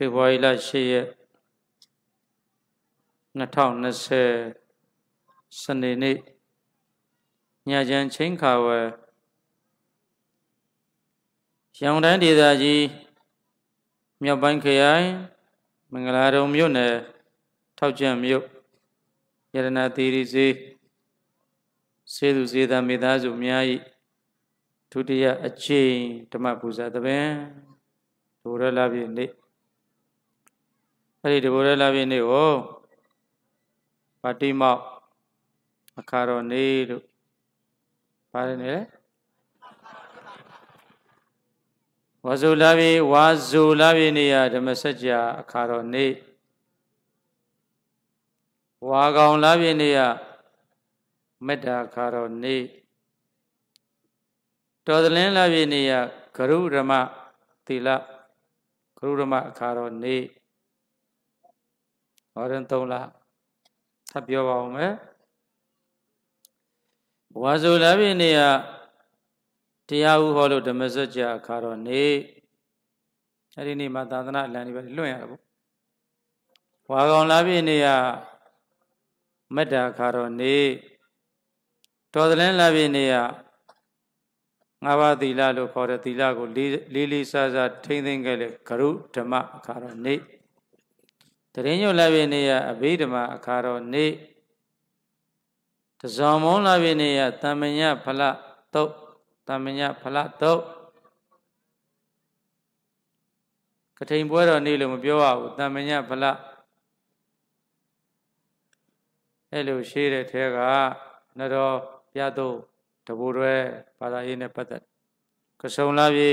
ဖေဖော်ဝါရီလ8ရက်2020စနေနေ့ညချမ်းချင်းခါဝယ်ရောင်တိုင်းဒေသကြီးမြောက်ပိုင်းခရိုင်မင်္ဂလာတုံမြို့နယ်ထောက်ကျံမြို့ယရနာသီရိစေစေသူစေသာမိသားစုများ၏ဒုတိယအချိန်ဓမ္မပူဇာသဘင်ဒိုရလာပြည့်နေ့ အဲ့ဒီဒိုရလာပြည့်နေ့ကိုပါတိမောက်အခါတော်နေ့လို့ပါတယ်နေလေဝါဇုလာပြီဝါဇုလာပြီနေရဓမ္မစကြာအခါတော်နေ့ဝါကောင်လာပြီနေရမေတ္တာအခါတော်နေ့တော်သလင်းလာပြီနေရဂရုဓမ္မသီလဂရုဓမ္မအခါတော်နေ့ ဟောရင်၃လထပ်ပြောပါဦးမယ်ဝါဇုလာပြီနေရတရားဥဟောလို့ဓမ္မစကြာအခါတော်နေ့အဲ့ဒီနေ့မှာသာသနာအလံတွေပဲလွှင့်ရတာပေါ့ဝါကောင်လာပြီနေရမေတ္တာအခါတော်နေ့တော်သလင်းလာပြီနေရငါးပါးသီလလို့ခေါ်တဲ့သီလကိုလေးလေးစားစားထိမ့်သိမ့်ခဲ့တဲ့ဂရုဓမ္မအခါတော်နေ့ တရင်ညွတ်လာပြီနေရအဘိဓမ္မာအခါတော်နေ့တဇော်မုံလာပြီနေရတမ္မညဖလတုတ်တမ္မညဖလတုတ်ကထိန်ပွဲတော်နေ့လို့မပြောရဘူးတမ္မညဖလအဲ့လိုရှိတဲ့ထဲကနတော်ပြတ်တဘူရဲဘာသာရေးနဲ့ပတ်သက်ကဆုံလာပြီ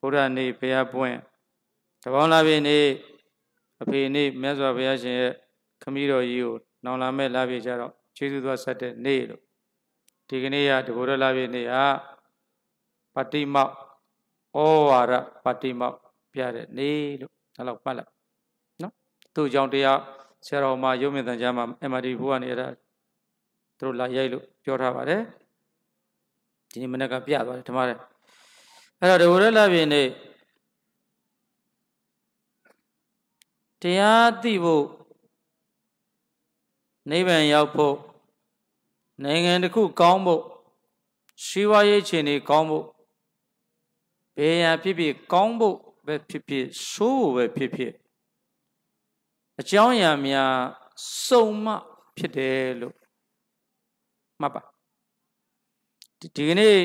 ဘုရားနေ့ဘုရားပွင့်တပေါင်းလာပြီနေ့ အဖေနေ့မြတ်စွာဘုရားရှင်ရဲ့ခမည်းတော်ကြီးကိုနောင်လာမဲ့လာပြီကြတော့ခြေစွသွားဆက်တဲ့နေ့လို့ဒီကနေ့ကတဘူရလာပြီနေ့ဟာပတိမောက်ဩဝါဒပတိမောက်ပြတဲ့နေ့လို့အဲ့လောက်ပတ်လိုက်နော်သူ့ကြောင့်တရားဆရာတော်မှာရုပ်မြင်သံကြားမှာ MRD ဘုရားနေရတာသူတို့လာရိုက်လို့ပြောထားပါတယ်ဒီနေ့မနေ့ကပြသွားတယ်ဓမ္မတဲ့အဲ့တော့ဒဝရလပြင်းနေ တရားသိဖို့နိဗ္ဗာန်ရောက်ဖို့နိုင်ငံတစ်ခုကောင်းဖို့ရှိဝါရေးခြေနေကောင်းဖို့ဘေးရန်ဖြစ်ဖြစ်ကောင်းဖို့ပဲဖြစ်ဖြစ်ဆိုးဖို့ပဲဖြစ်ဖြစ်အကြောင်းအရာများစုံမဖြစ်တယ်လို့မှတ်ပါဒီကနေ့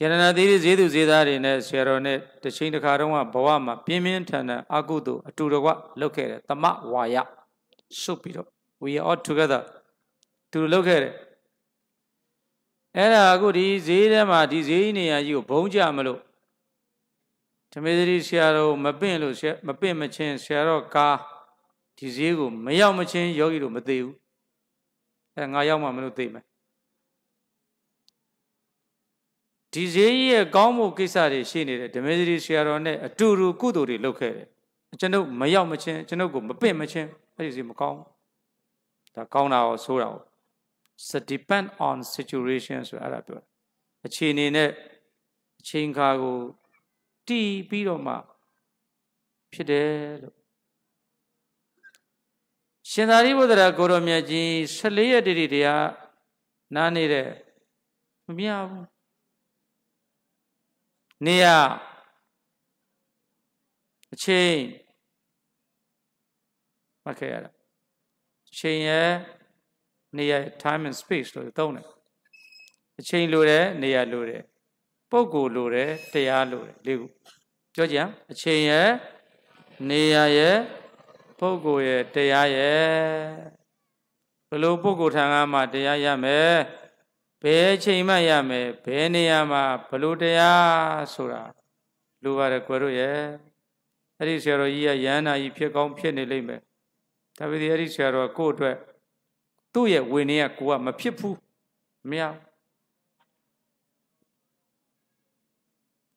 ယရဏသီရိဈေးသူဈေးသားတွေနဲ့ဆရာတော်နဲ့တစ်ချိန်တစ်ခါတုန်းကဘဝမှာပြင်းပြင်းထန်ထန်အကုသို့အတူတကွလုပ်ခဲ့တယ်တမဝါယစုပ်ပြီးတော့ we are all together သူလုပ်ခဲ့တယ်အဲ့ဒါအခုဒီဈေးထဲမှာဒီဈေးနေရာကြီးကိုဘုံကြမလို့ဓမေသတိဆရာတော်မပင့်လို့မပင့်မချင်းဆရာတော်ကားဒီဈေးကိုမရောက်မချင်းယောဂီတို့မသိဘူးအဲငါရောက်မှမလို့သိမယ် ဒီဈေးကြီးရဲ့ကောင်းမှုကိစ္စတွေရှိနေတယ်ဓမေသရီဆရာတော်နဲ့အတူတူကုသိုလ်တွေလုပ်ခဲ့တယ်ကျွန်ုပ်မရောက်မချင်းကျွန်ုပ်ကိုမပင့်မချင်းအဲ့ဒီစီမကောင်းဒါကောင်းတာရောဆိုးတာရော so depend on situation ဆိုအဲ့ဒါပြောအခြေအနေနဲ့အချိန်ခါကိုတည်ပြီးတော့မှဖြစ်တယ်လို့ရှင်သာရိပုတ္တရာကိုရောမြတ်ကြီး14ရက်တည်းတရားနားနေတဲ့မမြဘူး နေရအချိန်မခဲ့ရတာချိန်ရဲ့နေရ time and space လို့သုံးတယ်အချိန်လိုတယ်နေရလိုတယ်ပုဂ္ဂိုလ်လိုတယ်တရားလိုတယ်လေးခုပြောကြံအချိန်ရဲ့နေရရဲ့ပုဂ္ဂိုလ်ရဲ့တရားရဲ့ဘလို့ပုဂ္ဂိုလ်ထံကမှတရားရမယ် ဘယ်ချိန်မှရမယ်ဘယ်နေရာမှာဘလို့တရားဆိုတာလူပါတယ်ကွယ်တို့ရဲ့အဲ့ဒီဆရာတော်ကြီးကရဟန္တာကြီးဖြစ်ကောင်းဖြစ်နေလိမ့်မယ်ဒါပေမဲ့အဲ့ဒီဆရာတော်ကိုယ့်အတွက်သူ့ရဲ့ဝိနည်းကကိုကမဖြစ်ဘူးမရ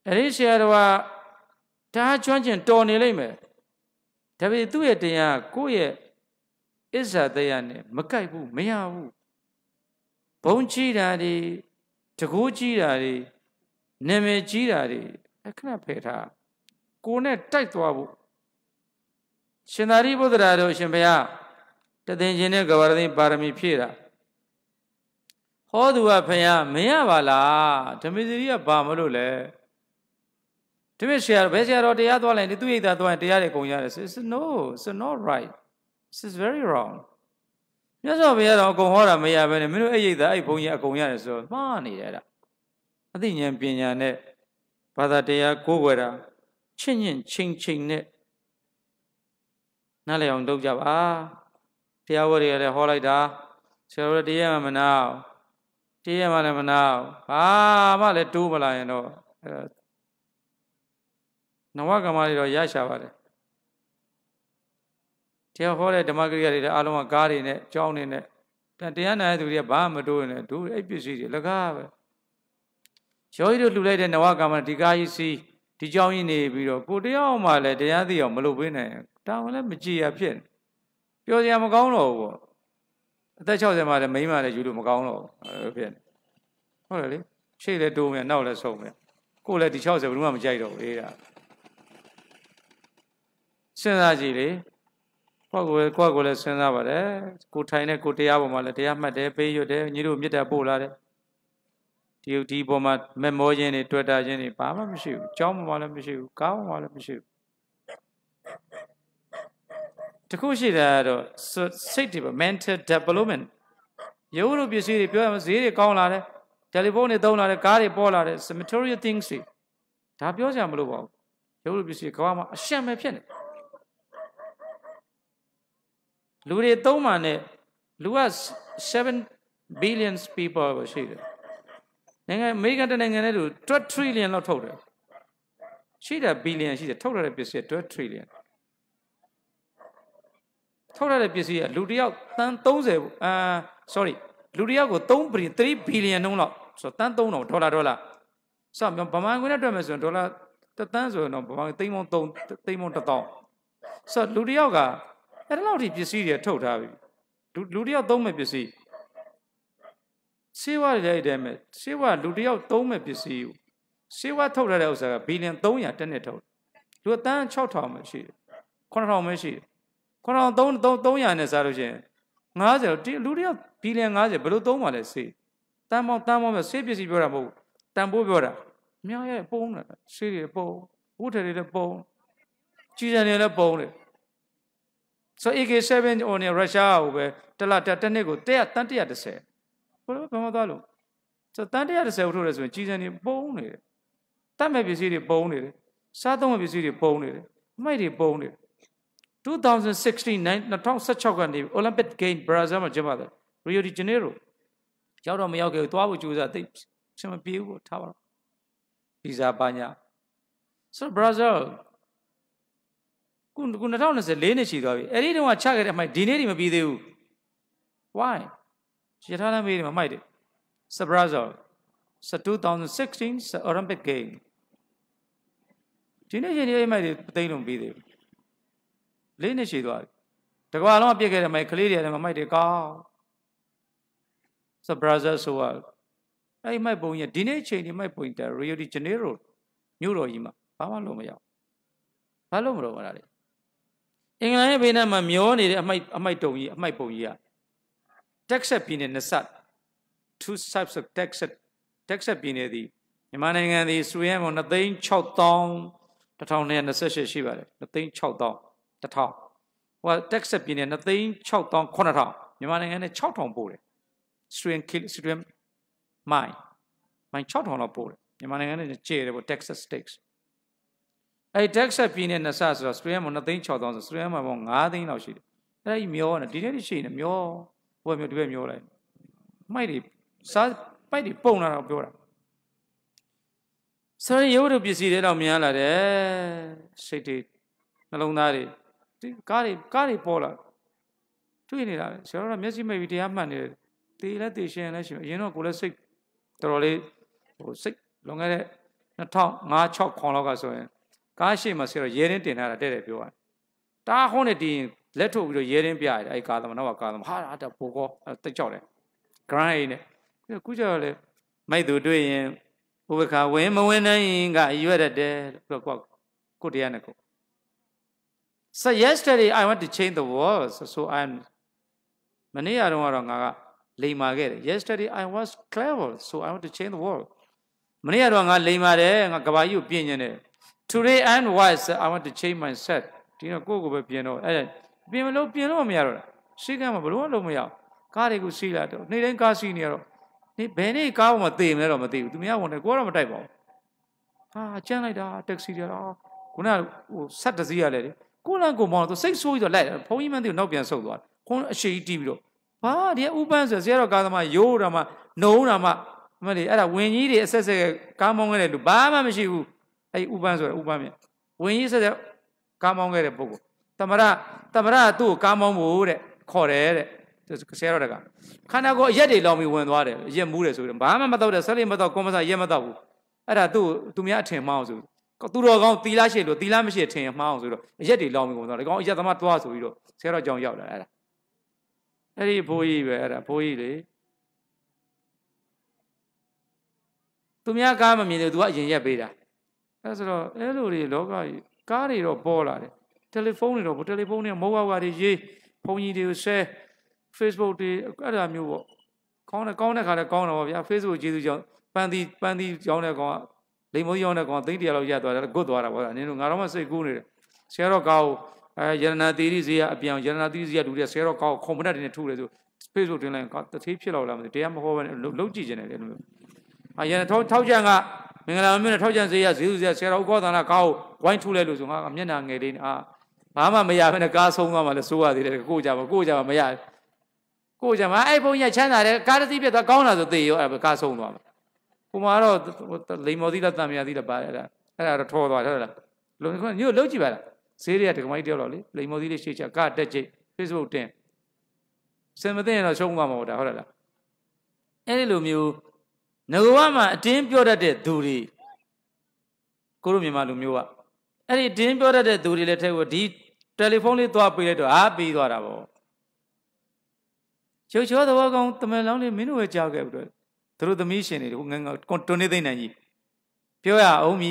အဲ့ဒီဆရာတော်ကဒါကျွမ်းကျင်တော်နေလိမ့်မယ်ဒါပေမဲ့သူ့ရဲ့တရားကိုယ့်ရဲ့အစ္ဆာတရားနဲ့မကိုက်ဘူးမရဘူး ဘုံကြီးတာတွေတကူးကြီးတာတွေနာမည်ကြီးတာတွေအခဏဖယ်ထားကိုနဲ့တိုက်သွားဖို့ရှင်သာရိပုတ္တရာတို့ရှင်ဘုရားတသိင်ခြင်းနဲ့ကဘာရသိပါရမီဖြည့်တာဟောသူကဖယားမရပါလားဓမ္မစရိကဘာမလို့လဲဒီမဲ့ဆရာဘယ်ဆရာတော်တရားသွားလိုက်သူ့ဣဒ္ဓသွားရင်တရားတွေကုန်ရတယ် it's no it's not right this is very wrong မြတ်စွာဘုရားတော်အကုန်ဟောတာမရဘဲနဲ့မင်းတို့အဲ့ဣဒ္ဓအဲ့ဘုံကြီးအကုန်ရတယ်ဆိုတော့မှားနေတယ်အဲ့ဒါအသိဉာဏ်ပညာနဲ့ဘာသာတရားကိုးကွယ်တာချင့်ညင့်ချင်းချင်းနဲ့နားလည်အောင်လုပ်ကြပါတရားဝတ်တွေလည်းဟောလိုက်တာဆရာတော်တရားမှမနာတရားမှလည်းမနာဘာမှလည်းတိုးမလာရင်တော့နဝကမ္မတွေတော့ရရှာပါတယ် တရားဟောတဲ့ဓမ္မဂရိယာတွေလည်းအားလုံးကကားတွေနဲ့ကြောင်းတွေနဲ့တရားနာတဲ့သူတွေကဘာမှမတိုးရင်လည်းဒုအဲ့ပစ္စည်းတွေလကားပဲယောဂီတို့လှူလိုက်တဲ့နဝကမ္မဒီကားကြီးစီးဒီကြောင်းကြီးနေပြီးတော့ကိုတရားမှလည်းတရားသိအောင်မလုပ်ပေးနိုင်တောင်းလည်းမကြည်ရဖြစ်ပြောစရာမကောင်းတော့ဘူးပေါ့အသက်60မှာလည်းမိန်းမလည်းယူလို့မကောင်းတော့ဘူးဖြစ်ဟုတ်တယ်လေရှေ့လည်းတိုးမယ်နောက်လည်းဆုံးမယ်ကိုလည်းဒီ60ဘယ်သူမှမကြိုက်တော့ဘူးအေးဒါစဉ်းစားကြည့်လေ ကိုယ့်ကိုယ်ကိုယ့်ကိုယ်လည်းစဉ်းစားပါတယ်ကိုထိုင်တဲ့ကိုတရားပေါ်မှာလည်းတရားမှတ်တယ်ပေးရွတ်တယ်ညီတို့မြတ်တာပို့လာတယ်ဒီဒီပေါ်မှာမက်မောခြင်းတွေတွေ့တာခြင်းတွေဘာမှမရှိဘူးကြောင်းပေါ်မှာလည်းမရှိဘူးကောင်းပေါ်မှာလည်းမရှိဘူးတခုရှိတာကတော့စိတ်တွေ mental development ရုပ်လိုပစ္စည်းတွေပြောရမဈေးတွေကောင်းလာတယ်တယ်လီဖုန်းတွေသုံးလာတယ်ကားတွေပေါ်လာတယ် material things တွေဒါပြောစရာမလိုပါဘူးရုပ်လိုပစ္စည်းကဘာမှအရှံပဲဖြစ်နေ လူတွေသုံးမှနဲ့လူက7 billions people ပဲရှိတယ်နိုင်ငံအမေရိကန်တနိုင်ငံနဲ့တူ12 trillion လောက်ထုတ်တယ်ရှိတယ် billion ရှိတယ်ထုတ်ရတဲ့ပစ္စည်း12 trillion ထုတ်ရတဲ့ပစ္စည်းကလူတယောက်တန်း30အာ sorry လူတယောက်ကို3 billion 3 billion နှုန်းလောက်ဆိုတော့တန်း3000ဒေါ်လာဒေါ်လာစဗမာငွေနဲ့တွက်မယ်ဆိုရင်ဒေါ်လာတသန်းဆိုရင်တော့ဗမာသိန်းပေါင်း3သိန်းပေါင်း1000ဆိုတော့လူတယောက်က အဲ့ဒါလောက်ထိပစ္စည်းတွေထုတ်ထားပြီလူလူတယောက်သုံးမဲ့ပစ္စည်းစေဝါတွေလည်းအဲ့ဒါမဲ့စေဝါလူတယောက်သုံးမဲ့ပစ္စည်းကိုစေဝါထုတ်ထားတဲ့ဥစ္စာကဘီလီယံ300တက်နှစ်ထုတ်လူအတန်း6000ပဲရှိတယ်9000ပဲရှိတယ်9000 300နဲ့စားလို့ရှိရင်90လူတယောက်ဘီလီယံ90ဘယ်လိုသုံးပါလဲစေတန်ပေါင်းတန်ပေါင်းပဲစေပစ္စည်းပြောတာမဟုတ်တန်ဖိုးပြောတာမြောင်ရဲ့ပုံးတယ်စေတွေပုံးဥထတွေလည်းပုံးကြီးစံတွေလည်းပုံးတယ် ဆို AK7 ဟိုနေရုရှားဟိုပဲတလတတစ်နှစ်ကို100တန်း130ဘယ်လိုဘယ်မှာသွားလို့ဆိုတန်း130ကိုထုတ်ရဆိုရင်ကြီးစံတွေပုံးနေတယ်တတ်မဲ့ပစ္စည်းတွေပုံးနေတယ်စားသုံးမဲ့ပစ္စည်းတွေပုံးနေတယ်အမိုက်တွေပုံးနေတယ်2016 2016ကနေ Olympic Game Brazil မှာကျင်းပတယ် Rio de Janeiro ရောက်တော့မရောက်ခဲ့ဘူးသွားဖို့ကြိုးစားသိစမပြေဘူးထားပါတော့ဗီဇာပါညာဆိုတော့ Brazil ခုခု2024နှစ်ရှိသွားပြီအဲ့ဒီတုန်းကချခဲ့တဲ့အမိုက်ဒီနေ့ဒီမပြီးသေးဘူး why ရထားလမ်းမေးတယ်မမိုက်တယ် Brazil 2016 Olympic Game ဒီနေ့ရှင်ဒီအိမ်မိုက်တွေသိမ်းလို့ပြီးသေးဘူးလေးနှစ်ရှိသွားပြီတကွာလုံးပြစ်ခဲ့တဲ့မိုက်ကလေးတွေလည်းမမိုက်တယ်ကောင်းဆို Brazil ဆိုတော့အဲ့ဒီမိုက်ပုံကြီးဒီနေ့ချိန်ဒီမိုက်ပုံတယ် Rio de Janeiro မြို့တော်ကြီးမှာဘာမှလို့မရဘာလို့မလို့မလားလေ အင်္ဂလန်ရဲ့ဘေးနားမှာမျောနေတဲ့အမိုက်အမိုက်တုံကြီးအမိုက်ပုံကြီးက Texas ပြည်နယ်နှစ်ဆ two types of Texas Texas ပြည်နယ်သည်မြန်မာနိုင်ငံသည်စူရန်ပေါ်2သိန်း6000 1228ရှိပါတယ်2သိန်း6000 1000ဟို Texas ပြည်နယ်2သိန်း6000 9000မြန်မာနိုင်ငံနဲ့6000ပို့တယ်စူရန်ကီစူရန်မိုင်မိုင်6000လောက်ပို့တယ်မြန်မာနိုင်ငံနဲ့ကျေတယ်ပေါ့ Texas States အဲ့ Texas ပြည်နယ်နှစ်ဆဆိုတော့စတူရန်မှာ2သိန်း6000ဆိုစတူရန်မှာပေါင်း9သိန်းလောက်ရှိတယ်အဲ့ဒီမျောနေဒီနေ့ရှိနေမျောဘွယ်မျိုးဒီဘက်မျောလိုက်မိုက်တွေစားပိုက်တွေပုံလာတော့ပြောတာဆိုရင်ရုပ်တို့ပစ္စည်းတွေတော့များလာတယ်စိတ်တွေနှလုံးသားတွေဒီကားတွေကားတွေပေါ်လာတွေ့နေတာလေဆရာတော်ကမျက်စိမိတ်ပြီးတရားမှတ်နေတယ်တေလည်းတေရှင်လည်းရှင်အရင်တော့ကိုလည်းစိတ်တော်တော်လေးဟိုစိတ်လွန်ခဲ့တဲ့2005 6ခွန်လောက်ကဆိုရင် ကားရှိမှဆရာရဲရင်းတင်ထားတာတဲ့တယ်ပြောရတယ်တားဟုံးနဲ့တင်လက်ထုတ်ပြီးတော့ရဲရင်းပြရတယ်အဲ့ကားသမားနောက်ကကားသမားဟာတာပိုကောတိတ်ကြောက်တယ် grind အိနဲ့ခုကျတော့လေမိုက်သူတွေ့ရင်ဥပခါဝင်မဝင်နိုင်ရင်ကအရွက်ရတယ်လို့ကိုကိုတရားနဲ့ကို so yesterday i want to change the world so, so i'm မနေ့ကတော့ကတော့ငါကလိမ်မာခဲ့တယ် yesterday i was clever so i want to change the world မနေ့ကတော့ငါလိမ်မာတယ်ငါကဘာကြီးကိုပြင်ညင်တယ် today i'm wise i want to change myself ဒီတော့ကိုယ့်ကိုယ်ပဲပြင်တော့အဲ့ပြင်မလို့ပြင်လို့မရတော့ရှိကမှာဘလို့လုံးမရကားတွေကိုစီးလာတော့နေ့တိုင်းကားစီးနေရတော့နေဘယ်နေ့ကားပေါ်မှာတေမလဲတော့မသိဘူးသူများဝင်တယ်ကိုကတော့မတိုက်ပါဘူးဟာကျန်းလိုက်တာတက်ဆီတွေတော့ခုနကဟိုဆက်တစည်းရလဲလေကိုလန်ကိုမောင်းတော့စိတ်ဆိုးပြီးတော့လိုက်ဘုန်းကြီးမန်းတီကိုနောက်ပြန်ဆုတ်သွားခွန်းအရှိတီးပြီးတော့ဘာဒီဥပန်းဆိုဆရာတော်ကာသမားရိုးတာမှနှုံးတာမှမလေးအဲ့ဒါဝင်းကြီးတွေအဆက်ဆက်ကားမောင်းခဲ့တဲ့လူဘာမှမရှိဘူး အဲ့ဥပန်းဆိုတာဥပန်းမြင်ဝင်းကြီးဆက်ဆက်ကားမောင်းခဲ့တဲ့ပုဂ္ဂိုလ်တမရတမရသူ့ကိုကားမောင်းဖို့တဲ့ခေါ်တယ်တဲ့ဆရာတော်တကခန္ဓာကိုယ်အရက်တွေလောင်ပြီးဝင်သွားတယ်အရက်မူးတယ်ဆိုတော့ဘာမှမတော့တဲ့ဆက်လိမတော့ကွန်မဆာရက်မတော့ဘူးအဲ့ဒါသူ့သူများအထင်မှားအောင်ဆိုသူတော်ကောင်းသီလရှိလို့သီလမရှိထင်မှားအောင်ဆိုတော့အရက်တွေလောင်ပြီးဝင်သွားတယ်ကောင်းအရက်သမားသွားဆိုပြီးတော့ဆရာတော်ကြောင်ရောက်လာအဲ့ဒါအဲ့ဒီဘိုးကြီးပဲအဲ့ဒါဘိုးကြီးလေသူများကားမမြင်တယ်သူကအရင်ရက်ပေးတာ အဲဆိုတော့အဲ့လိုတွေလောကကြီးကားတွေတော့ပေါ်လာတယ်တယ်လီဖုန်းတွေတော့တယ်လီဖုန်းတွေမဟုတ်ပါဘူးရေးဘုန်းကြီးတွေကို share Facebook တွေအဲ့ဒါမျိုးပေါ့ကောင်းတယ်ကောင်းတဲ့ခါလည်းကောင်းတယ်ပေါ့ဗျာ Facebook ကျေးဇူးကြောင့်ပန်းသီးပန်းသီးကြောင်းတဲ့ကောင်ကလိမ်မိုးကြောင်းတဲ့ကောင်သိန်းတရာလောက်ရသွားတယ်ဂုတ်သွားတာပေါ့အနင်တို့ငါတော့မှစိတ်ကူးနေတယ်ဆရာတော်ကောက်အဲယရနာသီရိဇေယအပြောင်ယရနာသီရိဇေယတူတဲ့ဆရာတော်ကောက်ခွန်မနတ်တွေနဲ့ထုတယ်ဆို Facebook တင်လိုက်တသေးဖြစ်လောက်လာမသိတရားမဟောဘဲလုံးကြည့်နေတယ်လို့အာယရထောက်ထောက်ကြံက မင်္ဂလာမြို့နဲ့ထောက်ကြံဇေယဇေစုဇေယဆရာတော်ဥက္ကောသနာကောက်ဝိုင်းထုလိုက်လို့ဆိုငါမျက်နှာငယ်လေးအာဘာမှမရဘဲနဲ့ကားဆုံးသွားမှလည်းစိုးရသေးတယ်ကိုကြပါကိုကြပါမရကိုကြမှာအဲ့ဘုန်းကြီးချမ်းသာတယ်ကားတစ်စီးပြတ်သွားကောင်းတာဆိုသေရောအဲ့ကားဆုံးသွားမှာကိုမကတော့လိမ်မော်သီးလားတံမြာသီးလားပါအဲ့ဒါအဲ့ဒါတော့ထောသွားတယ်ဟုတ်လားလုံခွန်းညို့လုံးကြည့်ပါလားဈေးတွေကဒကမကြီးတယောက်တော့လေလိမ်မော်သီးလေးရှေ့ချကတက်ချိတ် Facebook တင်စင်မသိရင်တော့ရှုံးသွားမှာပေါ့ဒါဟုတ်လားအဲ့ဒီလိုမျိုး ငကဝမှာအတင်းပြောတတ်တဲ့သူတွေကိုလိုမြန်မာလူမျိုးကအဲ့ဒီတင်းပြောတတ်တဲ့သူတွေလည်းထဲကိုဒီတယ်လီဖုန်းလေးသွားပေးလိုက်တော့အားပေးသွားတာပေါ့ချိုးချိုးသဘောကောင်းတမန်လောင်းလေးမင်းတို့ပဲကြောက်ခဲ့ပြီတို့တို့သမီးရှင်တွေငငတွန်းနေသိမ့်နိုင်ကြီးပြောရအောင်မီ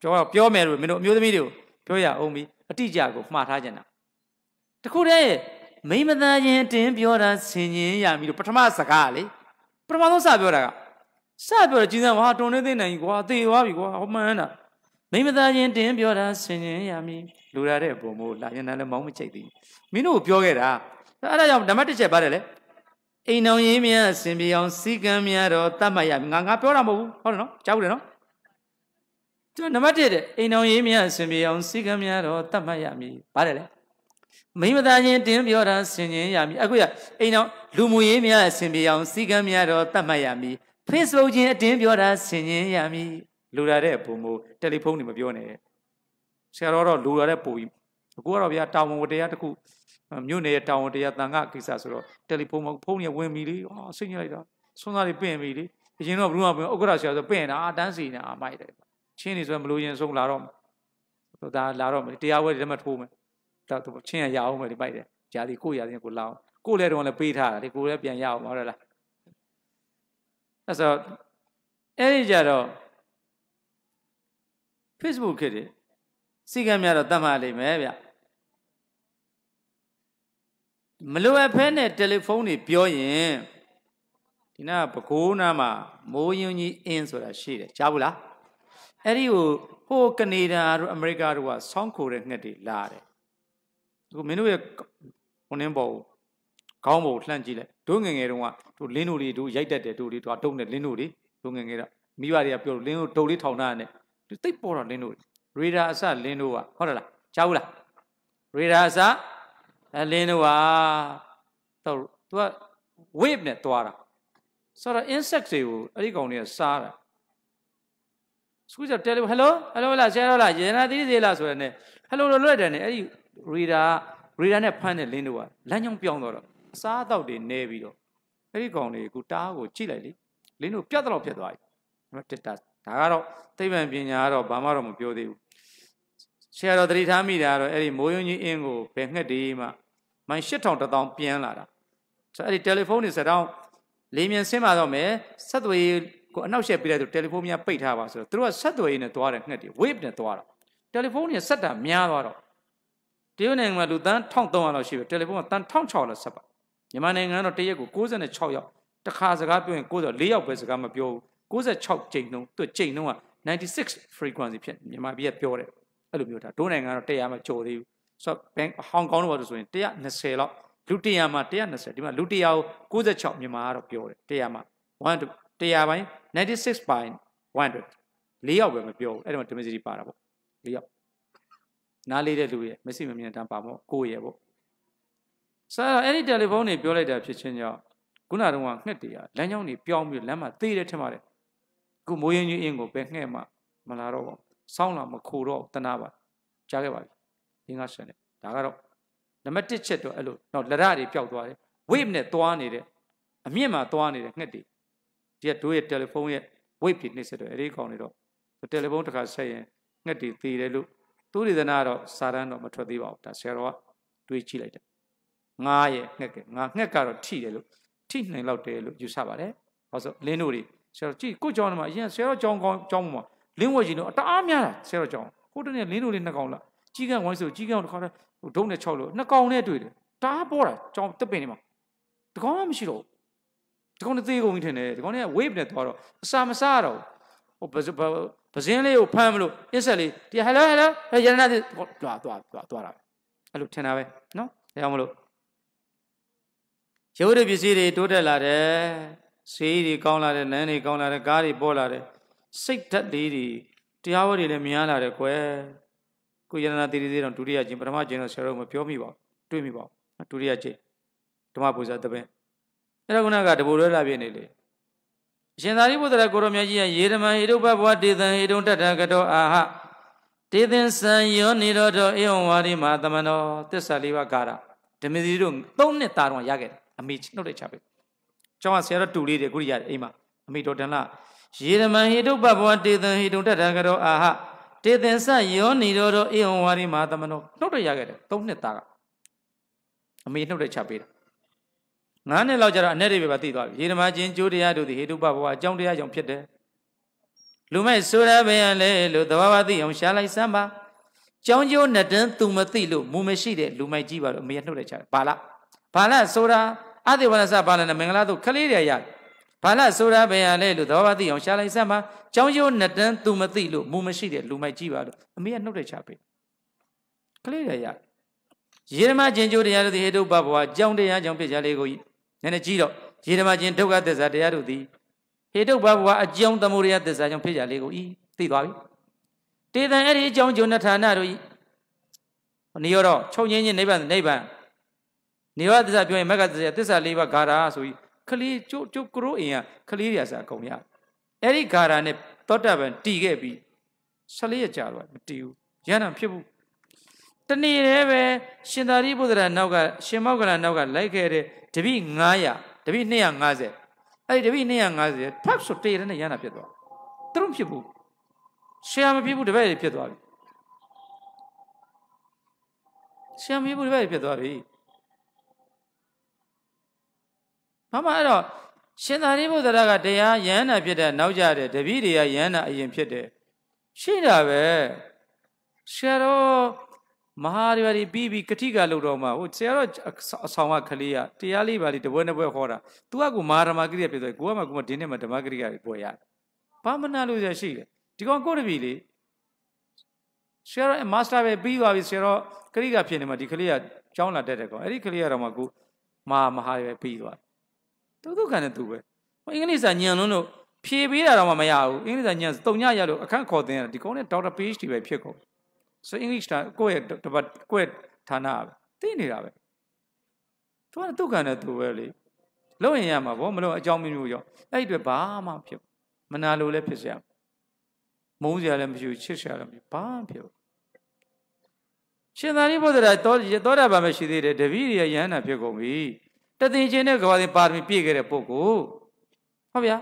ပြောပြောမယ်လို့မင်းတို့အမျိုးသမီးတွေကိုပြောရအောင်မီအတိအကျကိုမှားထားကြတာတခုတည်းမိမသားရင်တင်းပြောတာဆင်ញင်ရမီလို့ပထမစကားလေပထမဆုံးစပြောတာက စပြောတော့ကြီးစံဟာတွန်းနေသိမ့်နိုင်ကြီးကွာသေသွားပြီကွာဟောမှန်းတာမိမသားချင်းတင်းပြောတာဆင်ញင်ရမည်လူရတဲ့ပုံမို့လာရင်လည်းမောင်းမချိတ်သေးမင်းတို့ပြောခဲ့တာအဲ့ဒါကြောင့်နံပါတ်1ချက်ပါတယ်လေအိမ်အောင်ရင်းများဆင်ပြေအောင်စီကံများတော့တတ်မှတ်ရမည်ငါငါပြောတာမဟုတ်ဘူးဟုတ်တယ်နော်ကြားဘူးတယ်နော်ကျနံပါတ်1တဲ့အိမ်အောင်ရင်းများဆင်ပြေအောင်စီကံများတော့တတ်မှတ်ရမည်ပါတယ်လေမိမသားချင်းတင်းပြောတာဆင်ញင်ရမည်အခုရအိမ်အောင်လူမှုရေးများဆင်ပြေအောင်စီကံများတော့တတ်မှတ်ရမည် Facebook ချင်းအတင်းပြောတာဆင်ញင်ရမည်လူလာတဲ့ပုံမို့တယ်လီဖုန်းတွေမပြောနဲ့ဆရာတော်တော့လူလာတဲ့ပုံကြီးအခုကတော့ဗျာတာဝန်ဝတရားတစ်ခုမြို့နယ်တာဝန်တရားတန်ခကိစ္စဆိုတော့တယ်လီဖုန်းဖုန်းကြီးဝင်ပြီလေဟာစိတ်ညစ်လိုက်တာဆွမ်းသားတွေပင့်ပြီလေအရင်တော့ဘလို့ကဥက္ကရာဆရာဆိုပင့်တာအတန်းစီနေအမိုက်တယ်ချင်းနေဆိုမလို့ရင်ဆုံးလာတော့ဒါလာတော့မယ်တရားဝဲတွေလည်းမထိုးမယ်ဒါချင်းရရအောင်မယ်ဒီပိုက်တယ်ဂျာဒီကိုရရင်ကိုလာအောင်ကိုလည်းတော့လည်းပေးထားတာလေကိုလည်းပြန်ရအောင်ဟုတ်တယ်လား အဲ့ဆိုအဲ့ဒီကြတော့ Facebook ခေတ်တွေစီကံများတော့တတ်မှတ်လိမ့်မယ်ဗျမလိုအပ်ဖဲနဲ့တယ်လီဖုန်းတွေပြောရင်ဒီနာပကိုးနာမှာမိုးယွန်းကြီးအင်းဆိုတာရှိတယ်ကြားဘူးလားအဲ့ဒီကိုဟိုကနေဒါတို့အမေရိကတို့ကဆောင်းခိုတဲ့ငှက်တွေလာတယ်ဒီမင်းတို့ရဲ့ဟိုနင်းပေါ်ခေါင်းပေါ်လှန့်ကြည့်လိုက် တို့ငငယ်တုန်းကတို့လင်းတို့တွေတို့ရိုက်တတ်တယ်တို့တွေတို့တုံးတဲ့လင်းတို့တွေတို့ငငယ်တော့မိဘတွေကပြောလို့လင်းတို့တုံလေးထောင်ထားတယ်သူတိတ်ပေါ်တော့လင်းတို့ရေဒါအစလင်းတို့ကဟုတ်တယ်လားကြားဘူးလားရေဒါအစအလင်းတို့ကတော့သူက wave နဲ့တွားတာဆိုတော့ insect တွေကိုအဲ့ဒီကောင်တွေကစားတာစကူကြတယ်ဟယ်လိုဟယ်လိုလားဆရာတော်လားရေနာသီးသေးလားဆိုရတဲ့ဟယ်လိုလို့လွတ်တယ်နဲ့အဲ့ဒီရေဒါရေဒါနဲ့ဖမ်းတဲ့လင်းတို့ကလမ်းကြောင်းပြောင်းတော့ အစားအသောက်တွေနေပြီးတော့အဲ့ဒီကောင်တွေကူတားကိုကြည့်လိုက်လေလင်းတို့ပြတ်တော့ပြတ်သွားပြီတက်တာဒါကတော့သိပ္ပံပညာကတော့ဘာမှတော့မပြောသေးဘူးဆရာတော်တတိထားမိတာကတော့အဲ့ဒီမိုးယုံကြီးအင်းကိုဘယ်ငှက်ဒီမှမိုင်8000တထောင်ပြန်လာတာဆိုအဲ့ဒီတယ်လီဖုန်းတွေစတောင်းလေးမြန်ဆင်းมาတော့မယ်ဆက်သွယ်ရေးကိုအနောက်ရှက်ပြလိုက်တော့တယ်လီဖုန်းများပိတ်ထားပါဆိုတော့သူတို့ကဆက်သွယ်ရေးနဲ့သွားတယ်ငှက်တွေ wave နဲ့သွားတာတယ်လီဖုန်းတွေဆက်တာများသွားတော့တရုတ်နိုင်ငံမှာလူတန်း1300လောက်ရှိပြီတယ်လီဖုန်းကတန်း1600လောက်ဆက်ပါ မြန်မာနိုင်ငံကတော့တရက်ကို96ယောက်တခါစကားပြောရင်94ယောက်ပဲစကားမပြောဘူး96ကြိမ်နှုန်းသူကြိမ်နှုန်းက96 frequency ဖြစ်မြန်မာပြည်ကပြောတယ်အဲ့လိုမျိုးဒါဒိုးနိုင်ငံကတော့100မှကျော်သေးဘူးဆိုတော့ဘန်ဟောင်ကောင်တော့ဆိုရင်120လောက်လူ100မှာ120ဒီမှာလူ100ကို96မြန်မာကတော့ပြောတယ်100မှာ1 100ပိုင်း96 by 100၄ယောက်ပဲမပြောဘူးအဲ့ဒါမှ dimensity ပါတာပေါ့၄ယောက်နားလေးတဲ့လူရဲ့မစိမမြင်တမ်းပါမို့ကိုယ့်ရဲ့ပေါ့ ဆိုတော့အဲ့ဒီတယ်လီဖုန်းတွေပြောလိုက်တာဖြစ်ချင်းကြောင့်ခုနကတော့ငှက်တည်းရလမ်းကြောင်းတွေပြောင်းပြီးလမ်းမှာသေးတယ်ထင်ပါတယ်ခုမိုးရင်ကြီးအင်းကိုပဲငှက်မှမလာတော့ဘူးစောင်းလာမခိုတော့တနာပါကြားခဲ့ပါပြီဒီငါဆက်နေဒါကတော့နံပါတ်1ချက်တော့အဲ့လိုတော့လရတွေပျောက်သွားတယ် wave နဲ့သွားနေတဲ့အမြင့်မှာသွားနေတဲ့ငှက်တွေဒီကတို့ရဲ့တယ်လီဖုန်းရဲ့ wave တွေနှိမ့်ဆက်တော့အဲ့ဒီကောင်တွေတော့တယ်လီဖုန်းတစ်ခါဆက်ရင်ငှက်တွေသေးတယ်လို့သူရိသနာတော့စာရန်တော့မထွက်သေးပါဘူးဒါဆရာတော်ကတွေးကြည့်လိုက်တယ် ငါရဲ့ငှက်ကငါငှက်ကတော့ထိတယ်လို့ထိနိုင်လောက်တယ်လို့ယူဆပါတယ်။ဘာလို့လင်းတို့တွေဆရာတော်ကြည့်ကိုကြောင်းမှာအရင်ဆရာတော်ကြောင်းကောင်းကြောင်းမှာလင်းဝဲကြီးတို့အတအားများတာဆရာတော်ကြောင်းဟိုတနေ့လင်းတို့လေးနှစ်ကောင်လားကြီးကန်းဝိုင်းဆိုကြီးကန်းတစ်ခါတော့ဟိုဒုံးနဲ့6လို့နှစ်ကောင်နဲ့တွေ့တယ်တအားပေါ်တာကြောင်းတက်ပင်နေမှာတကောင်မှမရှိတော့ဒီကောင်နဲ့သေးကုန်ပြီထင်တယ်ဒီကောင်နဲ့ wave နဲ့သွားတော့အစာမစားတော့ဟိုပဇင်းလေးကိုဖမ်းမလို့အစ်ဆက်လေးဒီ hello hello ရတနာသွားသွားသွားသွားတာအဲ့လိုထင်တာပဲနော်ဒါကြောင့်မလို့ ရုပ်ရပစ္စည်းတွေတိုးတက်လာတယ်ဆေးတွေကောင်းလာတယ်လမ်းတွေကောင်းလာတယ်ကားတွေပေါ်လာတယ်စိတ်ဓာတ်လေးတွေတရားဝတ်တွေလည်းများလာတယ်ကွယ်ကိုယန္နာတိတိသေးတော့ဒုတိယကျင့်ပထမကျင့်တော့ဆရာတော်မပြောမိပါဘူးတွေးမိပါဘူးဒုတိယကျင့်ဓမ္မပူဇာတပည့်အဲ့ဒါကကတဘူလွဲလာပြနေလေအရှင်သာရိပုတ္တရာကိုရောမြတ်ကြီးကယေရမဟိရုပဘဝတေသံဟိတုံတတကတောအာဟတေသင်္ဆံယောနိရောဓဧဝံဝါရိမာသမနော သစ္စာလေးပါးကာရဓမ္မစီတို့၃နှစ်တာတော့ရခဲ့တယ် အမေနှုတ်လိုက်ချပေးကျောင်းကဆရာတော်တူလေးတွေအခုရတယ်အိမ်မှာအမေတော်တန်လာယေရမဟိတုပ္ပဘောတေသံဟိတုတတကရောအာဟတေသင်္ဆယောနိရောဓဧဝံဝါရိမာသမနောနှုတ်ရရခဲ့တယ်၃နှစ်သားကအမေနှုတ်လိုက်ချပေးတာငါးနှစ်လောက်ကျတော့အ내တွေပဲသိသွားပြီယေရမချင်းကျိုးတရားတို့သည်ဟိတုပ္ပဘောအကြောင်းတရားကြောင့်ဖြစ်တယ်လူမဲ့ဆိုရဘယံလေလို့သဘာဝသိအောင်ရှားလိုက်စမ်းပါကြောင်းကျိုးနှစ်တန်းသူမသိလို့မူမရှိတဲ့လူမိုက်ကြီးပါလို့အမေနှုတ်လိုက်ချတယ်ဘာလားဘာလားဆိုတာ အသေဝနစပါလနဲ့မင်္ဂလာတို့ခလေးတွေရတယ်ဘာလဆိုတာဘယ်ရလဲလို့သဘောပါသိအောင်ရှားလိုက်စမ်းပါကြောင်းကျိုးနှစ်တန်းသူမသိလို့မူမရှိတဲ့လူမိုက်ကြည့်ပါလို့အမေကနှုတ်တဲ့ချပေးခလေးတွေရရေဓမကျင်ကျိုးတရားတို့သည်ဟေတုပဘဝကြောင်းတရားကြောင့်ဖြစ်ကြလေကိုကြီးနည်းနည်းကြည့်တော့ရေဓမကျင်ဒုက္ခသစ္စာတရားတို့သည်ဟေတုပဘဝအကြောင်းသမုဒယသစ္စာကြောင့်ဖြစ်ကြလေကိုဤသိသွားပြီတေတံအဲ့ဒီအကြောင်းကျိုးနှစ်ဌာနတို့ဤနေရောတော့ချုပ်ငင်းခြင်းနိဗ္ဗာန်နိဗ္ဗာန် နေရောသစ္စာပြောရင်မဂ္ဂသစ္စာသစ္စာ၄ပါးဂါရာဆိုပြီးခလေးကျုပ်ကျုပ်ကရိုးအိမ်ကခလေးရစားအကုန်ရအဲ့ဒီဂါရာနဲ့သောတာပန်တီခဲ့ပြီး14ရက်ကြာတော့မတီးဘူးရဟန္တာဖြစ်ဘူးတနေ့တည်းပဲရှင်သာရိပုတ္တရာနောက်ကရှင်မောက္ကလနောက်ကလိုက်ခဲ့တဲ့တပိ900တပိ250အဲ့ဒီတပိ250ဖတ်ဆိုတရနဲ့ရဟန္တာဖြစ်သွားသူတို့ဖြစ်ဘူးဆရာမဖြစ်ဘူးတပည့်တွေဖြစ်သွားပြီဆရာမဖြစ်ဘူးတပည့်တွေဖြစ်သွားပြီ ဘာမှအဲ့တော့ရှင်သာရိပုတ္တရာကတရားယန္တာဖြစ်တဲ့နောက်ကြတဲ့တပည့်တွေကယန္တာအရင်ဖြစ်တယ်ရှိတာပဲဆရာတော်မဟာရီပါရီပြီးပြီးကတိကလို့တော့မှဟိုဆရာတော်အဆောင်ကခလေးကတရားလေးပါလိတပွဲနှစ်ပွဲခေါ်တာ तू ကကိုမဟာဓမ္မဂရိယဖြစ်သွားကိုကမှကိုမဒင်းနဲ့မှဓမ္မဂရိယပွဲရဘာမနာလို့ရရှိတယ်ဒီကောင်ကိုတပည့်လေဆရာတော်မာစတာပဲပြီးသွားပြီဆရာတော်ဂရိကဖြစ်နေမှဒီခလေးကကျောင်းလာတက်တယ်ကောင်အဲ့ဒီခလေးကတော့မှကိုမဟာမဟာပဲပြီးသွား သူဒုက္ခနဲ့သူပဲအင်္ဂလိပ်စာညံလုံးလို့ဖြေပေးတာတော့မရဘူးအင်္ဂလိပ်စာညံတုံညရလို့အခန့်ခေါ်တင်ရတယ်ဒီကောင်းနဲ့ဒေါက်တာ PhD ပဲဖြစ်ကုန်ဆိုအင်္ဂလိပ်စာကိုယ့်ရဲ့တပတ်ကိုယ့်ဌာနပဲသိနေတာပဲသူကဒုက္ခနဲ့သူပဲလေလုံးရင်ရမှာဗောမလို့အကြောင်းမျိုးရောအဲ့ဒီအတွက်ဘာမှဖြစ်မနာလို့လည်းဖြစ်စရာမုန်းစရာလည်းမရှိဘူးချစ်စရာလည်းမရှိဘာမှဖြစ်ဘူးရှင်သာရိပုတ္တရာတောတောတာပါမရှိသေးတယ်တပည့်ရယဟန္တာဖြစ်ကုန်ပြီ တသိချင်းတဲ့ကဘာတင်ပါရမီပြည့်ခဲ့တဲ့ပုဂ္ဂိုလ်ဟုတ်ဗျာ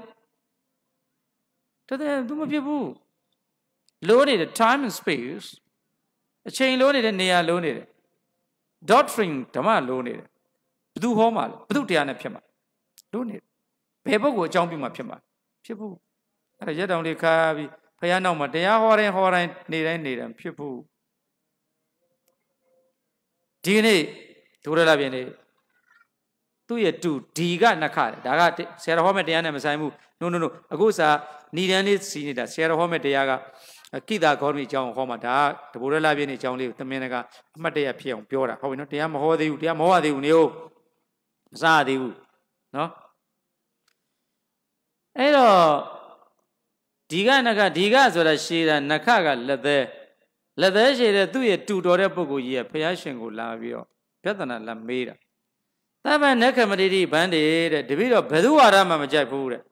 တသိသူမဖြစ်ဘူးလိုနေတဲ့ time and space အချိန်လိုနေတဲ့နေရာလိုနေတယ် doctrine ဓမ္မလိုနေတယ်ဘသူဟောမှာလဲဘသူတရားနဲ့ဖြစ်မှာလိုနေဘယ်ပုဂ္ဂိုလ်အကြောင်းပြုမှာဖြစ်မှာဖြစ်ဘူးအဲ့ဒါရက်တောင်လေးခါပြီးဖះနောက်မှာတရားဟောတိုင်းဟောတိုင်းနေတိုင်းနေတိုင်းဖြစ်ဘူးဒီကနေ့ဒုရလပြင်းနေ သူ့ရဲ့တူဒီကနခဒါကဆရာတော်ဟောမဲ့တရားနဲ့မဆိုင်ဘူး no no no အခုစာဏီဒန်းလေးစီနေတာဆရာတော်ဟောမဲ့တရားကကိတာဂေါရမီအကြောင်းဟောမှာဒါကတဘိုးရလပြင်းနေအကြောင်းလေးကိုသမင်းကအမှတ်တရဖြစ်အောင်ပြောတာဟုတ်ပြီနော်တရားမဟောသေးဘူးတရားမဟောသေးဘူးနေဟုတ်မစားသေးဘူးနော်အဲ့တော့ဒီကနခဒီကဆိုတာရှည်တာနခကလက်သေးလက်သေးရှည်တဲ့သူ့ရဲ့တူတော်တဲ့ပုဂ္ဂိုလ်ကြီးကဘုရားရှင်ကိုလာပြီးတော့ပြဿနာလာမေးတာ သဗ္ဗနက္ခမတိတိဗန္တေတဲ့တပည့်တော်ဘယ်သူဝါဒမှမကြိုက်ဘူးတဲ့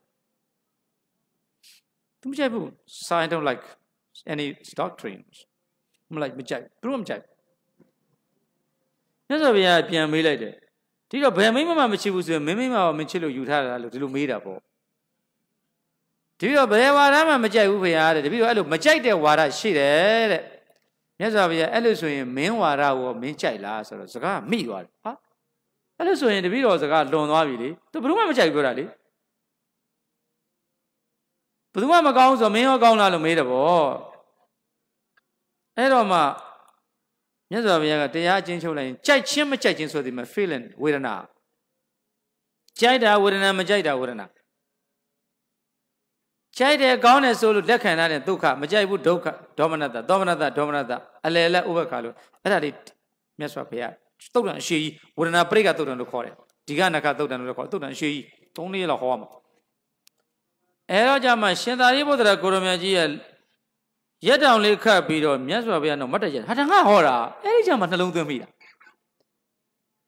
သူမကြိုက်ဘူး so i don't like any doctrines မလိုက်မကြိုက်ဘူးမကြိုက်မြတ်စွာဘုရားပြန်မေးလိုက်တယ်ဒီတော့ဘယ်မိမမှမချစ်ဘူးဆိုရင်မင်းမိမကမချစ်လို့ယူထားတာလို့ဒီလိုမေးတာပေါ့တပည့်တော်ဘယ်ဝါဒမှမကြိုက်ဘူးဖေဟာတဲ့တပည့်တော်အဲ့လိုမကြိုက်တဲ့ဝါဒရှိတယ်တဲ့မြတ်စွာဘုရားအဲ့လိုဆိုရင်မင်းဝါဒကိုမင်းကြိုက်လားဆိုတော့စကားမိသွားတယ်ဟာ အဲ့လိုဆိုရင်တပည့်တော်စကားလွန်သွားပြီလေသူဘယ်သူမှမကြိုက်ပြောတာလေဘယ်သူမှမကောင်းဆိုမင်းရောကောင်းလားလို့မေးတယ်ဗောအဲ့တော့မှမြတ်စွာဘုရားကတရားအချင်းချုပ်လိုက်ရင်ကြိုက်ချင်းမကြိုက်ချင်းဆိုသည်မှာ feeling ဝေဒနာကြိုက်တာဝေဒနာမကြိုက်တာဝေဒနာကြိုက်တယ်ကောင်းတယ်ဆိုလို့လက်ခံရတဲ့ဒုက္ခမကြိုက်ဘူးဒုက္ခဒေါမနတဒေါမနတဒေါမနတအလယ်လက်ဥပက္ခလို့အဲ့ဒါလေးမြတ်စွာဘုရား သုတ်တန်အရှိကြီးဝေဒနာပရိက္ခသုတ်တန်လို့ခေါ်တယ်ဒီကနခသုတ်တန်လို့ခေါ်သုတ်တန်အရှိကြီး၃လေးလောက်ဟောရမှာအဲတော့ကြမှာရှင်သာရိပုတ္တရာကိုရမကြီးရဲ့ရက်တောင်လေးခတ်ပြီးတော့မြတ်စွာဘုရားတော့မတ်တရဟာဒါငါဟောတာအဲ့ဒီကြမှာနှလုံးသွင်းမိတာ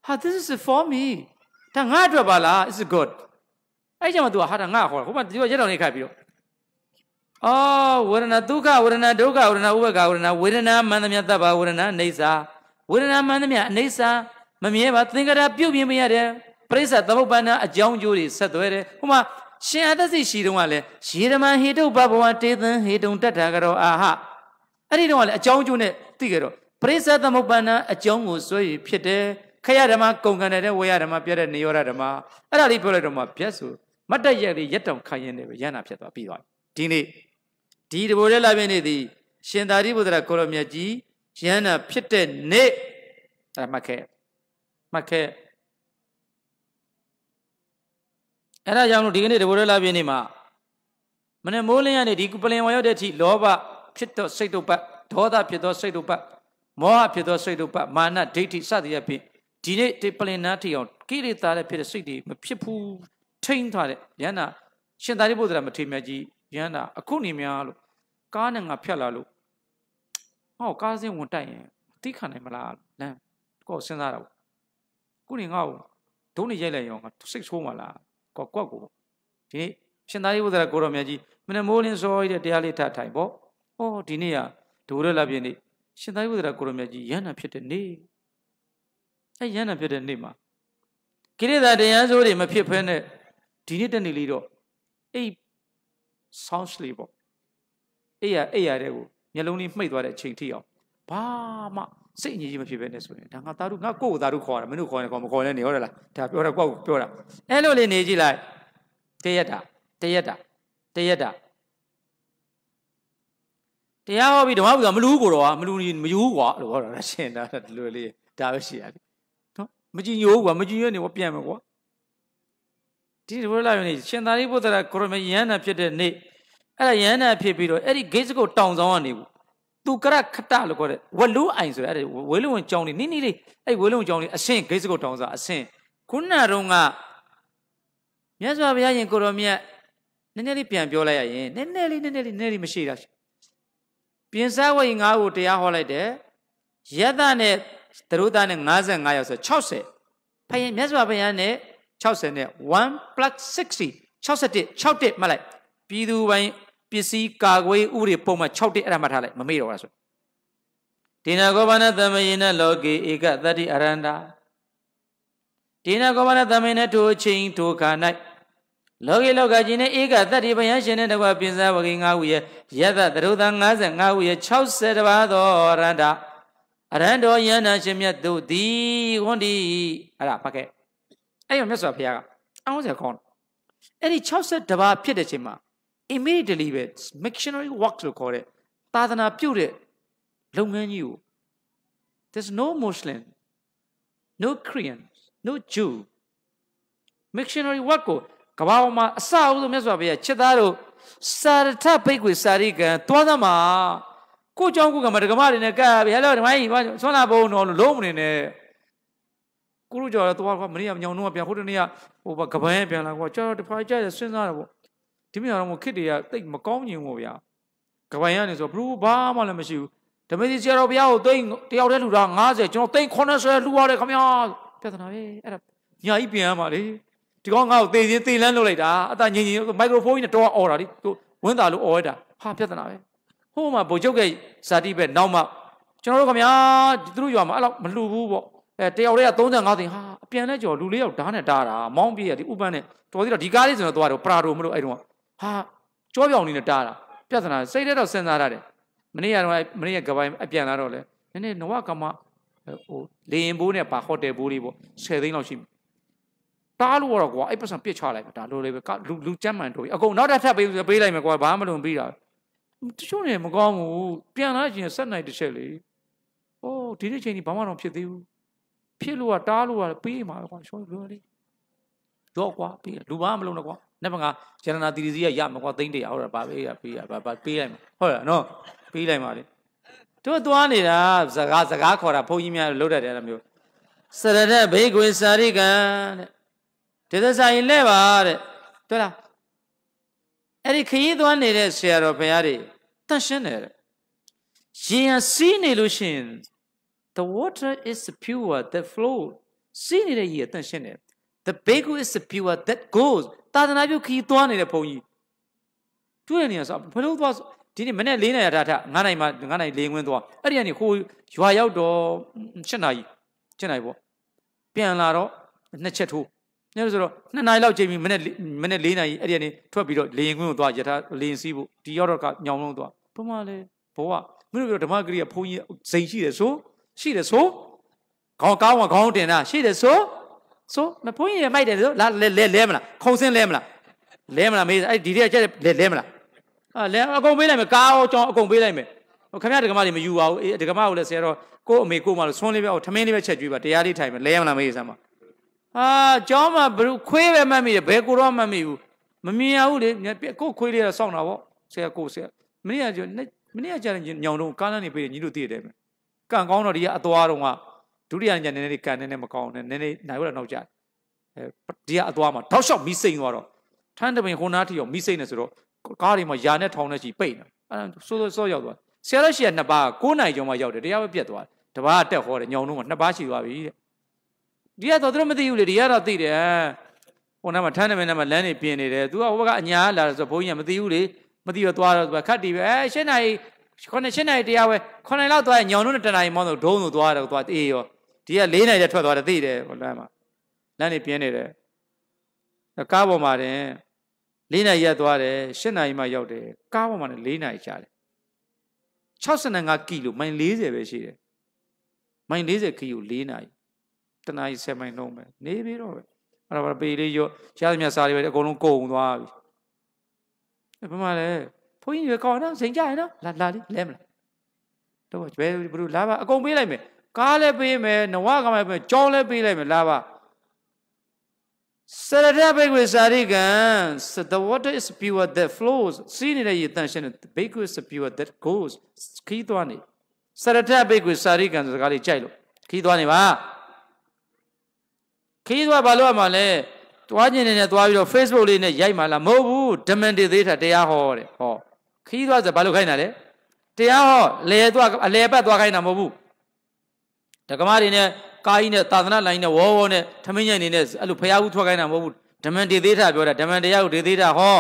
ဟာ this is for me ဒါငါအတွက်ပါလား is good အဲ့ကြမှာ तू ဟာဒါငါဟောဟိုမှာ तू ရက်တောင်လေးခတ်ပြီးတော့အော်ဝေဒနာဒုက္ခဝေဒနာဒုက္ခဝေဒနာဥပ္ပခဝေဒနာဝေဒနာမှန်သမျှတတ်ပါဝေဒနာအိဋ္ဌာ ဝေဒနာမှန်သမျှအိဋ္ဌာမမြဲပါသင်္ကရာပြုတ်ပြင်းမရတယ်ပရိစ္ဆသမုပ္ပန္နအကြောင်းကျိုးတွေဆက်သွဲတယ်ဟိုမှာရှင်အသက်စိရှိတုန်းကလည်းရေဓမဟေတုဘဘဝတေသံဟေတုံတတ္ထာကရောအာဟအဲ့ဒီတုန်းကလည်းအကြောင်းကျိုးနဲ့သိကြတော့ပရိစ္ဆသမုပ္ပန္နအကြောင်းကိုစွဲရဖြစ်တယ်ခရဓမ္မကုန်ကန်တဲ့ဝေယဓမ္မပြတဲ့နေရောဓမ္မအဲ့ဒါလေးပြောလိုက်တော့မှဗျက်ဆိုမတ်တရက်လေးရက်တောင်ခိုင်းရင်လည်းရဟနာဖြစ်သွားပြီးသွားပြီဒီနေ့ဒီတဘိုးရဲလာပြည့်နေသည်ရှင်သာရိပုတ္တရာကိုရမြတ်ကြီး ရဟန္တာဖြစ်တဲ့နေ့အဲ့မှတ်ခဲ့မှတ်ခဲ့အဲ့ဒါကြောင့်လို့ဒီကနေ့တဘိုးရဲလာပြည့်နေမှာမနေ့မိုးလင်းရနေဒီပလင်ဝရောက်တဲ့အထိလောဘဖြစ်သောစိတ်တို့ပတ်ဒေါသဖြစ်သောစိတ်တို့ပတ်မောဟဖြစ်သောစိတ်တို့ပတ်မာနဒိဋ္ဌိစသည်အဖြစ်ဒီနေ့ဒီပလင်နာထီအောင်ကိရိတာလည်းဖြစ်တဲ့စိတ်တွေမဖြစ်ဘူးထိမ့်ထားတဲ့ရဟန္တာရှင်သာရိပုတ္တရာမထေရမြတ်ကြီးရဟန္တာအခုနေများလို့ကားနဲ့ငါဖြတ်လာလို့ ဟောကားစင်းဝင်တိုက်ရင်သိခံနိုင်မလားလမ်းကောစဉ်းစားတာပေါ့ခုနေငါ့ကိုဒုံးနေရိုက်လိုက်ရောငါစိတ်ဆိုးမလားကောကွက်ကိုဒီနေ့ရှင်သာရိပုတ္တရာကိုရောမြတ်ကြီးမနေ့မိုးလင်းစောရတဲ့တရားလေးထထိုင်ပေါ့ဟောဒီနေ့ကဒိုရလာပြည့်နေ့ရှင်သာရိပုတ္တရာကိုရောမြတ်ကြီးရဟန္တာဖြစ်တဲ့နေ့အဲရဟန္တာဖြစ်တဲ့နေ့မှာကိရိတာတရားစိုးတွေမဖြစ်ဖဲနဲ့ဒီနေ့တနေ့လေးတော့အိတ် sound sleep ပေါ့အိယာအိယာတဲ့ကို မျက်လုံးလေးမှိတ်သွားတဲ့အချိန်ထိအောင်ဘာမှစိတ်အငြိကြီးမဖြစ်ပဲနဲ့ဆိုရင်ဒါငါသားတို့ငါကိုယ့်ကိုသားတို့ခေါ်တာမင်းတို့ခေါ်နေခေါ်မခေါ်နေနေဟုတ်တယ်လားဒါပြောတာကိုယ့်ကိုပြောတာအဲ့လိုလေးနေကြည့်လိုက်တရက်တာတရက်တာတရက်တာတရားဟောပြီးဓမ္မပူဇာမလူကိုတော့မလူမယူကွာလို့ဟောတာရှင်းတာဒီလိုလေးဒါပဲရှိရတယ်နော်မကြည်ညိုးကွာမကြည်ညိုးနေကွာပြန်မယ်ကွာဒီလိုလာရနေရှင်သာရိပုတ္တရာကိုရမယန္နာဖြစ်တဲ့နေ့ အဲ့ဒါယန္နာဖြစ်ပြီးတော့အဲ့ဒီဂိတ်စကိုတောင်ဆောင်ကနေဘူးသူကရခတလို့ခေါ်တဲ့ဝလူအိုင်ဆိုတဲ့အဲ့ဒီဝေလူဝင်ကြောင်းလေးနိနိလေးအဲ့ဝေလူဝင်ကြောင်းလေးအဆင့်ဂိတ်စကိုတောင်စားအဆင့်ခုနတုန်းကမြတ်စွာဘုရားရှင်ကိုရောမြတ်နည်းနည်းလေးပြန်ပြောလိုက်ရရင်နည်းနည်းလေးနည်းနည်းလေးနည်းနည်းလေးမရှိတာပြင်စားဝိငါးကိုတရားဟောလိုက်တယ်ယတနဲ့သရုဒ္ဒနဲ့55ရောက်ဆို60ဖယင်မြတ်စွာဘုရားနဲ့60နဲ့1 60 61 6တစ်မှတ်လိုက်ပြည်သူပိုင်း ပစ္စည်းကာကွယ်ဥပဒေပုံမှန်6တစ်အဲ့ဒါမှတ်ထားလိုက်မမေ့တော့ဘူးဆိုဒေနာကောဘာနသမယေနလောကေဧကတတိအရန္တာဒေနာကောဘာနသမယေနထိုချင်းထိုခါ၌လောကေလောကကြီးနဲ့ဧကတတိဘယရှင်နဲ့တကွာပြင်စားဝကေ၅ခုရဲ့ယတသရုဒ္ဓ55ခုရဲ့60ပါးသောရန္တာအရန္တောယန္နာရှင်မြတ်တို့သည်ဟွန်ဒီအဲ့ဒါဖတ်ခဲ့အဲ့ရမြတ်စွာဘုရားကအောင်းစရာကောင်းအဲ့ဒီ60တပါးဖြစ်တဲ့ချိန်မှာ immediately ပဲ missionary work လို့ခေါ်တဲ့သာသနာပြုတဲ့လုပ်ငန်းကြီးကို there's no muslim no korean no jew missionary work ကိုကမ္ဘာပေါ်မှာအစအဦးဆုံးမြတ်စွာဘုရားချစ်သားတို့စာရထပိတ်ွေစာရိကံသွားသမှာကိုကြောင့်ကိုကမဓကမတွေနဲ့ကပ်ပြီးဟဲ့လို့ဓမ္မကြီးဆွမ်းလာဘုံတော်လို့လုံးမနေနဲ့ကိုလူကြော်တော့သွားကမနေ့ကညောင်တော့ပြန်ဟိုတနေ့ကဟိုကပန်းပြန်လာကွာကြော်တော့တဖာကြရစဉ်းစားတာပေါ့ ဒီမြောင်တော့ခစ်တွေကတိတ်မကောင်းညင်ဘူးဗျာကပန်းရနေဆိုဘလူးဘာမှလည်းမရှိဘူးဓမ္မစီဆရာတော်ဘုရားကိုသိန်းတယောက်တည်းလှူတာ90ကျွန်တော်သိန်း80လှူရတယ်ခင်ဗျာပြဿနာပဲအဲ့ဒါညာကြီးပြန်ရမှာလေဒီကောင်ငါ့ကိုသေချင်းသေလန်းလုပ်လိုက်တာအတငြိမ်ငြိမ်မိုက်ခရိုဖုန်းကြီးနဲ့တော့អော်တာလေသူဝင်းတာလို့អော်ရတာဟာပြဿနာပဲဟိုမှာဗိုလ်ချုပ်ကဇာတိပဲနောက်မှကျွန်တော်တို့ခင်ဗျာသူတို့ရွာမှာအဲ့လောက်မလှူဘူးပေါ့အဲတယောက်တည်းက35သိန်းဟာအပြန်လဲကြော်လူလေးယောက်ဓာတ်နဲ့တားတာမောင်းပြေးရဒီဥပန်းနဲ့တော်သေးတော့ဒီကားလေးဆိုတော့သွားတော့ပရာတိုမလို့အဲ့တုန်းက ဟာကြောပြောင်လေးနဲ့တားတာပြဿနာစိတ်ထဲတော့စဉ်းစားရတယ်မနေ့ကတော့မနေ့ကကပိုင်းအပြန်လာတော့လေနည်းနည်းနဝကမဟိုလေရင်ဘိုးနဲ့ပါဟိုတယ်ဘိုးလေးပေါ့10သိန်းလောက်ရှိတားလို့တော့ကွာအဲ့ပတ်စံပြစ်ချလိုက်တာလိုလေးပဲလူလူကြမ်းမှန်တို့အကုန်နောက်တစ်ထပ်ပေးပေးလိုက်မယ်ကွာဘာမှမလုပ်ပြီးတာတချို့နေမကောင်းဘူးပြန်လာခြင်းဆက်နိုင်တစ်ချက်လေ။အိုးဒီနေ့ချိန်ကြီးဘာမှတော့ဖြစ်သေးဘူး။ဖြစ်လို့ကတားလို့ကပေးမှာကွာရှောလို့လေ။တော့ကွာပေးလူဘာမှမလုပ်တော့ကွာ။ နေ့ကကျရနာတီရီစီကရမှာကွာသိန်းတရာဟုတ်တယ်ဗာပေးရပေးရဗာပေးလိုက်မှာဟုတ်လားနော်ပေးလိုက်ပါလေ။တို့သွားနေတာစကားစကားခေါ်တာဘုန်းကြီးများလို့တတ်တယ်အဲ့လိုမျိုး။စရတဲ့ဘေးကွင်စာရိကံတဲ့။ဒေသဆိုင်လဲပါတဲ့။တွေ့လားအဲ့ဒီခရီးသွားနေတဲ့ဆရာတော်ဘုရားတွေတန့်ရှင်းတယ်ရေရစီးနေလို့ရှိရင် the water is pure that flow စီးနေတဲ့ရေတန့်ရှင်းတယ် the begu is pure that goes သာသနာပြုခရီးသွားနေတဲ့ဘုန်းကြီးတွေ့နေရဆိုဘယ်လိုသွားဒီနေ့မနေ့၄နိုင်ရထား9နိုင်မှ9နိုင်၄ငွင်းသွားအဲ့ဒီကနေဟိုရွာရောက်တော့7နာရီ7နာရီပေါ့ပြန်လာတော့နှစ်ချက်ထိုးညဆိုတော့2နာရီလောက်ချိန်ပြီးမနေ့မနေ့4နာရီအဲ့ဒီကနေထွက်ပြီးတော့လေရင်ကွင်းကိုသွားရထားလေရင်စီးဖို့ဒီရောက်တော့ကညောင်လုံးသွားဘုမလဲဘဝမင်းတို့ပြောဓမ္မဂရိကဘုန်းကြီးဇိမ်ရှိတယ်ဆိုရှိတယ်ဆိုခေါင်းကောင်းကခေါင်းတင်တာရှိတယ်ဆို ဆိုမဘုန်းကြီးရမိုက်တယ်ဆိုလာလဲလဲလဲမလားခုံစင်းလဲမလားလဲမလားမေးအဲ့ဒီတည်းကကျလဲလဲမလားအာလဲအကုန်ပေးလိုက်မယ်ကားရောကြောင်းအကုန်ပေးလိုက်မယ်ခင်ဗျားဒကမတွေမယူပါဘူးအေးဒကမကိုလည်းဆရာတော်ကိုအမေကိုမလို့ဆွန်းလေးပဲထမင်းလေးပဲချက်ကျွေးပါတရားလေးထိုင်မယ်လဲမလားမေးစမ်းပါအာကျောင်းမှာဘယ်ခွေးပဲမှတ်မိတယ်ဘယ်ကိုတော့မှတ်မိဘူးမမြင်ရဘူးလေကိုခွေးလေးတော့စောင့်တာပေါ့ဆရာကိုဆရာမင်းကကျမနေ့ကကြာညောင်တော့ကားလမ်းနေပေးညီတို့သိရတယ်မယ်ကန်ကောင်းတော့ဒီကအသွားတော့က ဒုတိယညနေနေကန်နေနေမကောင်းနဲ့နည်းနည်းနိုင်တော့နောက်ကြအဲဒီကအသွားမှာတောက်လျှောက်မီးစိမ့်သွားတော့ထန်းတပင်ခုနာထီအောင်မီးစိမ့်နေဆိုတော့ကားတွေမှာယာနဲ့ထောင်နဲ့ချီပိတ်နေအဲဆိုးဆိုးရောက်သွားဆရာတော်ရှိကနှစ်ပါး9နိုင်ကျော်မှရောက်တယ်တရားပဲပြတ်သွားတယ်တပါးတက်ဟောတယ်ညောင်တော့ကနှစ်ပါးရှိသွားပြီတဲ့ဒီကတော့သူတို့မသိဘူးလေဒီကတော့သိတယ်ဟိုနားမှာထန်းတပင်နားမှာလမ်းနေပြင်နေတယ်သူကဟိုဘကအညာလာတယ်ဆိုဘုန်းကြီးကမသိဘူးလေမသိတော့သွားတော့ခတ်တီးပဲအဲရှင်းနိုင်ခုနှစ်ရှင်းနိုင်တရားပဲခုနှစ်လောက်သွားညောင်တို့နဲ့တနိုင်မောင်းတော့ဒုံးတို့သွားတော့သွားအေးရော ဒီကလေးနိုင်တဲ့ထွက်သွားတယ်သိတယ်ဟိုလမ်းမှာလမ်းနေပြင်းနေတယ်ကားပေါ်မှာတင်လေးနိုင်ရက်သွားတယ်ရှင်းနိုင်မှရောက်တယ်ကားပေါ်မှာလည်းလေးနိုင်ချတယ်65ကီလိုမိုင်40ပဲရှိတယ်မိုင်40ကီလို၄နိုင်တနားကြီး7မိုင်လုံးပဲနေပြီးတော့ပဲအဲ့ဒါပေလေးရောရသမျှစားတွေပဲအကုန်လုံးကုန်သွားပြီဘယ်မှာလဲဘုန်းကြီးတွေကောင်းနော်စိန်ကြရနော်လာလာလေးလဲမလားတော့ဘယ်ဘယ်လိုလာပါအကုန်ပေးလိုက်မယ် ကားလည်းပေးမယ်နဝကမပေးကြောင်းလည်းပေးလိုက်မယ်လာပါစရတဘိကွေစာရိကံ the water is pure that flows စီးနေတဲ့ရေတန်ရှင်းတဲ့ဘိကွေ is pure that goes ခီးသွားနေစရတဘိကွေစာရိကံဆိုစကားလေးကြိုက်လို့ခီးသွားနေပါခီးသွားဘာလို့ရမှာလဲတွားကျင်နေနဲ့တွားပြီးတော့ Facebook လေးနဲ့ရိုက်မှလားမဟုတ်ဘူးဒမန်တေသေးတာတရားဟောတဲ့ဟောခီးသွားဆိုဘာလို့ခိုင်းတာလဲတရားဟောလဲသွားအလဲပတ်သွားခိုင်းတာမဟုတ်ဘူး ဓကမတွေနဲ့ကာကြီးနဲ့သာသနာလိုင်းနဲ့ဝေါ်ဝေါ်နဲ့ထမင်းညိုင်နေနဲ့အဲ့လိုဖျားဘူးထွက်ခိုင်းတာမဟုတ်ဘူးဓမန်တေသေးတာပြောတာဓမန်တရားကိုတေသေးတာဟော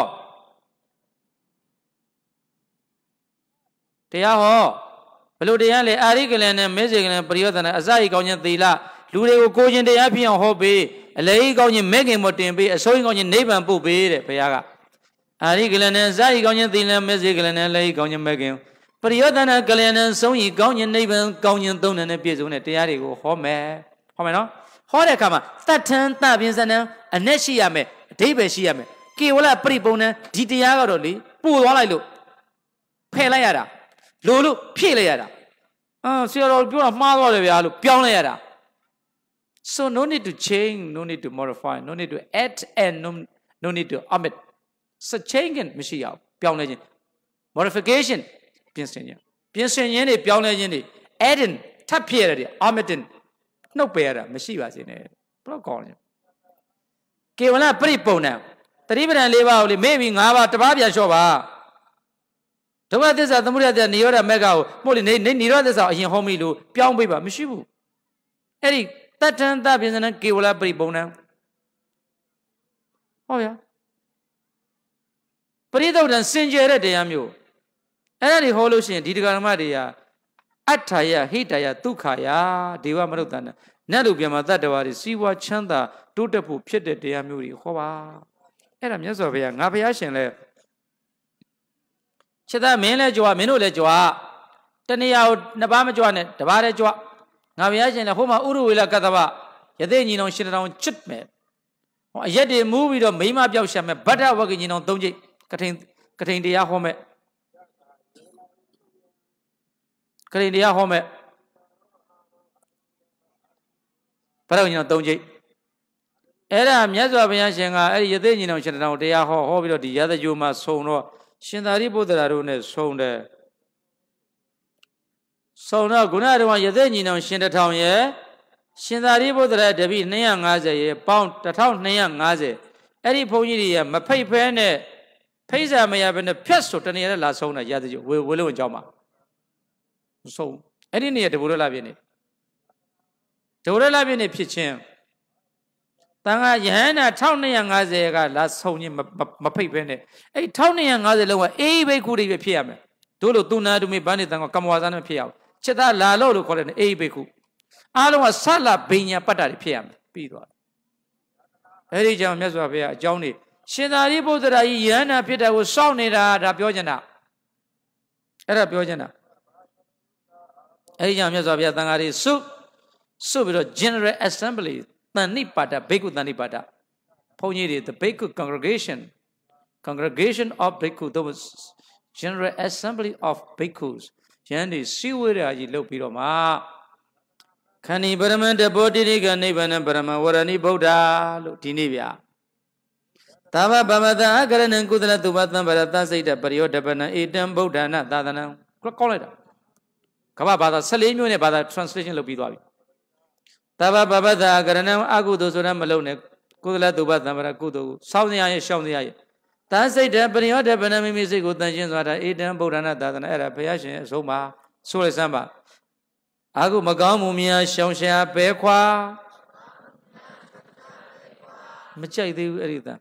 တရားဟောဘလို့တရားလဲအာရိကလန်နဲ့မေဇေကလန်ပရိယောသနာအစရိကောင်းခြင်းသီလလူတွေကိုကိုခြင်းတရားဖြစ်အောင်ဟောပေးအလေကြီးကောင်းခြင်းမဲခင်မတင်ပေးအစိုးရကောင်းခြင်းနိဗ္ဗာန်ပို့ပေးတဲ့ဘုရားကအာရိကလနဲ့ဇာရိကောင်းခြင်းသီလမေဇေကလနဲ့လေကြီးကောင်းခြင်းမဲခင် ပရိယောဒနာကလျာဏဆုံးဤကောင်းခြင်းနိဗ္ဗာန်ကောင်းခြင်းသုံးတယ်နဲ့ပြည့်စုံတဲ့တရားတွေကိုဟောမယ်ဟောမယ်နော်ဟောတဲ့အခါမှာတတ်ထန်တပြင်းစနံအ내ရှိရမယ်အဓိပ္ပာယ်ရှိရမယ်ကေဝလပရိပုံဏဒီတရားကတော့လေပို့သွားလိုက်လို့ဖယ်လိုက်ရတာလိုလို့ဖြည့်လိုက်ရတာအာဆရာတော်ပြောတာမှားသွားတယ်ဗျာလို့ပြောင်းလိုက်ရတာ so no need to change no need to modify no need to add and no, no need to omit စ change မရှိရအောင်ပြောင်းလဲခြင်း modification ပြင်ဆင်ခြင်းပြင်ဆင်ခြင်းတွေပြောင်းလဲခြင်းတွေ adding ထပ်ဖြစ်ရတယ် omitting နှုတ်ပယ်ရတာမရှိပါစေနဲ့ဘလို့ကောင်းလဲကေဝလပရိပုံဏတတိပဒံ၄ပါးကိုလေမေ့ပြီး၅ပါးတပါးပြန်လျှော့ပါဒုက္ခသစ္စာသမုဒယသစ္စာနိရောဓမက္ခကိုမို့လေနေနိရောဓသစ္စာအရင်ဟောမိလို့ပြောင်းပေးပါမရှိဘူးအဲ့ဒီတတ္ထံသပြင်းစနကေဝလပရိပုံဏဟောဗျာပရိသုတ်တန်စင်ကြယ်တဲ့တရားမျိုး အဲ့ဒါတွေဟောလို့ရှိရင်ဒီဒကာဓမ္မတွေကအဋ္ဌာယဟိတယဒုက္ခယဒေဝမရုတ်တန်နတ်လူပြန်မှာတတ္တဝါတွေစီးပွားချမ်းသာတိုးတက်ဖို့ဖြစ်တဲ့တရားမျိုးတွေဟောပါအဲ့ဒါမြတ်စွာဘုရားငါဘုရားရှင်လဲချက်သားမင်းလဲကြွားမင်းတို့လဲကြွားတဏှာကိုနှစ်ပါးမကြွားနဲ့တပါးလဲကြွားငါဘုရားရှင်လဲဟိုမှာဥရဝေလကတ္တဗယသိညီတော်ရှင်တော်ချစ်မယ်ဟောအရက်တွေမူးပြီးတော့မိမပြောက်ရှာမယ်ဗဒ္ဒဝဂ္ဂညီတော်သုံးချိတ်ကထိန်ကထိန်တရားဟောမယ် ကထိန်တရားဟောမယ်ဗဒ္ဒဝဂ္ဂညီတော်သုံးချိတ်အဲ့ဒါမြတ်စွာဘုရားရှင်ကအဲ့ဒီယသိညီတော်ရှင်တော်တရားဟောဟောပြီးတော့ဒီရသကြိုမှာဆုံတော့ရှင်သာရိပုတ္တရာတို့နဲ့ဆုံတယ်ဆုံတော့ခုနကတော့ယသိညီတော်ရှင်တထောင်ရဲ့ရှင်သာရိပုတ္တရာတပည့်250ရဲ့ပေါင်း1250အဲ့ဒီဘုန်းကြီးတွေကမဖိတ်ဖဲနဲ့ဖိတ်စာမရဘဲနဲ့ဖြတ်ဆိုတနေရလာဆုံးတာရသကြိုဝေဝေလုံးအကြောင်းမှာ ဆုံးအဲ့ဒီနေရတဘူရလာပြည့်နေတဘူရလာပြည့်နေဖြစ်ချင်းတန်ခါယဟန္တာ1250ကလာဆုံးခြင်းမဖိတ်ပဲနဲ့အဲ့1250လုံးကအေးဘိက္ခုတွေပဲဖြစ်ရမယ်တို့လိုသူနာတုမေဗန်းနေတန်ကကမ္မဝါစာနဲ့ဖြစ်ရအောင်ချက်သားလာလို့လို့ခေါ်တယ်အေးဘိက္ခုအားလုံးကဆလဘိညာပတ္တာတွေဖြစ်ရမယ်ပြီးသွားအဲ့ဒီကြောင့်မြတ်စွာဘုရားအကြောင်းနေရှင်သာရိပုတ္တရာကြီးယဟန္တာဖြစ်တဲ့ကိုစောင့်နေတာဒါပြောချင်တာအဲ့ဒါပြောချင်တာ အဲ့ဒီကြောင့်မြတ်စွာဘုရားတန်ခါတွေစုစုပြီးတော့ general assembly တန်နိပါဒဘိက္ခုတန်နိပါဒဘုန်းကြီးတွေ the bhikkhu congregation congregation of bhikkhu those general assembly of bhikkhus ယန္တိစီဝေရာကြီးလုပ်ပြီးတော့မှခဏိပရမတဘောတိရိကနိဗ္ဗာန်ပရမဝရဏိဗုဒ္ဓလို့ဒီနေ့ဗျာသာဘဗမတအကရဏံကုသလသုဘသံဗရတစိတ်တပရိယောတပနံဧတံဗုဒ္ဓနာသာသနံကောင်းလိုက်တာ ကမ္ဘာဘာသာ14မျိုးနဲ့ဘာသာ translation လုပ်ပြီးသွားပြီတဘပပတ္တကရဏံအကုသိုလ်ဆိုတဲ့မလုံးနဲ့ကုသလတုပသံဗရကုသိုလ်ကိုစောင်းစရာရဲ့ရှောင်းစရာရဲ့တန်စိတ်တပရိယောတပနမိမိစိတ်ကိုတန်ရှင်းစွာတာအေတံဗုဒ္ဓနာသာသနာအဲ့ဒါဘုရားရှင်အဆုံးပါဆိုရစမ်းပါအာကုမကောင်းမှုများရှောင်ရှားပဲခွာမကြိုက်သေးဘူးအဲ့ဒီတန်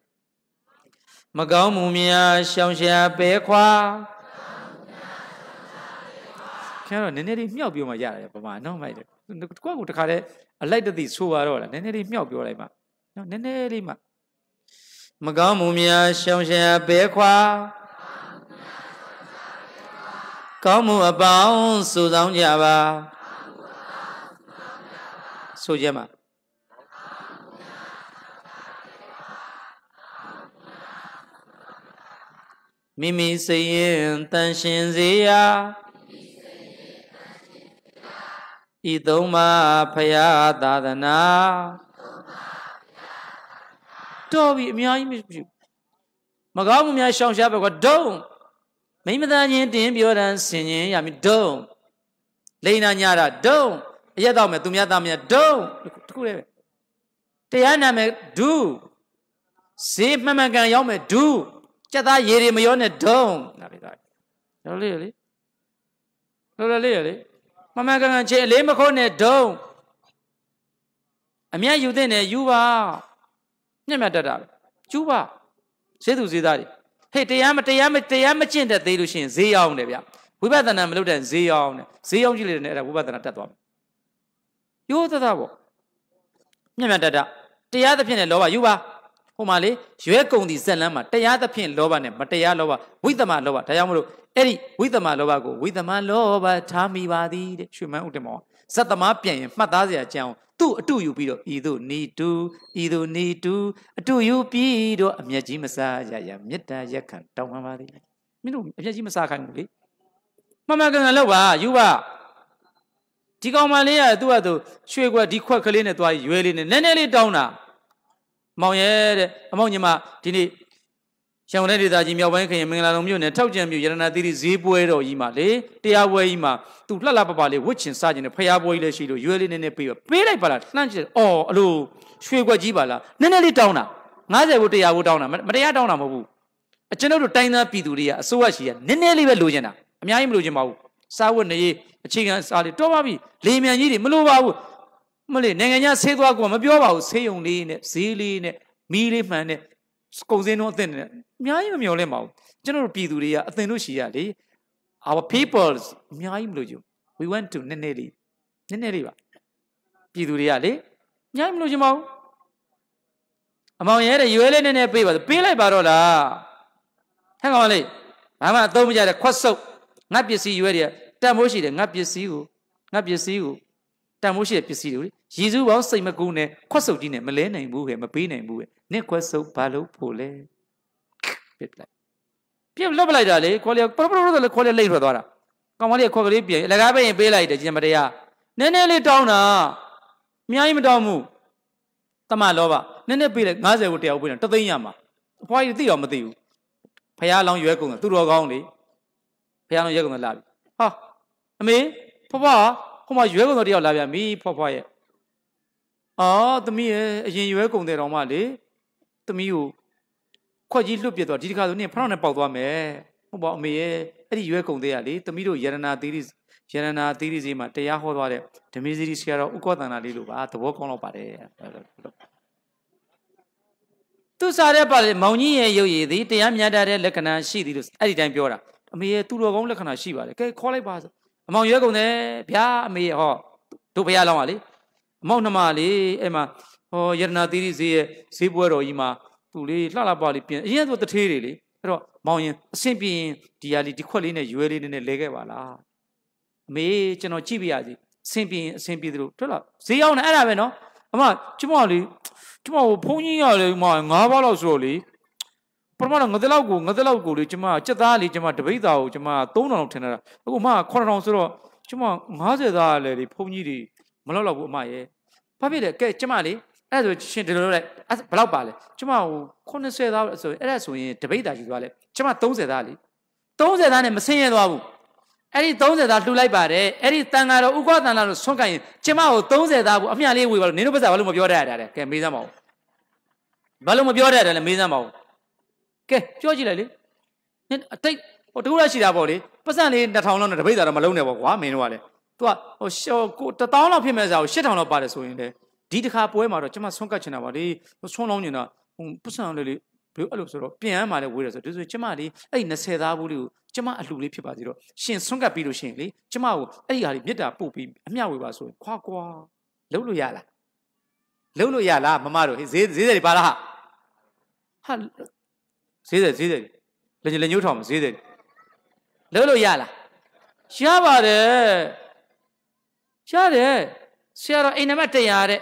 မကောင်းမှုများရှောင်ရှားပဲခွာ ခင်ဗျားတော့နည်းနည်းလေးမြှောက်ပြောမှရတယ်ပမာနော်မိုက်တယ်ကိုယ့်ကိုတခါတည်းအလိုက်တသိဆိုပါတော့လားနည်းနည်းလေးမြှောက်ပြောလိုက်ပါနော်နည်းနည်းလေးမှမကောင်းမှုများရှောင်ရှားပဲခွာကောင်းမှုအပေါင်းစုဆောင်ကြပါဆိုကြမှာမိမိစိတ်ရင်တန်ရှင်စေရာ ဤသုံးပါဖရာသာသနာတော်ပြီအများကြီးမရှိမကောင်းမှုများရှောင်ရှားပဲကဒုံမိမသားချင်းတင်းပြောတန်းဆင်ရင်ရမည်ဒုံလိန်နာညတာဒုံအရက်တော့မယ်သူများသားများဒုံတခုတည်းပဲတရားနာမယ်ဒုဈေးမှန်မှန်ကန်ရောက်မယ်ဒုစက်သားရေတွေမရောနဲ့ဒုံနာပြီသားတော်လေးလေတော်လေးလေ မမကန်ကန်ချေအလေးမခိုးနဲ့ဒုံအမြတ်ယူတဲ့နဲ့ယူပါညက်မြတ်တတ်တာကျူးပါဈေးသူဈေးသားတွေဟေ့တရားမတရားမတရားမကျင့်တဲ့သေးလို့ရှိရင်ဈေးရောက်တယ်ဗျဝိပဿနာမလုပ်တဲ့ဈေးရောက်တယ်ဈေးရောက်ကြည့်လိုက်တဲ့အဲ့ဒါဝိပဿနာတက်သွားမယ်ရိုးသသားပေါ့ညက်မြတ်တတ်တာတရားသဖြင့်လည်းလောဘယူပါ ဟိုမှာလေရွဲကုံဒီဇက်လန်းမှာတရားသဖြင့်လောဘနဲ့မတရားလောဘဝိသမလောဘဒါကြောင့်မလို့အဲ့ဒီဝိသမလောဘကိုဝိသမလောဘထားမိပါသည်တဲ့ရွှေမန်းဥတ္တမောဇတ်သမားပြန်ရင်မှတ်သားစရာကြံအောင်သူ့အတူယူပြီးတော့ဤသို့နီတူဤသို့နီတူအတူယူပြီးတော့အမျက်ကြီးမစားရရမေတ္တာရက်ခံတောင်းပန်ပါသည်မင်းတို့အမျက်ကြီးမစားခိုင်းဘူးလေမမကန်ကန်လောက်ပါယူပါဒီဒီကောင်မလေးကသူ့ဟာသူရွှေခွက်ဒီခွက်ကလေးနဲ့သွားရွယ်လေးနဲ့နည်းနည်းလေးတောင်းတာ မောင်ရဲ့တဲ့အမောင်ညီမဒီနေ့ရှောင်းတဲ့ဒေသကြီးမြောက်ပိုင်းခရင်မင်္ဂလာတော်မြို့နယ်ထောက်ကြံမြို့ရတနာသီရိဈေးပွဲတော်ကြီးမှာလေတရားပွဲကြီးမှာသူလှလှပပလေးဝစ်ချင်စားချင်တဲ့ဖျားပွဲကြီးလည်းရှိလို့ရွယ်လေးနည်းနည်းပေးပါပေးလိုက်ပါလားလှမ်းချင်အော်အလိုရွှေခွက်ကြီးပါလားနည်းနည်းလေးတောင်းတာ90ဘုတရားဘုတောင်းတာမတရားတောင်းတာမဟုတ်ဘူးအကျွန်ုပ်တို့တိုင်းသားပြည်သူတွေကအစိုးရရှိရနည်းနည်းလေးပဲလိုချင်တာအများကြီးမလိုချင်ပါဘူးစားဝတ်နေရေးအခြေခံစားလေးတော့ပါပြီလေမြန်ကြီးတွေမလိုပါဘူး မလေးနိုင်ငံခြားဆေးသွားကောမပြောပါဘူးဆေးရုံလေးနဲ့ဈေးလေးနဲ့မီးလေးမှန်နဲ့ကုန်စင်းတော့အသင့်နဲ့အများကြီးမမျော်လင့်ပါဘူးကျွန်တော်တို့ပြည်သူတွေကအသင်တို့ရှိရလေ our people အများကြီးမလို့ကြ we went to နည်းနည်းလေးနည်းနည်းလေးပါပြည်သူတွေကလေအများကြီးမလို့ချင်ပါဘူးအမောင်ရဲတဲ့ရွယ်လေးနည်းနည်းပေးပါပေးလိုက်ပါတော့လားဟဲ့ကောင်လေးဘာမှအသုံးမကျတဲ့ခွတ်ဆုပ်ငါပစ္စည်းရွယ်တွေတန်မိုးရှိတယ်ငါပစ္စည်းကိုငါပစ္စည်းကို တန်မိုးရှိတဲ့ပစ္စည်းတွေရည်စူးပေါင်းစိတ်မကူးနဲ့ခွတ်ဆုပ်ကြီးနဲ့မလဲနိုင်ဘူးဟဲ့မပေးနိုင်ဘူးဟဲ့နင့်ခွတ်ဆုပ်ဘာလို့ဖို့လဲပြစ်လိုက်ပြစ်လွတ်ပလိုက်တာလေခေါ်လျပရပရဆိုလေခေါ်လျလိတ်ထွက်သွားတာကောင်မလေးခေါ်ကလေးပြင်အလကားပဲရင်ပေးလိုက်တယ်ကျင်မတရားနည်းနည်းလေးတောင်းတာအများကြီးမတောင်းဘူးတမလောဘနည်းနည်းပေးလိုက်90ကိုတရားပေးတာတသိန်းရမှာအဖွားကြီးသိအောင်မသိဘူးဖះလောင်းရွဲကုန်တယ်သူတော်ကောင်းလေဖះလောင်းရွဲကုန်တယ်လာပြီဟာအမေဖွားဖွား ဟိုမှာရွဲကုန်တော်တယောက်လာပြန်ပြီဖွားဖွားရဲ့အော်သမီးရဲ့အရင်ရွဲကုန်တယ်တော်မှလေသမီးကိုခွက်ကြီးလွတ်ပြတော့ဒီတစ်ခါဆိုနင်ဖရောင်းနဲ့ပေါက်သွားမယ်ဟုတ်ပါအမေရဲ့အဲ့ဒီရွဲကုန်တဲ့ကလေသမီးတို့ယရနာသီရိယရနာသီရိစီမှာတရားဟောသွားတဲ့ဓမေစီရိဆရာတော်ဥက္ကောတန္တာလေးလို့ပါသဘောကောင်းတော့ပါတယ်သူစားတဲ့ပါလေမောင်ကြီးရဲ့ရုပ်ရည်သည်တရားမြတ်တဲ့လက္ခဏာရှိသည်လို့အဲ့ဒီတိုင်းပြောတာအမေရဲ့သူတော်ကောင်းလက္ခဏာရှိပါတယ်ကဲခေါ်လိုက်ပါ အမောင်ရွဲကုန်တယ်ဗျာအမေဟောတို့ဘုရားလောင်းပါလေအမောင်နှမလေးအဲ့မှာဟောယရနာသီရိဈေးရဲ့ဈေးပွဲတော်ကြီးမှာသူလေးလှလှပလေးပြင်အရင်ကတထေးတွေလေအဲ့တော့မောင်ရင်အဆင်ပြေရင်ဒီဟာလေးဒီခွက်လေးနဲ့ရွယ်လေးနဲ့လဲခဲ့ပါလားအမေကျွန်တော်ကြည့်ပြရစီအဆင်ပြေရင်အဆင်ပြေသလိုထွက်လာဈေးရောက်နေအဲ့ဒါပဲနော်အမကျမလေးကျမဘုန်းကြီးရလေမငါးပါးလောက်ဆိုတော့လေ ပထမတော့ငသက်လောက်ကိုငသက်လောက်ကိုလေကျမစက်သားလေးကျမတပိတ်သားကိုကျမ3000လောက်ထင်တာအခုမှ9000ဆိုတော့ကျမ90သားလည်းလေဘုန်းကြီးတွေမလောက်တော့ဘူးအမရဲ့ဘာဖြစ်လဲကဲကျမလေးအဲ့ဆိုရှင်ဒီလိုလုပ်လိုက်ဘယ်လောက်ပါလဲကျမဟို80သားဆိုရင်အဲ့ဒါဆိုရင်တပိတ်သားယူသွားလဲကျမ30သားလေ30သားနဲ့မဆင်းရဲသွားဘူးအဲ့ဒီ30သားလှူလိုက်ပါတယ်အဲ့ဒီတန်ဃာတော်ဥက္ကဋ္ဌတန်ဃာတော်ဆွန့်ကင်ရင်ကျမကို30သားဘူးအမြလေးဝေပါလို့နင်တို့ပါစားဘာလို့မပြောတတ်ရတာလဲကဲမေးစမ်းပါဦးဘာလို့မပြောတတ်တယ်လဲမေးစမ်းပါဦး ကဲပြောကြည့်လိုက်လေနင်အတိတ်ဟိုတကူရရှိတာပေါ့လေပတ်စံလေး2000လောက်နဲ့တပိတ်သားတော့မလုံးနဲ့ပေါ့ကွာမင်းတို့ကလေ तू ကဟိုကို1000လောက်ဖြစ်မဲ့စားကို8000လောက်ပါတယ်ဆိုရင်လေဒီတစ်ခါပွဲမှာတော့ကျမဆွန့်ကတ်ချင်တာပါလေဆွန့်လောင်းနေတာဟိုပတ်စံလေးလေးဘယ်အဲ့လိုဆိုတော့ပြန်မှလည်းဝေးတယ်ဆိုဒီဆိုကျမလေးအဲ့20သားဘူးလေးကိုကျမအလှလေးဖြစ်ပါစီတော့ရှင်ဆွန့်ကပ်ပြီးလို့ရှင်လေကျမကိုအဲ့ဒီဟာလေးမြစ်တာပို့ပြီးအမျှဝေပါဆိုရင်ခွာခွာလုံးလို့ရလားလုံးလို့ရလားမမတို့ဈေးဈေးတွေပါလားဟာ ဈေးတွေဈေးတွေလက်ညလက်ညှိုးထောင်ဈေးတွေလုံးလို့ရလားရပါတယ်ရတယ်ဆရာတော်အိမ်နံပါတ်100တဲ့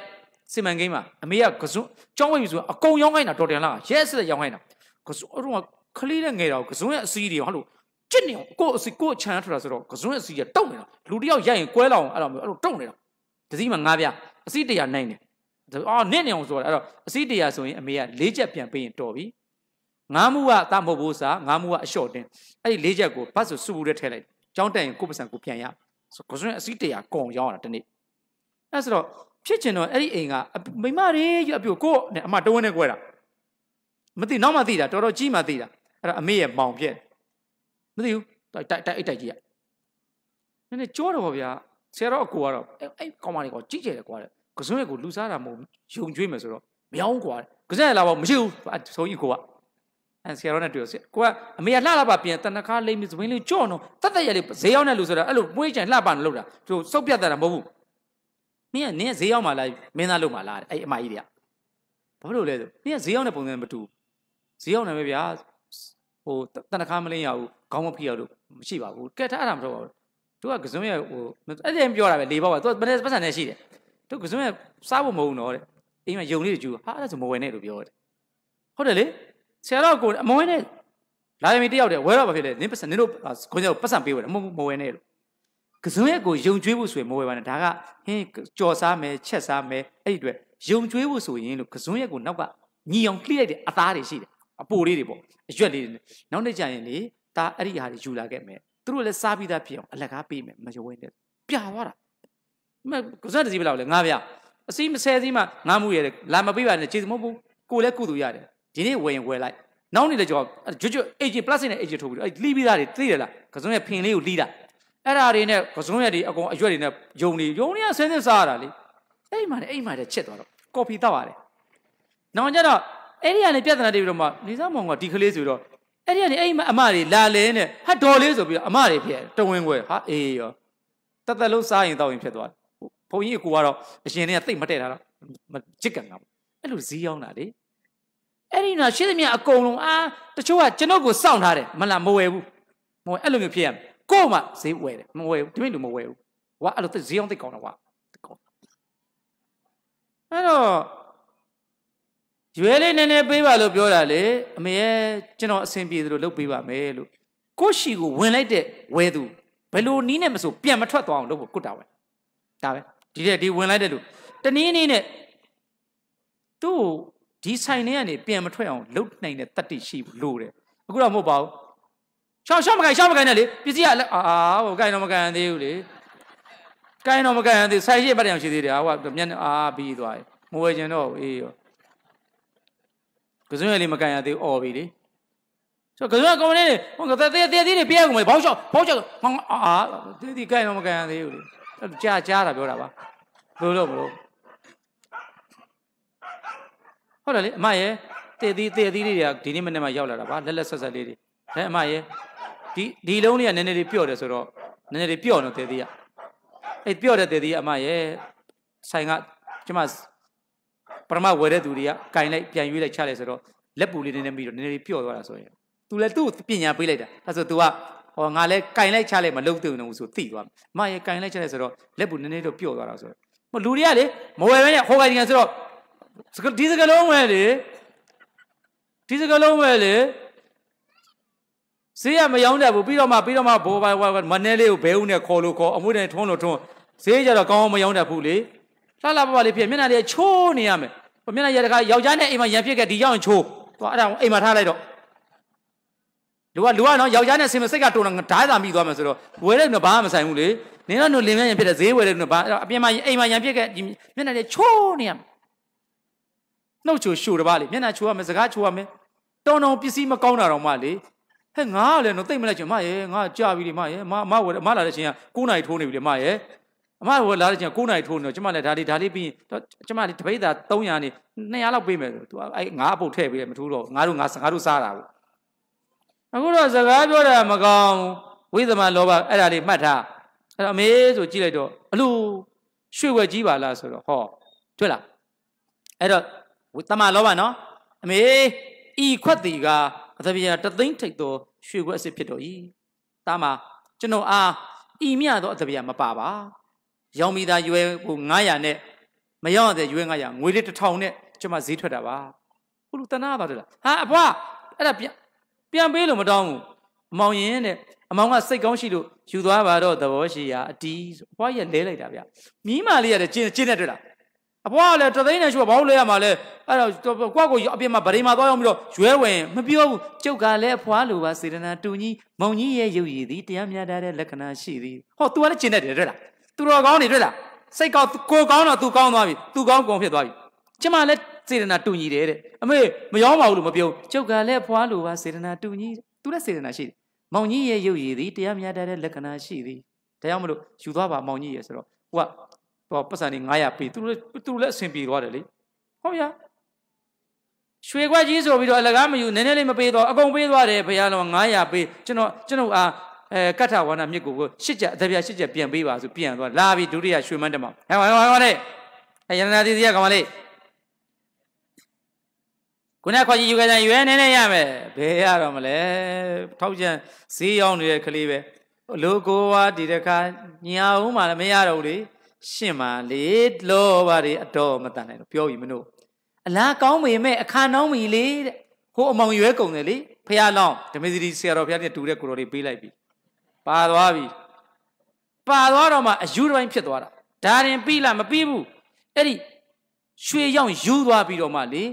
စီမံကိန်းမှာအမေကကစွန်းကြောင်းဝိတ်ပြီဆိုအကုန်ရောင်းခိုင်းတာတော်တယ်လားရဲစစ်ရောင်းခိုင်းတာကစွန်းအဲ့တော့ခလေးနဲ့ငယ်တာကစွန်းရဲ့အစီးတွေဟာလို့ကြစ်နေအောင်ကို့အစီကို့ချမ်းထတာဆိုတော့ကစွန်းရဲ့အစီးကတုံနေတာလူတယောက်ရိုက်ရင်ကွဲလောက်အောင်အဲ့လိုမျိုးအဲ့လိုတုံနေတာတစည်းမှာငါးပြအစီးတရာနိုင်တယ်အော်နင့်နေအောင်ဆိုတာအဲ့တော့အစီးတရာဆိုရင်အမေကလေးချက်ပြန်ပေးရင်တော်ပြီ ငါးမှုကတမဟုတ်ဘူးစားငါးမှုကအလျှော့တင်အဲ့ဒီလေးချက်ကိုဘတ်ဆိုစုဘူးတဲ့ထည့်လိုက်ကြောင်းတက်ရင်ကို့ပစံကိုပြန်ရဆိုကစွန်းရဲ့အစီးတရာကုန်ရောင်းတာတနေ့အဲ့ဆိုတော့ဖြစ်ချင်တော့အဲ့ဒီအိမ်ကမိမတွေရအပြိုကိုနဲ့အမတဝင်းနဲ့ကွဲတာမသိနောက်မှသိတာတော်တော်ကြီးမှသိတာအဲ့ဒါအမေရဲ့မောင်ပြက်မသိဘူးတိုက်တိုက်တိုက်အိတ်တိုက်ကြီးอ่ะနည်းနည်းကြောတော့ဗျာဆရာတော်အကိုကတော့အဲ့ကောင်မလေးကကြီးကျယ်တယ်ကွာတဲ့ကစွန်းရဲ့ကိုလူစားတာမဟုတ်ယုံကြွေးမယ်ဆိုတော့မယောင်းကွာကစွန်းရဲ့လာပေါ့မရှိဘူးဆိုကြီးကိုက အဲဆရာတော်နဲ့တွေ့ရဆရာကိုကအမေကလှလာပါပြန်တနခါလိမ့်ပြီးသဘင်းလေးကြော့နော်တတ်တရလေးဈေးရောက်တဲ့လူဆိုတာအဲ့လိုပွေးချင်လှပါနေလို့တာသူစုပ်ပြတ်တာမဟုတ်ဘူးမင်းကနင်းဈေးရောက်မှလားမင်းသားလုပ်မှလားအဲ့အမကြီးတွေကဘာလို့လဲဆိုမင်းကဈေးရောက်တဲ့ပုံစံမတူဈေးရောက်နေပဲဗျာဟိုတနခါမလင်းရဘူးခေါင်းမဖိရလို့မရှိပါဘူးကဲထားအဲ့ဒါမတော့ပါဘူးသူကကစုံရဲ့ဟိုအဲ့ဒီပြောတာပဲလေးပေါ့ပါသူကပတ်ပတ်စံနဲ့ရှိတယ်သူကစုံရဲ့စားဖို့မဟုတ်တော့တဲ့အိမ်မှာယုံလေးတွေကျူဟာအဲ့ဒါဆိုမဝယ်နဲ့လို့ပြောတယ်ဟုတ်တယ်လေ ဆရာတော်ကိုအမဝဲနဲ့လာရမီတယောက်တည်းဝဲတော့ဘာဖြစ်လဲနင်းပတ်စံနင်းတို့ခွန်ကျော်ပတ်စံပေးဝယ်တယ်မဟုတ်မဝယ်နဲ့လို့ကစုံရက်ကိုယုံကြွေးဖို့ဆိုရင်မဝယ်ပါနဲ့ဒါကဟင်းကြော်စားမယ်ချက်စားမယ်အဲ့ဒီအတွက်ယုံကြွေးဖို့ဆိုရင်လို့ကစုံရက်ကိုနောက်ကညီအောင်လှိလိုက်တဲ့အသားတွေရှိတယ်အပိုလေးတွေပေါ့အရွက်လေးတွေနောက်နေ့ကျရင်လေဒါအဲ့ဒီဟာတွေယူလာခဲ့မယ်သူတို့လည်းစားပြီးသားဖြစ်အောင်အလကားပေးမယ်မယဝင်းတဲ့ပြာသွားတာမကစားတစီဘယ်လောက်လဲငါဗျအစီမဆယ်စီမှငါမှုရတယ်လာမပေးပါနဲ့ခြေစမဟုတ်ဘူးကိုလည်းကုသူရတယ် ဒီနေ့ဝယ်ရင်ဝယ်လိုက်နောက်နေ့လည်းကြောကျွတ်ကျွတ် agent plus နဲ့ agent ထုတ်ပြီးအဲ့လှီးပြီးသားတွေသိတယ်လားကစုံရဲ့ဖင်လေးကိုလှီးတာအဲ့ဒါတွေနဲ့ကစုံရက်တွေအကုန်အရွက်တွေနဲ့ယုံနေယုံနေရဆင်းဆင်းစားရတာလေအဲ့ဒီမှာလည်းအဲ့ဒီမှာလည်းချက်သွားတော့ကော်ဖီတောက်ရတယ်နောက်ကျတော့အဲ့ဒီကနေပြဿနာတွေပြီးတော့မှနေစားမောင်ကဒီကလေးဆိုတော့အဲ့ဒီကနေအဲ့အမတွေလာလဲနဲ့ဟာဒေါ်လေးဆိုပြီးတော့အမတွေဖြစ်တဝင်းခွဲဟာအေးရောတသက်လုံးစားရင်တောက်ရင်ဖြစ်သွားတယ်ဘုန်းကြီးကကတော့အရှင်တွေကတိတ်မတက်တာတော့ချစ်ကန်တာအဲ့လိုဈေးရောက်တာလေ အဲ့ဒီတော့ရှင်းသမျှအကုန်လုံးအာတချို့ကကျွန်တော်ကိုစောင့်ထားတယ်မလားမဝယ်ဘူးမဝယ်အဲ့လိုမျိုးဖြစ်ရမယ်ကို့မှဈေးဝယ်တယ်မဝယ်ဘူးဒီမိလူမဝယ်ဘူးဝါအဲ့လိုဈေးအောင်တိတ်ကောင်းတာဝါကောင်းအဲ့တော့ရွယ်လေးနည်းနည်းပေးပါလို့ပြောတာလေအမေရဲ့ကျွန်တော်အဆင်ပြေသလိုလုပ်ပေးပါမယ်လို့ကိုရှိကိုဝင်လိုက်တဲ့ဝဲသူဘယ်လိုနီးနဲ့မဆိုပြန်မထွက်သွားအောင်လုပ်ဖို့ကုတ်တာပဲဒါပဲဒီတဲ့ဒီဝင်လိုက်တဲ့လူတနည်းနည်းနဲ့သူ့ ဒီဆိုင်ထဲကနေပြန်မထွက်အောင်လုပ်နိုင်တဲ့တတ္တိရှိလို့တယ်အခုတော့မဟုတ်ပါဘူးရှောင်းရှောင်းမကိုင်ရှောင်းမကိုင်နဲ့လေပစ္စည်းကလည်းအာဟိုကိုင်တော့မကိုင်သေးဘူးလေကိုင်တော့မကိုင်သေးဆိုင်ရှိပတ်တယ်အောင်ရှိသေးတယ်ဟိုကမျက်နှာအာပြီးသွားတယ်မဝယ်ကျင်တော့အေးရောကစွန်းရလေးမကန်ရသေးအော်ပြီလေဆိုကစွန်းကကောင်းနေဟိုကတဲ့တဲ့တဲ့တွေပြရကုန်မယ်ဘောက်ချောက်ဘောက်ချောက်ငါအာဒီဒီကန်တော့မကန်ရသေးဘူးလေကြားကြားတာပြောတာပါဘလို့လို့ဘလို့ ဟုတ်တယ်လေအမရဲ့တဲ့သီးတဲ့သီးလေးတွေကဒီနေ့မနေ့မှရောက်လာတာပါလက်လက်ဆက်ဆက်လေးတွေဒါအမရဲ့ဒီဒီလုံးလေးကနည်းနည်းလေးပြော့တယ်ဆိုတော့နည်းနည်းလေးပြော့တော့တဲ့သီးကအဲ့ပြော့တဲ့တဲ့သီးကအမရဲ့ဆိုင်ကကျမပရမဝယ်တဲ့သူတွေကကင်လိုက်ပြန်ရွေးလိုက်ချလိုက်ဆိုတော့လက်ပူလေးနည်းနည်းပြီးတော့နည်းနည်းလေးပြော့သွားတာဆိုရင် तू လည်းသူ့ပညာပေးလိုက်တာအဲဆို तू ကဟောငါလည်းကင်လိုက်ချလိုက်မလုပ်သေးဘူးဆိုသိသွားမရဲ့ကင်လိုက်ချလိုက်ဆိုတော့လက်ပူနည်းနည်းတော့ပြော့သွားတာဆိုတော့ဟိုလူတွေကလေမဝယ်ပဲဟိုကင်ဆိုတော့ ဒီစကလုံးပဲလေဒီစကလုံးပဲလေဈေးကမရောင်းတတ်ဘူးပြီးတော့မှပြီးတော့မှဘောပါမနဲလေးကိုဘဲဦးနဲ့ခေါ်လို့ခေါ်အမွှေးနဲ့ထုံးလို့ထုံးဈေးကြတော့ကောင်းအောင်မရောင်းတတ်ဘူးလေလှလှပပလေးဖြစ်မျက်နှာလေးချိုးနေရမယ်မျက်နှာရတခါယောက်ျားနဲ့အိမ်မှာရံဖြစ်ခဲ့ဒီကြောင်ချိုးသွားအဲ့ဒါအိမ်မှာထားလိုက်တော့လူကလူကနော်ယောက်ျားနဲ့ဆင်မစိတ်ကတုံတော့ဓာတ်သာမိသွားမယ်ဆိုတော့ဝယ်လိုက်တော့ဘာမှမဆိုင်ဘူးလေနင်တော့လင်မြရံဖြစ်တဲ့ဈေးဝယ်လိုက်တော့ဘာအပြင်မှာအိမ်မှာရံဖြစ်ခဲ့ဒီမျက်နှာလေးချိုးနေရမယ် နှုတ်ချိုရှိုးတပါလေမျက်နှာချိုးရမယ်စကားချိုးရမယ်တုံတုံပစ္စည်းမကောင်းတာတော့မှလေဟဲ့ငါကလည်းတော့တိတ်မလိုက်ချင်မရဲ့ငါကြာပြီလေမရဲ့မမဝယ်မလာတဲ့ချင်းက9နိုင်ထိုးနေပြီလေမရဲ့အမဝယ်လာတဲ့ချင်း9နိုင်ထိုးနေတော့ကျမလည်းဒါလေးဒါလေးပြီးကျမလေးတပိတ်သား300နေ200လောက်ပေးမယ်ဆိုသူအဲ့ငါအပုတ်ထည့်ပေးတယ်မထိုးတော့ငါတို့ငါငါတို့စားတာဘူးအခုတော့စကားပြောတာမကောင်းဝိသမလောဘအဲ့ဒါလေးမှတ်ထားအဲ့တော့အမေဆိုကြည့်လိုက်တော့အလူရွှေဝက်ကြီးပါလားဆိုတော့ဟောတွေ့လားအဲ့တော့ တမလောဘနော်အမေဤခွက်တီကအသဗျာတသိန်းထိတ်သောရွှေခွက်အစ်ဖြစ်တော်၏တာမကျွန်တော်အားဤမြသောအသဗျာမပါပါရောင်းမိသားရွယ်ဟို900နဲ့မရောင်းတဲ့ရွယ်900ငွေလေး1000နဲ့ကျွန်မဈေးထွက်တာပါခုလူတနာပါတော့လားဟာအဖွားအဲ့ဒါပြန်ပြန်ပေးလို့မတောင်းဘူးအမောင်ရင်တဲ့အမောင်ကစိတ်ကောင်းရှိလို့ယူသွားပါတော့သဘောရှိရာအတီးဆိုအဖွားရလဲလိုက်တာဗျမြီးမာလေးရတယ်ကျင်းကျင်းနဲ့တွေ့လား အဖွားကလည်းတသိန်းနဲ့ရှို့ဘာလို့လဲရမှာလဲအဲ့တော့ကွက်ကိုအပြင်မှာဗရိမာသွားရောက်ပြီးတော့ရွဲဝင်မပြောဘူးကျုပ်ကလည်းအဖွားလိုပါစေတနာတူကြီးမုံကြီးရဲ့ရုပ်ရည်သည်တရားမြတ်တဲ့လက္ခဏာရှိသည်ဟော तू ကလည်းကျင်းနေတယ်တွေ့လားသူတော်ကောင်းနေတွေ့လားစိတ်ကောင်းကိုကောင်းတော့ तू ကောင်းသွားပြီ तू ကောင်းကုန်ဖြစ်သွားပြီကျမလည်းစေတနာတူညီတယ်တဲ့အမေမရောပါဘူးလို့မပြောကျုပ်ကလည်းဖွားလိုပါစေတနာတူညီသူလည်းစေတနာရှိတယ်မောင်ကြီးရဲ့ရုပ်ရည်သည်တရားမြတ်တဲ့လက္ခဏာရှိသည်ဒါကြောင့်မလို့ယူသွားပါမောင်ကြီးရဲ့ဆိုတော့ဟိုက တော့ပတ်စံနေ900ပေးသူလည်းသူလည်းအဆင်ပြေသွားတယ်လေဟုတ်ရရွှေခွက်ကြီးဆိုပြီးတော့အလကားမယူနည်းနည်းလေးမပေးတော့အကုန်ပေးသွားတယ်ဘုရားတော်900ပေးကျွန်တော်ကျွန်တော်အားအဲကထဝါနာမြစ်ကိုရှစ်ချက်အတပြားရှစ်ချက်ပြန်ပေးပါဆိုပြန်သွားလာပြီဒုတိယရွှေမန်းတမောင်ဟဲ့ဟဲ့ဟဲ့ဟဲ့အဲရဏနာတိတိယကောင်မလေးခုနခေါ်ကြည့်ယူခဲ့တဲ့ရွယ်နေနေရမယ်ဘယ်ရတော့မလဲထောက်ချန်ဈေးရောက်နေတဲ့ကလေးပဲလိုကိုဝါဒီတခါညာဦးမှလည်းမရတော့ဘူးလေ ရှင့်ပါလေလောပါတွေအတော်မတန်နိုင်တော့ပြောပြီမလို့အလားကောင်းပေမဲ့အခါနှောင်းပြီလေတဲ့ဟိုအမောင်ရွဲကုန်တယ်လေဖះလောင်းဓမေစီဆရာတော်ဖះနဲ့တူတဲ့ကိုတော်လေးပေးလိုက်ပြီပါသွားပြီပါသွားတော့မှအယူတစ်ပိုင်းဖြစ်သွားတာဒါရင်ပြီးလားမပြီးဘူးအဲ့ဒီရွှေရောင်ယူသွားပြီးတော့မှလေ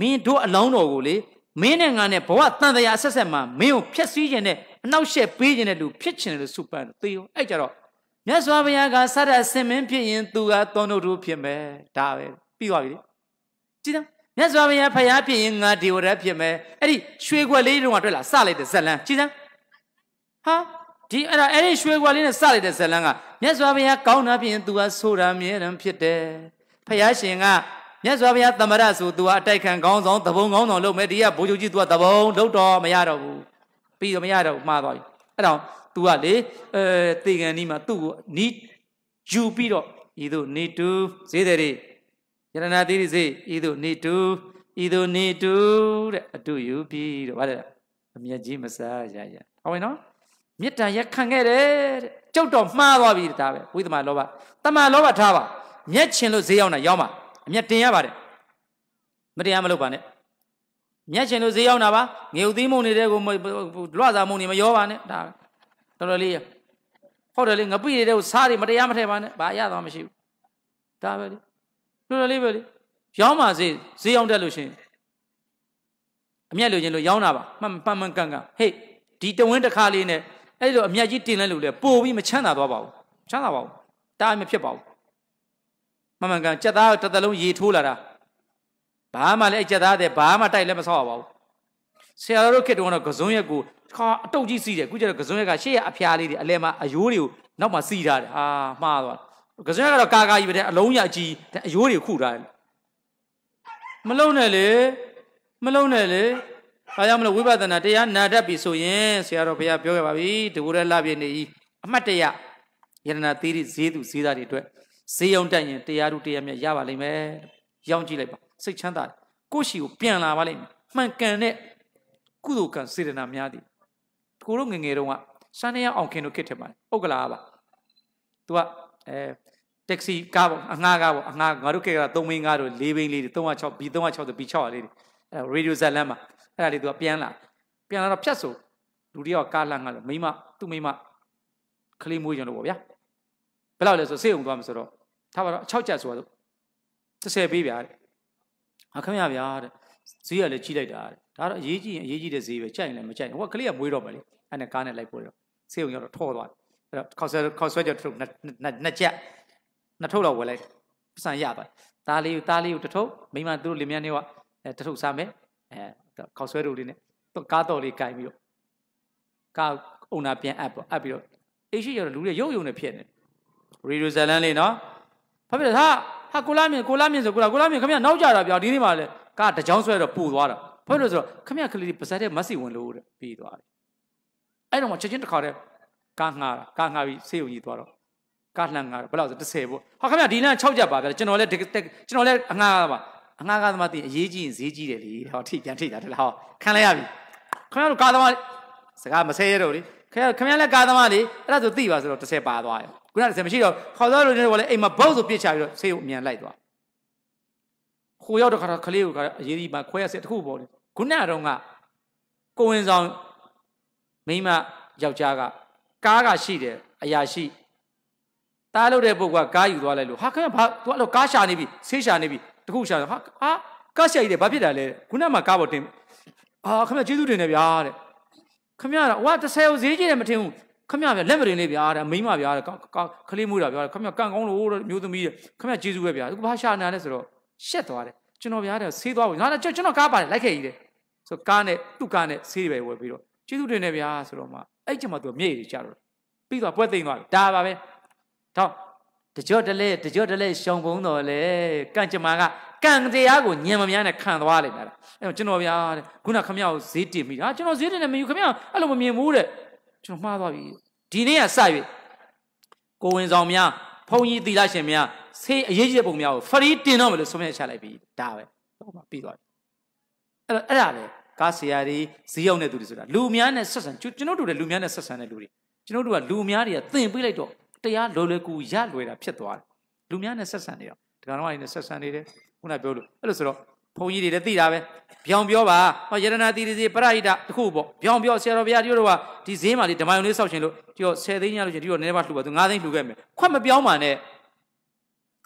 မင်းတို့အလောင်းတော်ကိုလေမင်းနဲ့ငါနဲ့ဘဝတန်တရားဆက်ဆက်မှာမင်းကိုဖျက်ဆီးခြင်းနဲ့အနောက်ရှက်ပေးခြင်းနဲ့လူဖြစ်ခြင်းလို့စုပန်းသေရောအဲ့ကြတော့ မြတ်စွာဘုရားကဆရအစင်မင်းဖြစ်ရင်သူကတောနုတုဖြစ်မယ်ဒါပဲပြီးသွားပြီလေကြည့်တော့မြတ်စွာဘုရားဖရာဖြစ်ရင်ငါဒေဝရဖြစ်မယ်အဲ့ဒီရွှေခွက်လေးတုန်းကတွေ့လာစလိုက်တဲ့ဇလံကြည့်စမ်းဟာဒီအဲ့ဒါအဲ့ဒီရွှေခွက်လေးနဲ့စလိုက်တဲ့ဇလံကမြတ်စွာဘုရားကောင်းတာဖြစ်ရင်သူကဆိုတာမြဲတမ်းဖြစ်တယ်ဖရာရှင်ကမြတ်စွာဘုရားသမရဆိုသူကအတိုက်ခံကောင်းဆောင်သဘုံကောင်းဆောင်လုပ်မယ်ဒီကဘိုးချုပ်ကြီးသူကသဘုံလုပ်တော့မရတော့ဘူးပြီးတော့မရတော့မှားသွားပြီအဲ့တော့ तू ကလေအဲတေကန်နီးမှာသူ့ကိုနီးယူပြီးတော့ဤသို့နေတူဈေးတယ်ယရဏသီရိစေဤသို့နေတူဤသို့နေတူတဲ့အတူယူပြီးတော့ဗါတဲ့အမျက်ကြီးမစားရရဟောဝင်နော်မေတ္တာရက်ခံခဲ့တယ်တဲ့ကျုပ်တော့မှားသွားပြီဒါပဲဝိသမလောဘတမလောဘထားပါမျက်ချင်လို့ဈေးရောက်တာရောက်ပါအမျက်တင်ရပါတယ်မတရားမလုပ်ပါနဲ့မျက်ချင်လို့ဈေးရောက်တာပါငေဥသီးမုံနေတဲ့ကိုလွှစာမုံနေမရောပါနဲ့ဒါ တော်တော်လေးဟုတ်တယ်လေငပိနေတဲ့ကိုစားတွေမတရားမထဲပါနဲ့ဘာရသွားမရှိဘူးဒါပဲလေလွယ်လွယ်လေးပဲလေရောင်းပါစေဈေးရောက်တက်လို့ရှင်အမျက်လိုချင်လို့ရောင်းတာပါမှန်မှန်မှန်ကန်ကန်ဟေးဒီတဝင်းတစ်ခါလေးနဲ့အဲ့လိုအမျက်ကြီးတင်လဲလို့လေပို့ပြီးမချမ်းသာသွားပါဘူးချမ်းသာပါဘူးတားမဖြစ်ပါဘူးမှန်မှန်ကန်ကြက်သားတစ်သက်လုံးရေထိုးလာတာဘာမှလည်းအကြက်သားတဲ့ဘာမှတိုက်လည်းမဆောက်ရပါဘူး ဆရာတော်တို့ခေတ္တကတော့ကစုံရက်ကိုခါအတုတ်ကြီးစီးတယ်ခုကျတော့ကစုံရက်ကရှေ့ရအဖျားလေးတွေအလဲမှာအယိုးတွေကိုနောက်မှာစီးထားတယ်ဟာမှားသွားကစရကတော့ကာကာကြီးပဲတဲ့အလုံးရအကြီးအယိုးတွေခုထားတယ်မလုံးနဲ့လေမလုံးနဲ့လေဘာကြောင့်မလို့ဝိပဿနာတရားနာတတ်ပြီဆိုရင်ဆရာတော်ဘုရားပြောခဲ့ပါပြီတကူရဲလာပြည့်နေကြီးအမှတ်တရယရနာသီရိဈေးသူဈေးသားတွေအတွက်ဈေးအောင်တက်ရင်တရားသူတရားမြတ်ရပါလိမ့်မယ်ရောင်းကြည့်လိုက်ပါစိတ်ချမ်းသာတယ်ကိုယ့်ရှိကိုပြန်လာပါလိမ့်မယ်မှန်ကန်တဲ့ ကုသိုလ်ကံစေတနာများသည်ကိုတို့ငငယ်တုန်းကစန်းရအောင်ခင်တို့ခစ်ထင်ပါတယ်ဥက္ကလာပါ तू ကအဲတက္ကစီကားပေါ့အငှားကားပေါ့အငှားငါတို့ခေတ်က3ဘင်းကားတို့4ဘင်းလေးတွေ306 B 306 B 6လေးတွေအဲရေဒီယိုဇက်လမ်းမှာအဲ့ဒါလေး तू ကပြန်လာပြန်လာတော့ဖြတ်ဆိုလူတယောက်ကားလမ်းကားလို့မိမသူ့မိမခလေးမွေးကြလို့ပေါ့ဗျာဘယ်လောက်လဲဆိုစေုံသွားမှာဆိုတော့ထားပါတော့6ချက်ဆိုတော့30ပေးဗျာတဲ့ဟာခင်ဗျာဗျာတဲ့ဈေးကလည်းကြီးလိုက်တာတဲ့ဒါတော့အရေးကြီးရင်အရေးကြီးတဲ့ဈေးပဲကြိုက်ရင်လည်းမကြိုက်ဘူးဟိုကကလေးကမွေးတော့မယ်လေအဲ့နဲ့ကားနဲ့လိုက်ပို့တော့စေုံရောက်တော့ထော့သွားအဲ့တော့ခေါက်ဆွဲခေါက်ဆွဲကြထုတ်နှစ်ချက်နှစ်ထုပ်တော့ဝယ်လိုက်ပတ်စံရပါတယ်သားလေးကိုသားလေးကိုတစ်ထုပ်မိမသူတို့လင်မြန်းတွေကအဲတစ်ထုပ်စားမယ်အဲခေါက်ဆွဲတို့လေးနဲ့တော့ကားတော်လေးကင်ပြီးတော့ကားအုံနာပြန်အပ်ပေါ့အပ်ပြီးတော့အိရှိရတော့လူတွေရုပ်ယုံနေဖြစ်နေရီဒိုဇလန်လေးနော်ဘာဖြစ်လဲဟာဟာကိုလာမြင်ကိုလာမြင်ဆိုကိုလာကိုလာမြင်ခမရနောက်ကြတာဗျာဒီနေ့မှလည်းကားတကြောင်ဆွဲတော့ပူသွားတာ ဘာဖြစ်လို့ဆိုတော့ခမရကလေးပါဇက်တဲ့မက်ဆီဝင်လို့တဲ့ပြီးသွားပြီအဲ့တော့မှချက်ချင်းတစ်ခါတည်းကားငှားတာကားငှားပြီးဆေးရုံကြီးသွားတော့ကားလှန်ငါဘယ်လောက်ဆို30ပေါ့ဟာခင်ဗျဒီလမ်း6ချက်ပါဗျာကျွန်တော်လည်းကျွန်တော်လည်းအငှားကားပါအငှားကားသမားသိအရေးကြီးရင်ဈေးကြီးတယ်လေဟောထိပြန်ထိတာတလားဟောခံလိုက်ရပြီခင်ဗျတို့ကားသမားစကားမဆဲရတော့လေခင်ဗျခင်ဗျလည်းကားသမားလေအဲ့ဒါဆိုသိပါဆိုတော့30ပါသွားရောခုနက30မရှိတော့ခေါ်သွားလို့လည်းအိမ်မှာဘောက်ဆိုပြစ်ချပြီးတော့ဆေးကိုအမြန်လိုက်သွားခိုးရောက်တဲ့ခါကလေးကိုကအရေးကြီးမှခွဲရစစ်တစ်ခုပေါ့လေ ခုနကတော့ကကိုဝင်ဆောင်မိမယောက်ျားကကားကရှိတယ်အရာရှိတားလို့တဲ့ပုဂ္ဂိုလ်ကကားယူသွားလိုက်လို့ဟာခင်ဗျဘာသူအဲ့လိုကားရှာနေပြီဆေးရှာနေပြီတခုရှာဟာဟာကားရှာရည်တယ်ဘာဖြစ်တာလဲခုနကမှကားပေါ်တင်အာခင်ဗျကျေးဇူးတင်တယ်ဗျာတဲ့ခင်ဗျာဝါ30ကိုဈေးကြီးတယ်မထင်ဘူးခင်ဗျာဗျလက်မတင်လေးဗျာတဲ့မိမဗျာတဲ့ခလေးမွေးတာဗျာခင်ဗျကန်ကောင်းလို့မျိုးသမီးတဲ့ခင်ဗျကျေးဇူးပဲဗျာသူဘာရှာနေလဲဆိုတော့ရှက်သွားတယ်ကျွန်တော်ဗျာတဲ့ဆေးသွားဘူးငါလည်းကျွန်တော်ကားပါတယ်လိုက်ခဲ့ကြီးတယ် ဆိုကားနဲ့သူ့ကားနဲ့ဆေးပဲဝယ်ပြီးတော့ကျေးဇူးတင်တယ်ဗျာဆိုတော့မှအဲ့ကျမှသူမြေကြီးကြတော့ပြီးတော့ပွဲသိမ်းသွားပြီဒါပါပဲတော့တကြော့တလဲတကြော့တလဲရှောင်ပုံတော်လေကန့်ကြမာကကံတရားကိုညံမများနဲ့ခံသွားလိုက်တာအဲ့တော့ကျွန်တော်ဗျာတဲ့ခုနခမရကိုဈေးတင်မိတာကျွန်တော်ဈေးတင်နေမယူခမရအဲ့လိုမမြင်ဘူးတဲ့ကျွန်တော်မှားသွားပြီဒီနေ့ကစ၍ကိုဝင်ဆောင်များဖုန်ကြီးသီလရှင်များဆေးအရေးကြီးတဲ့ပုံများကိုဖရီးတင်တော့မယ်လို့ဆုံးဖြတ်ချလိုက်ပြီဒါပဲတော့မှပြီးသွားပြီအဲ့တော့အဲ့ဒါပဲ ကားဆရာတွေဈေးရောက်တဲ့သူတွေဆိုတာလူများနဲ့ဆက်ဆံကျွန်တော်တို့လည်းလူများနဲ့ဆက်ဆံတဲ့လူတွေကျွန်တော်တို့ကလူများတွေကသင်ပေးလိုက်တော့တရားလောလွယ်ကူရလွယ်တာဖြစ်သွားတယ်လူများနဲ့ဆက်ဆံနေတော့ဒကာတော်မတွေနဲ့ဆက်ဆံနေတယ်ခုနပြောလို့အဲ့လိုဆိုတော့ဘုန်းကြီးတွေလည်းသိတာပဲပြောင်ပြောပါဟောယရနာတိရစီပရဟိတတခုပေါ့ပြောင်ပြောဆရာတော်ဘုရားတို့ကဒီဈေးမှာလေးဓမ္မယုံလေးစောက်ရှင်လို့ဒီတော့10သိန်းရလို့ရှင်ဒီတော့နည်းနည်းပါလှူပါသူ9သိန်းလှူခဲ့မယ်ခွက်မပြောင်းပါနဲ့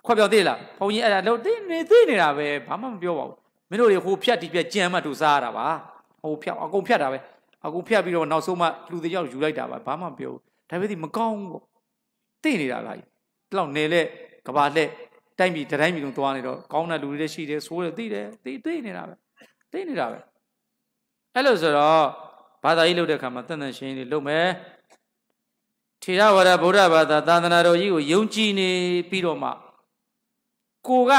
ခွက်ပြောင်းသေးလားဘုန်းကြီးအဲ့ဒါလို့သိနေသိနေတာပဲဘာမှမပြောပါဘူး မင်းတို့တွေဟိုဖြတ်ဒီဖြတ်ကြံမှတူစားရတာပါဟိုဖြတ်အကုန်ဖြတ်တာပဲအကုန်ဖြတ်ပြီးတော့နောက်ဆုံးမှလူတွေရောက်ယူလိုက်တာပါဘာမှမပြောဘူးဒါပေမဲ့ဒီမကောင်းဘူးပေါ့သိနေတာလားဒီလောက်နေလဲကဘာလက်တိုင်းပြည်တိုင်းပြည်လုံးသွားနေတော့ကောင်းတဲ့လူတွေလည်းရှိတယ်ဆိုးတယ်သိတယ်သိသိနေတာပဲသိနေတာပဲအဲ့လိုဆိုတော့ဘာသာရေးလုပ်တဲ့အခါမှာတန်တန်ရှင်းလေးလုပ်မယ်ထေရဝါဒဗုဒ္ဓဘာသာသာသနာတော်ကြီးကိုယုံကြည်နေပြီးတော့မှကိုက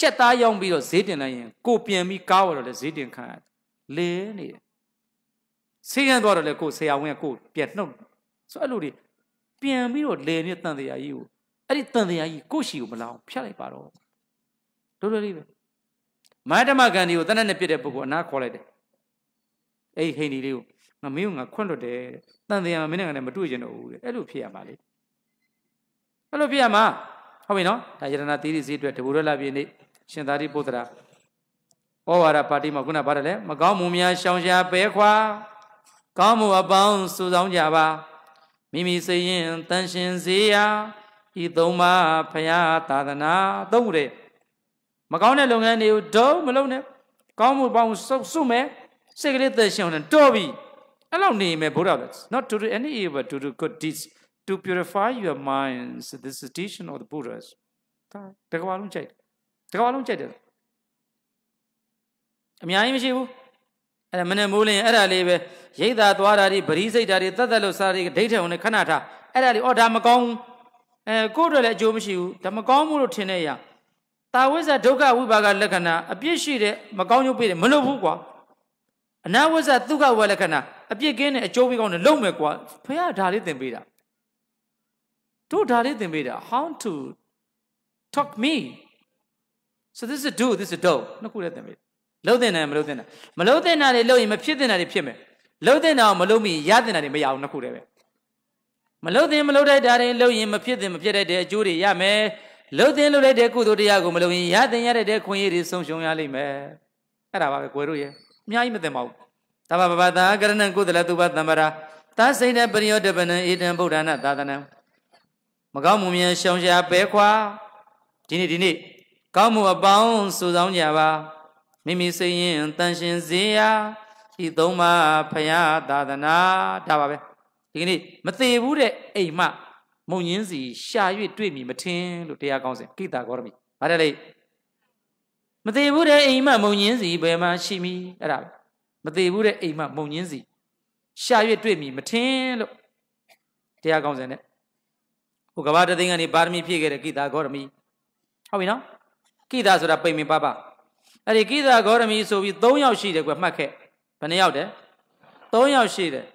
ကြက်သားရောင်းပြီးတော့ဈေးတင်လိုက်ရင်ကိုပြန်ပြီးကားဝယ်တော့လေဈေးတင်ခံရတယ်လဲနေတယ်ဆေးရန်သွားတော့လေကိုဆရာဝန်ကကိုပြန်နှုတ်ဆိုအဲ့လိုတွေပြန်ပြီးတော့လဲနေတဲ့တန်တရားကြီးကိုအဲ့ဒီတန်တရားကြီးကိုရှိကိုမလောင်ဖြတ်လိုက်ပါတော့တော်တော်လေးပဲမဟာဓမ္မဂန္ဒီကိုတနက်နဲ့ပြစ်တဲ့ပုဂ္ဂိုလ်အနာခေါ်လိုက်တယ်အဲ့ဒီဟိန္ဒီလေးကိုငါမင်းကငါခွန့်လွတ်တယ်တန်တရားမင်းနဲ့ငါနဲ့မတွေ့ကျင်တော့ဘူးတဲ့အဲ့လိုဖြစ်ရမှာလေအဲ့လိုဖြစ်ရမှာဟုတ်ပြီနော်ဒါယရဏသီရိဈေးအတွက်တဘူရလပြည့်နေ့ ရှင်သာရိပုတ္တရာဩဝါဒပါတိမှာခုနပါတယ်လေမကောင်းမှုများရှောင်ရှားပဲခွာကောင်းမှုအပေါင်းစုဆောင်ကြပါမိမိစိတ်ရင်တန်ရှင်စေရာဤသုံးပါဖရာသာသနာသုံးခုတည်းမကောင်းတဲ့လုပ်ငန်းတွေကိုဒုံမလုပ်နဲ့ကောင်းမှုပေါင်းစုပ်စုမယ်စိတ်ကလေးသက်ရှင်အောင်တော်ပြီအဲ့လောက်နေမယ်ဘုရား not to do any evil to do good deeds to purify your minds this is teaching of the buddhas ဒါတကဘာလုံးကြိုက် တကဘာလုံးကြိုက်တယ်အများကြီးမရှိဘူးအဲ့ဒါမနဲ့မိုးလင်းအဲ့ဒါလေးပဲရိတ်သာသွားတာဒီပရိစိတ်တာတွေတတ်သက်လို့စားတွေဒိဋ္ဌံဝင်ခဏထားအဲ့ဒါလေးအော်ဒါမကောင်းအဲကိုယ့်အတွက်လည်းအကျိုးမရှိဘူးဒါမကောင်းဘူးလို့ထင်တဲ့အရာတာဝိဇ္ဇဒုက္ခဝိပါကလက္ခဏာအပြစ်ရှိတဲ့မကောင်းကျိုးပေးတယ်မလုပ်ဘူးကွာအနာဝိဇ္ဇဒုက္ခဝလက္ခဏာအပြစ်ကင်းတဲ့အကျိုးပေးကောင်းတယ်လုပ်မယ်ကွာဖခင်ကဒါလေးသင်ပေးတာတို့ဒါလေးသင်ပေးတာ how to talk me so this is do this is do နှစ်ခုလည်းသင်ပေးလှုပ်တဲ့နာမလှုပ်တဲ့နာမလှုပ်တဲ့နာတွေလှုပ်ရင်မဖြစ်တဲ့နာတွေဖြစ်မယ်လှုပ်တဲ့နာကိုမလှုပ်မိရတဲ့နာတွေမရအောင်နှစ်ခုတည်းပဲမလှုပ်တဲ့မလှုပ်တဲ့ဓာတ်တွေလှုပ်ရင်မဖြစ်တဲ့မဖြစ်တဲ့အကျိုးတွေရမယ်လှုပ်တဲ့လှုပ်လိုက်တဲ့ကုသိုလ်တရားကိုမလှုပ်ရင်ရတဲ့ရတဲ့ခွင့်ရည်တွေဆုံးရှုံးရလိမ့်မယ်အဲ့ဒါပါပဲကိုယ်တို့ရဲ့အများကြီးမသိပါဘူးတဘာဘဘသာကရဏံကုသလတုပသမ္ပရာသစိတ်တဲ့ပရိယောတပနံဧတံဗုဒ္ဓနာသာသနံမကောင်းမှုမြန်ရှောင်ရှားပဲခွာဒီနေ့ဒီနေ့ ကောင်းမှုအပေါင်းစုဆောင်ကြပါမိမိစိတ်ရင်တန်ရှင်စေရာဤသုံးပါဖယားသာသနာဒါပါပဲဒီကနေ့မသေးဘူးတဲ့အိမ်မမုံညင်းစီရှာ၍တွေ့မိမထင်လို့တရားကောင်းစဉ်ကိတာဂေါရမီဗါတယ်လေမသေးဘူးတဲ့အိမ်မမုံညင်းစီဘယ်မှာရှိမိအဲ့ဒါမသေးဘူးတဲ့အိမ်မမုံညင်းစီရှာ၍တွေ့မိမထင်လို့တရားကောင်းစဉ်နဲ့ဟိုကဘာတသိန်းကနေပါရမီဖြည့်ခဲ့တဲ့ကိတာဂေါရမီဟုတ်ပြီနော် ကိတာဆိုတာပိန်ပင်ပပအဲ့ဒီကိတာဂေါရမီဆိုပြီး၃ယောက်ရှိတယ်ကွမှတ်ခဲ့ဘယ်နှယောက်တယ်၃ယောက်ရှိတယ်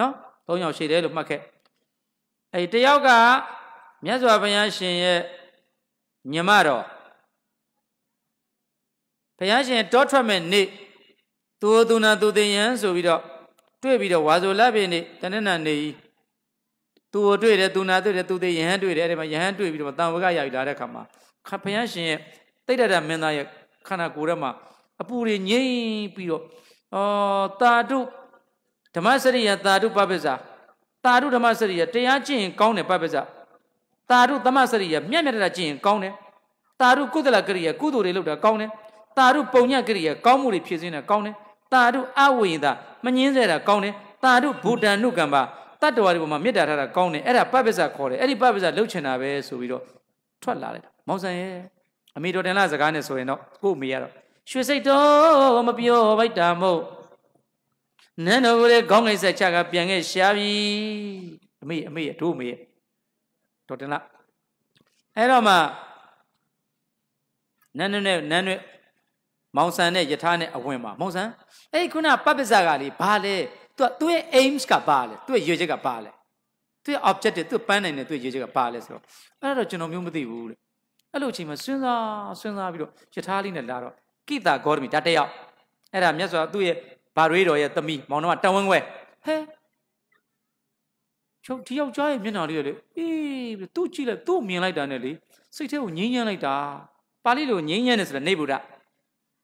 နော်၃ယောက်ရှိတယ်လို့မှတ်ခဲ့အဲ့ဒီတယောက်ကမြတ်စွာဘုရားရှင်ရဲ့ညီမတော်ဘုရားရှင်တောထွက်မဲ့နေ့သူသူနာသူသိယံဆိုပြီးတော့တွေ့ပြီးတော့ဝါဆိုလပြည့်နေ့တနင်္လာနေ့ကြီးသူ့ကိုတွေ့တယ်သူနာတွေ့တယ်သူသိယဟန်တွေ့တယ်အဲ့ဒီမှာယဟန်တွေ့ပြီးတော့တန်ဝကရောက်လာတဲ့ခါမှာ ဘုရားရှင်ရဲ့တိတ်တရမင်းသားရဲ့ခန္ဓာကိုယ်ထဲမှာအပူတွေငြိမ့်ပြီးတော့အော်တာတုဓမ္မစရိယတာတုပပ္ပဇာတာတုဓမ္မစရိယတရားကျင့်ရင်ကောင်းတယ်ပပ္ပဇာတာတုသမစရိယမြတ်မြတ်တာကျင့်ရင်ကောင်းတယ်တာတုကုသလကရိယကုသိုလ်တွေလုပ်တာကောင်းတယ်တာရုပုံညကရိယာကောင်းမှုတွေဖြည့်စင်းတာကောင်းတယ်တာရုအဝိယတာမငင်းစေတာကောင်းတယ်တာရုဘူတန်နုကံပါတတ္တဝါတွေပေါ်မှာမေတ္တာထားတာကောင်းတယ်အဲ့ဒါပပ္ပဇခေါ်တယ်အဲ့ဒီပပ္ပဇလှုပ်ချင်တာပဲဆိုပြီးတော့ထွက်လာလိုက် မောင်ဆန်ရဲ့အမေတော်တင်လာစကားနဲ့ဆိုရင်တော့ကို့အမေကတော့ရွှေစိတ်တော်မပြောပိုက်တာမို့နန်းတော်ကလေးခေါင်းငိုက်ဆက်ချကပြန်ခဲ့ရှားပြီအမေအမေတို့အမေတော်တင်လာအဲ့တော့မှနန်းနဲ့နန်းနဲ့မောင်ဆန်နဲ့ယထာနဲ့အဝင်မှာမောင်ဆန်အဲ့ခုနပပ္ပဇကလေးဘာလဲသူကသူ့ရဲ့ aims ကဘာလဲသူ့ရဲ့ရွေချက်ကဘာလဲသူ့ရဲ့ objective သူ့ပန်းနိုင်တဲ့သူ့ရဲ့ရွေချက်ကဘာလဲဆိုတော့အဲ့ဒါတော့ကျွန်တော်မျိုးမသိဘူးတဲ့ အဲ့လိုအချိန်မှာစဉ်းစားစဉ်းစားပြီးတော့ယထာလေးနဲ့လာတော့ကိတာဂေါရမီဒါတယောက်အဲ့ဒါမြတ်စွာသူ့ရဲ့ဘာရွေးတော်ရဲ့သမီးမောင်တော်ကတန်ဝင်းခွဲဟဲချုပ်ဒီယောက်ျားရဲ့မျက်နှာလေးလေအေးသူ့ကြည့်လိုက်သူ့မြင်လိုက်တာနဲ့လေစိတ်ထဲကိုငြိမ်းချမ်းလိုက်တာပါဠိလိုငြိမ်းချမ်းတယ်ဆိုတာနေဗုဒ္ဓ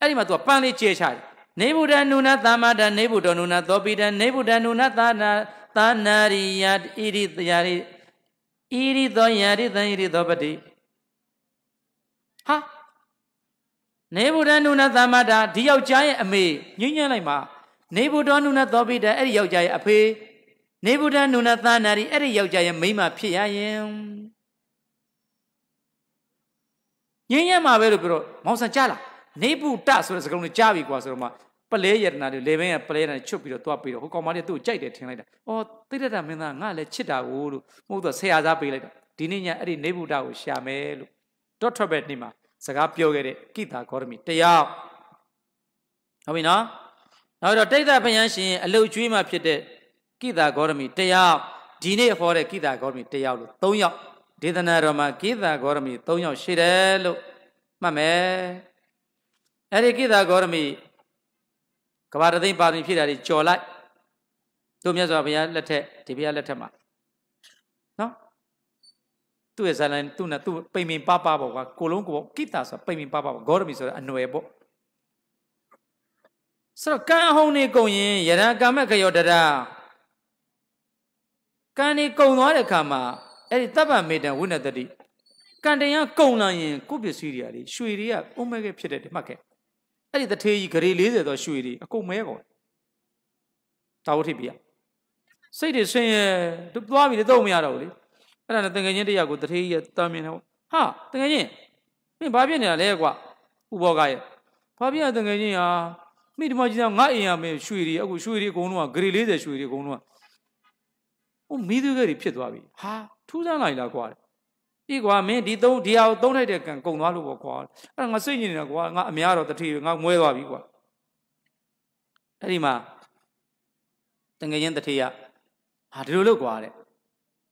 အဲ့ဒီမှာ तू ပန်းလေးကျဲချတယ်နေဗုဒ္ဓနုနာသမ္မာဒနေဗုဒ္ဓနုနာသောပိတံနေဗုဒ္ဓနုနာသာနာသာနာရိယဣရိတယာရိဣရိသောယာရိသံဣရိသောပတိဟာ နေဗုဒ္ဓနုနာသမ္မာဒဒီယောက်ျားရဲ့အမေညှင်းညမ်းလိုက်မှာနေဗုဒ္ဓနုနာသောပိတံအဲ့ဒီယောက်ျားရဲ့အဖေနေဗုဒ္ဓနုနာသာနာရိအဲ့ဒီယောက်ျားရဲ့မိန်းမဖြစ်ရရင်ညင်းညမ်းမှာပဲလို့ပြောတော့မောင်ဆန်ကြားလားနေဗုဒ္ဓဆိုတဲ့စကားလုံးကိုကြားပြီကွာဆိုတော့မှပလဲယတနာတွေလေဘင်းကပလဲယတနာချွတ်ပြီးတော့တွားပြီးတော့ဟိုကောင်မလေးသူ့ကိုကြိုက်တယ်ထင်လိုက်တာ။အော်သိတတ်တာမင်းသားငါလည်းချစ်တာကိုလို့မဟုတ်တော့ဆရာသားပေးလိုက်တာ။ဒီနေ့ညအဲ့ဒီနေဗုဒ္ဓကိုရှာမယ်လို့တော့ထွက်ပဲနေ့မှာ စကားပြောခဲ့တဲ့ကိတာဂေါရမီတယောက်ဟုတ်ပြီနော်။နောက်တော့တိတ်တဖယန်းရှင်အလုတ်ကျွေးမှဖြစ်တဲ့ကိတာဂေါရမီတယောက်ဒီနေ့ဟောတဲ့ကိတာဂေါရမီတယောက်လို့၃ယောက်ဒေသနာတော်မှာကိတာဂေါရမီ၃ယောက်ရှိတယ်လို့မှတ်မယ်။အဲ့ဒီကိတာဂေါရမီကဘာတသိမ့်ပါရမီဖြည့်တာတွေကြော်လိုက်တို့မြတ်စွာဘုရားလက်ထက်ဒီဘုရားလက်ထက်မှာနော် သူ့ရဲ့ဇာလန်သူ့နဲ့သူ့ပိန်ပင်ပပပေါ့ကွာကိုလုံးကိုကိတာဆိုပိန်ပင်ပပပေါ့ဂေါရမီဆိုတာအနွယ်ပေါ့ဆိုတော့ကံအဟုန်နေကုန်ရင်ယရံကမ္မခယောတရာကံနေကုန်သွားတဲ့ခါမှာအဲ့ဒီတပ္ပမေတံဝိနတတိကံတရားကုန်လာရင်ကိုယ့်ပစ္စည်းတွေကနေရွှေတွေကအုံးမဲ့ခဲ့ဖြစ်တဲ့မှတ်ခဲ့အဲ့ဒီတထေးကြီးဂရေ40သောရွှေတွေအကုန်မဲကုန်တာဝတိပြစိတ်တွေဆင်းရဲသူသွားပြီလေတော့မရတော့ဘူးလေ အဲ့ဒါနဲ့တငယ်ချင်းတယောက်ကိုတထေးကြီးကတာမြင်တော့ဟာတငယ်ချင်းမင်းဘာဖြစ်နေတာလဲကွာဥဘောကရဲ့ဘာဖြစ်ရတငယ်ချင်းဟာမိဒီမကြီးကငါအိမ်ရမင်းရွှေတွေအခုရွှေတွေအကုန်လုံးကဂရေ40ရွှေတွေအကုန်လုံးကဟိုမိသူကတွေဖြစ်သွားပြီဟာထူးဆန်းလိုက်လားကွာအေးကွာမင်းဒီသုံးဒီဟာကိုသုံးလိုက်တဲ့ကံကုံသွားလို့ပေါ့ကွာအဲ့ဒါငါစိတ်ညစ်နေတာကွာငါအများတော့တတိငါမွဲသွားပြီကွာအဲ့ဒီမှာတငယ်ချင်းတတိယဟာဒီလိုလုပ်ကွာတဲ့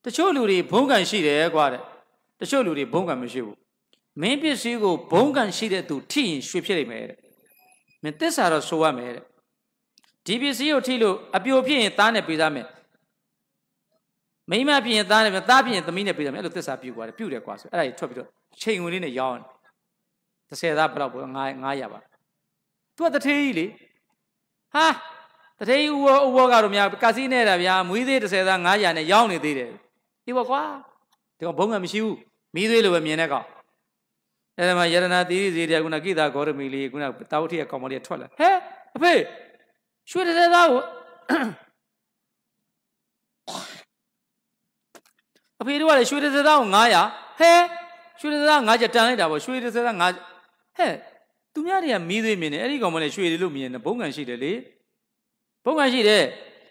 တချို့လူတွေဘုံကံရှိတယ်ကွာတဲ့တချို့လူတွေဘုံကံမရှိဘူးမင်းပစ္စည်းကိုဘုံကံရှိတဲ့သူထိရင်ရွှေဖြစ်နိုင်မယ်တဲ့မင်းသစ္စာတော့ဆိုရမယ်တဲ့ဒီပစ္စည်းကိုထိလို့အပြိုဖြစ်ရင်သားနဲ့ပေးသားမယ်မိမဖြစ်ရင်သားနဲ့သားဖြစ်ရင်သမီးနဲ့ပေးတယ်အဲ့လိုသစ္စာပြုတ်သွားတယ်ပြုတ်တယ်ကွာဆိုအဲ့ဒါကြီးထွက်ပြီးတော့ချိန်ဝင်လေးနဲ့ရောင်း30သားဘယ်တော့ပေါ့9 900ပါသူကတထေးကြီးလေဟာတထေးကြီးဥဝဥဝကတော့များကာစီနေတာဗျာမွေးသေး30သား900နဲ့ရောင်းနေသေးတယ် ဒီပေါ့ကွာဒီကောင်ဘုံကမရှိဘူးမီးသေးလိုပဲမြင်တဲ့ကောင်အဲ့ဒါမှယရနာတိရိဇေတကုဏကိတာဂေါရမီလေးကုဏတာဝတိရဲ့ကောင်မလေးထွက်လာဟဲအဖေရွှေ30သားကိုအဖေတို့ကလည်းရွှေတစ်စသားကို900ဟဲရွှေတစ်စသား9ချက်တန်လိုက်တာပေါ့ရွှေတစ်စသား9ဟဲ့သူများတွေကမီးသေးမြင်တယ်အဲ့ဒီကောင်မလည်းရွှေတွေလို့မြင်တယ်ဘုံကန်ရှိတယ်လေဘုံကန်ရှိတယ်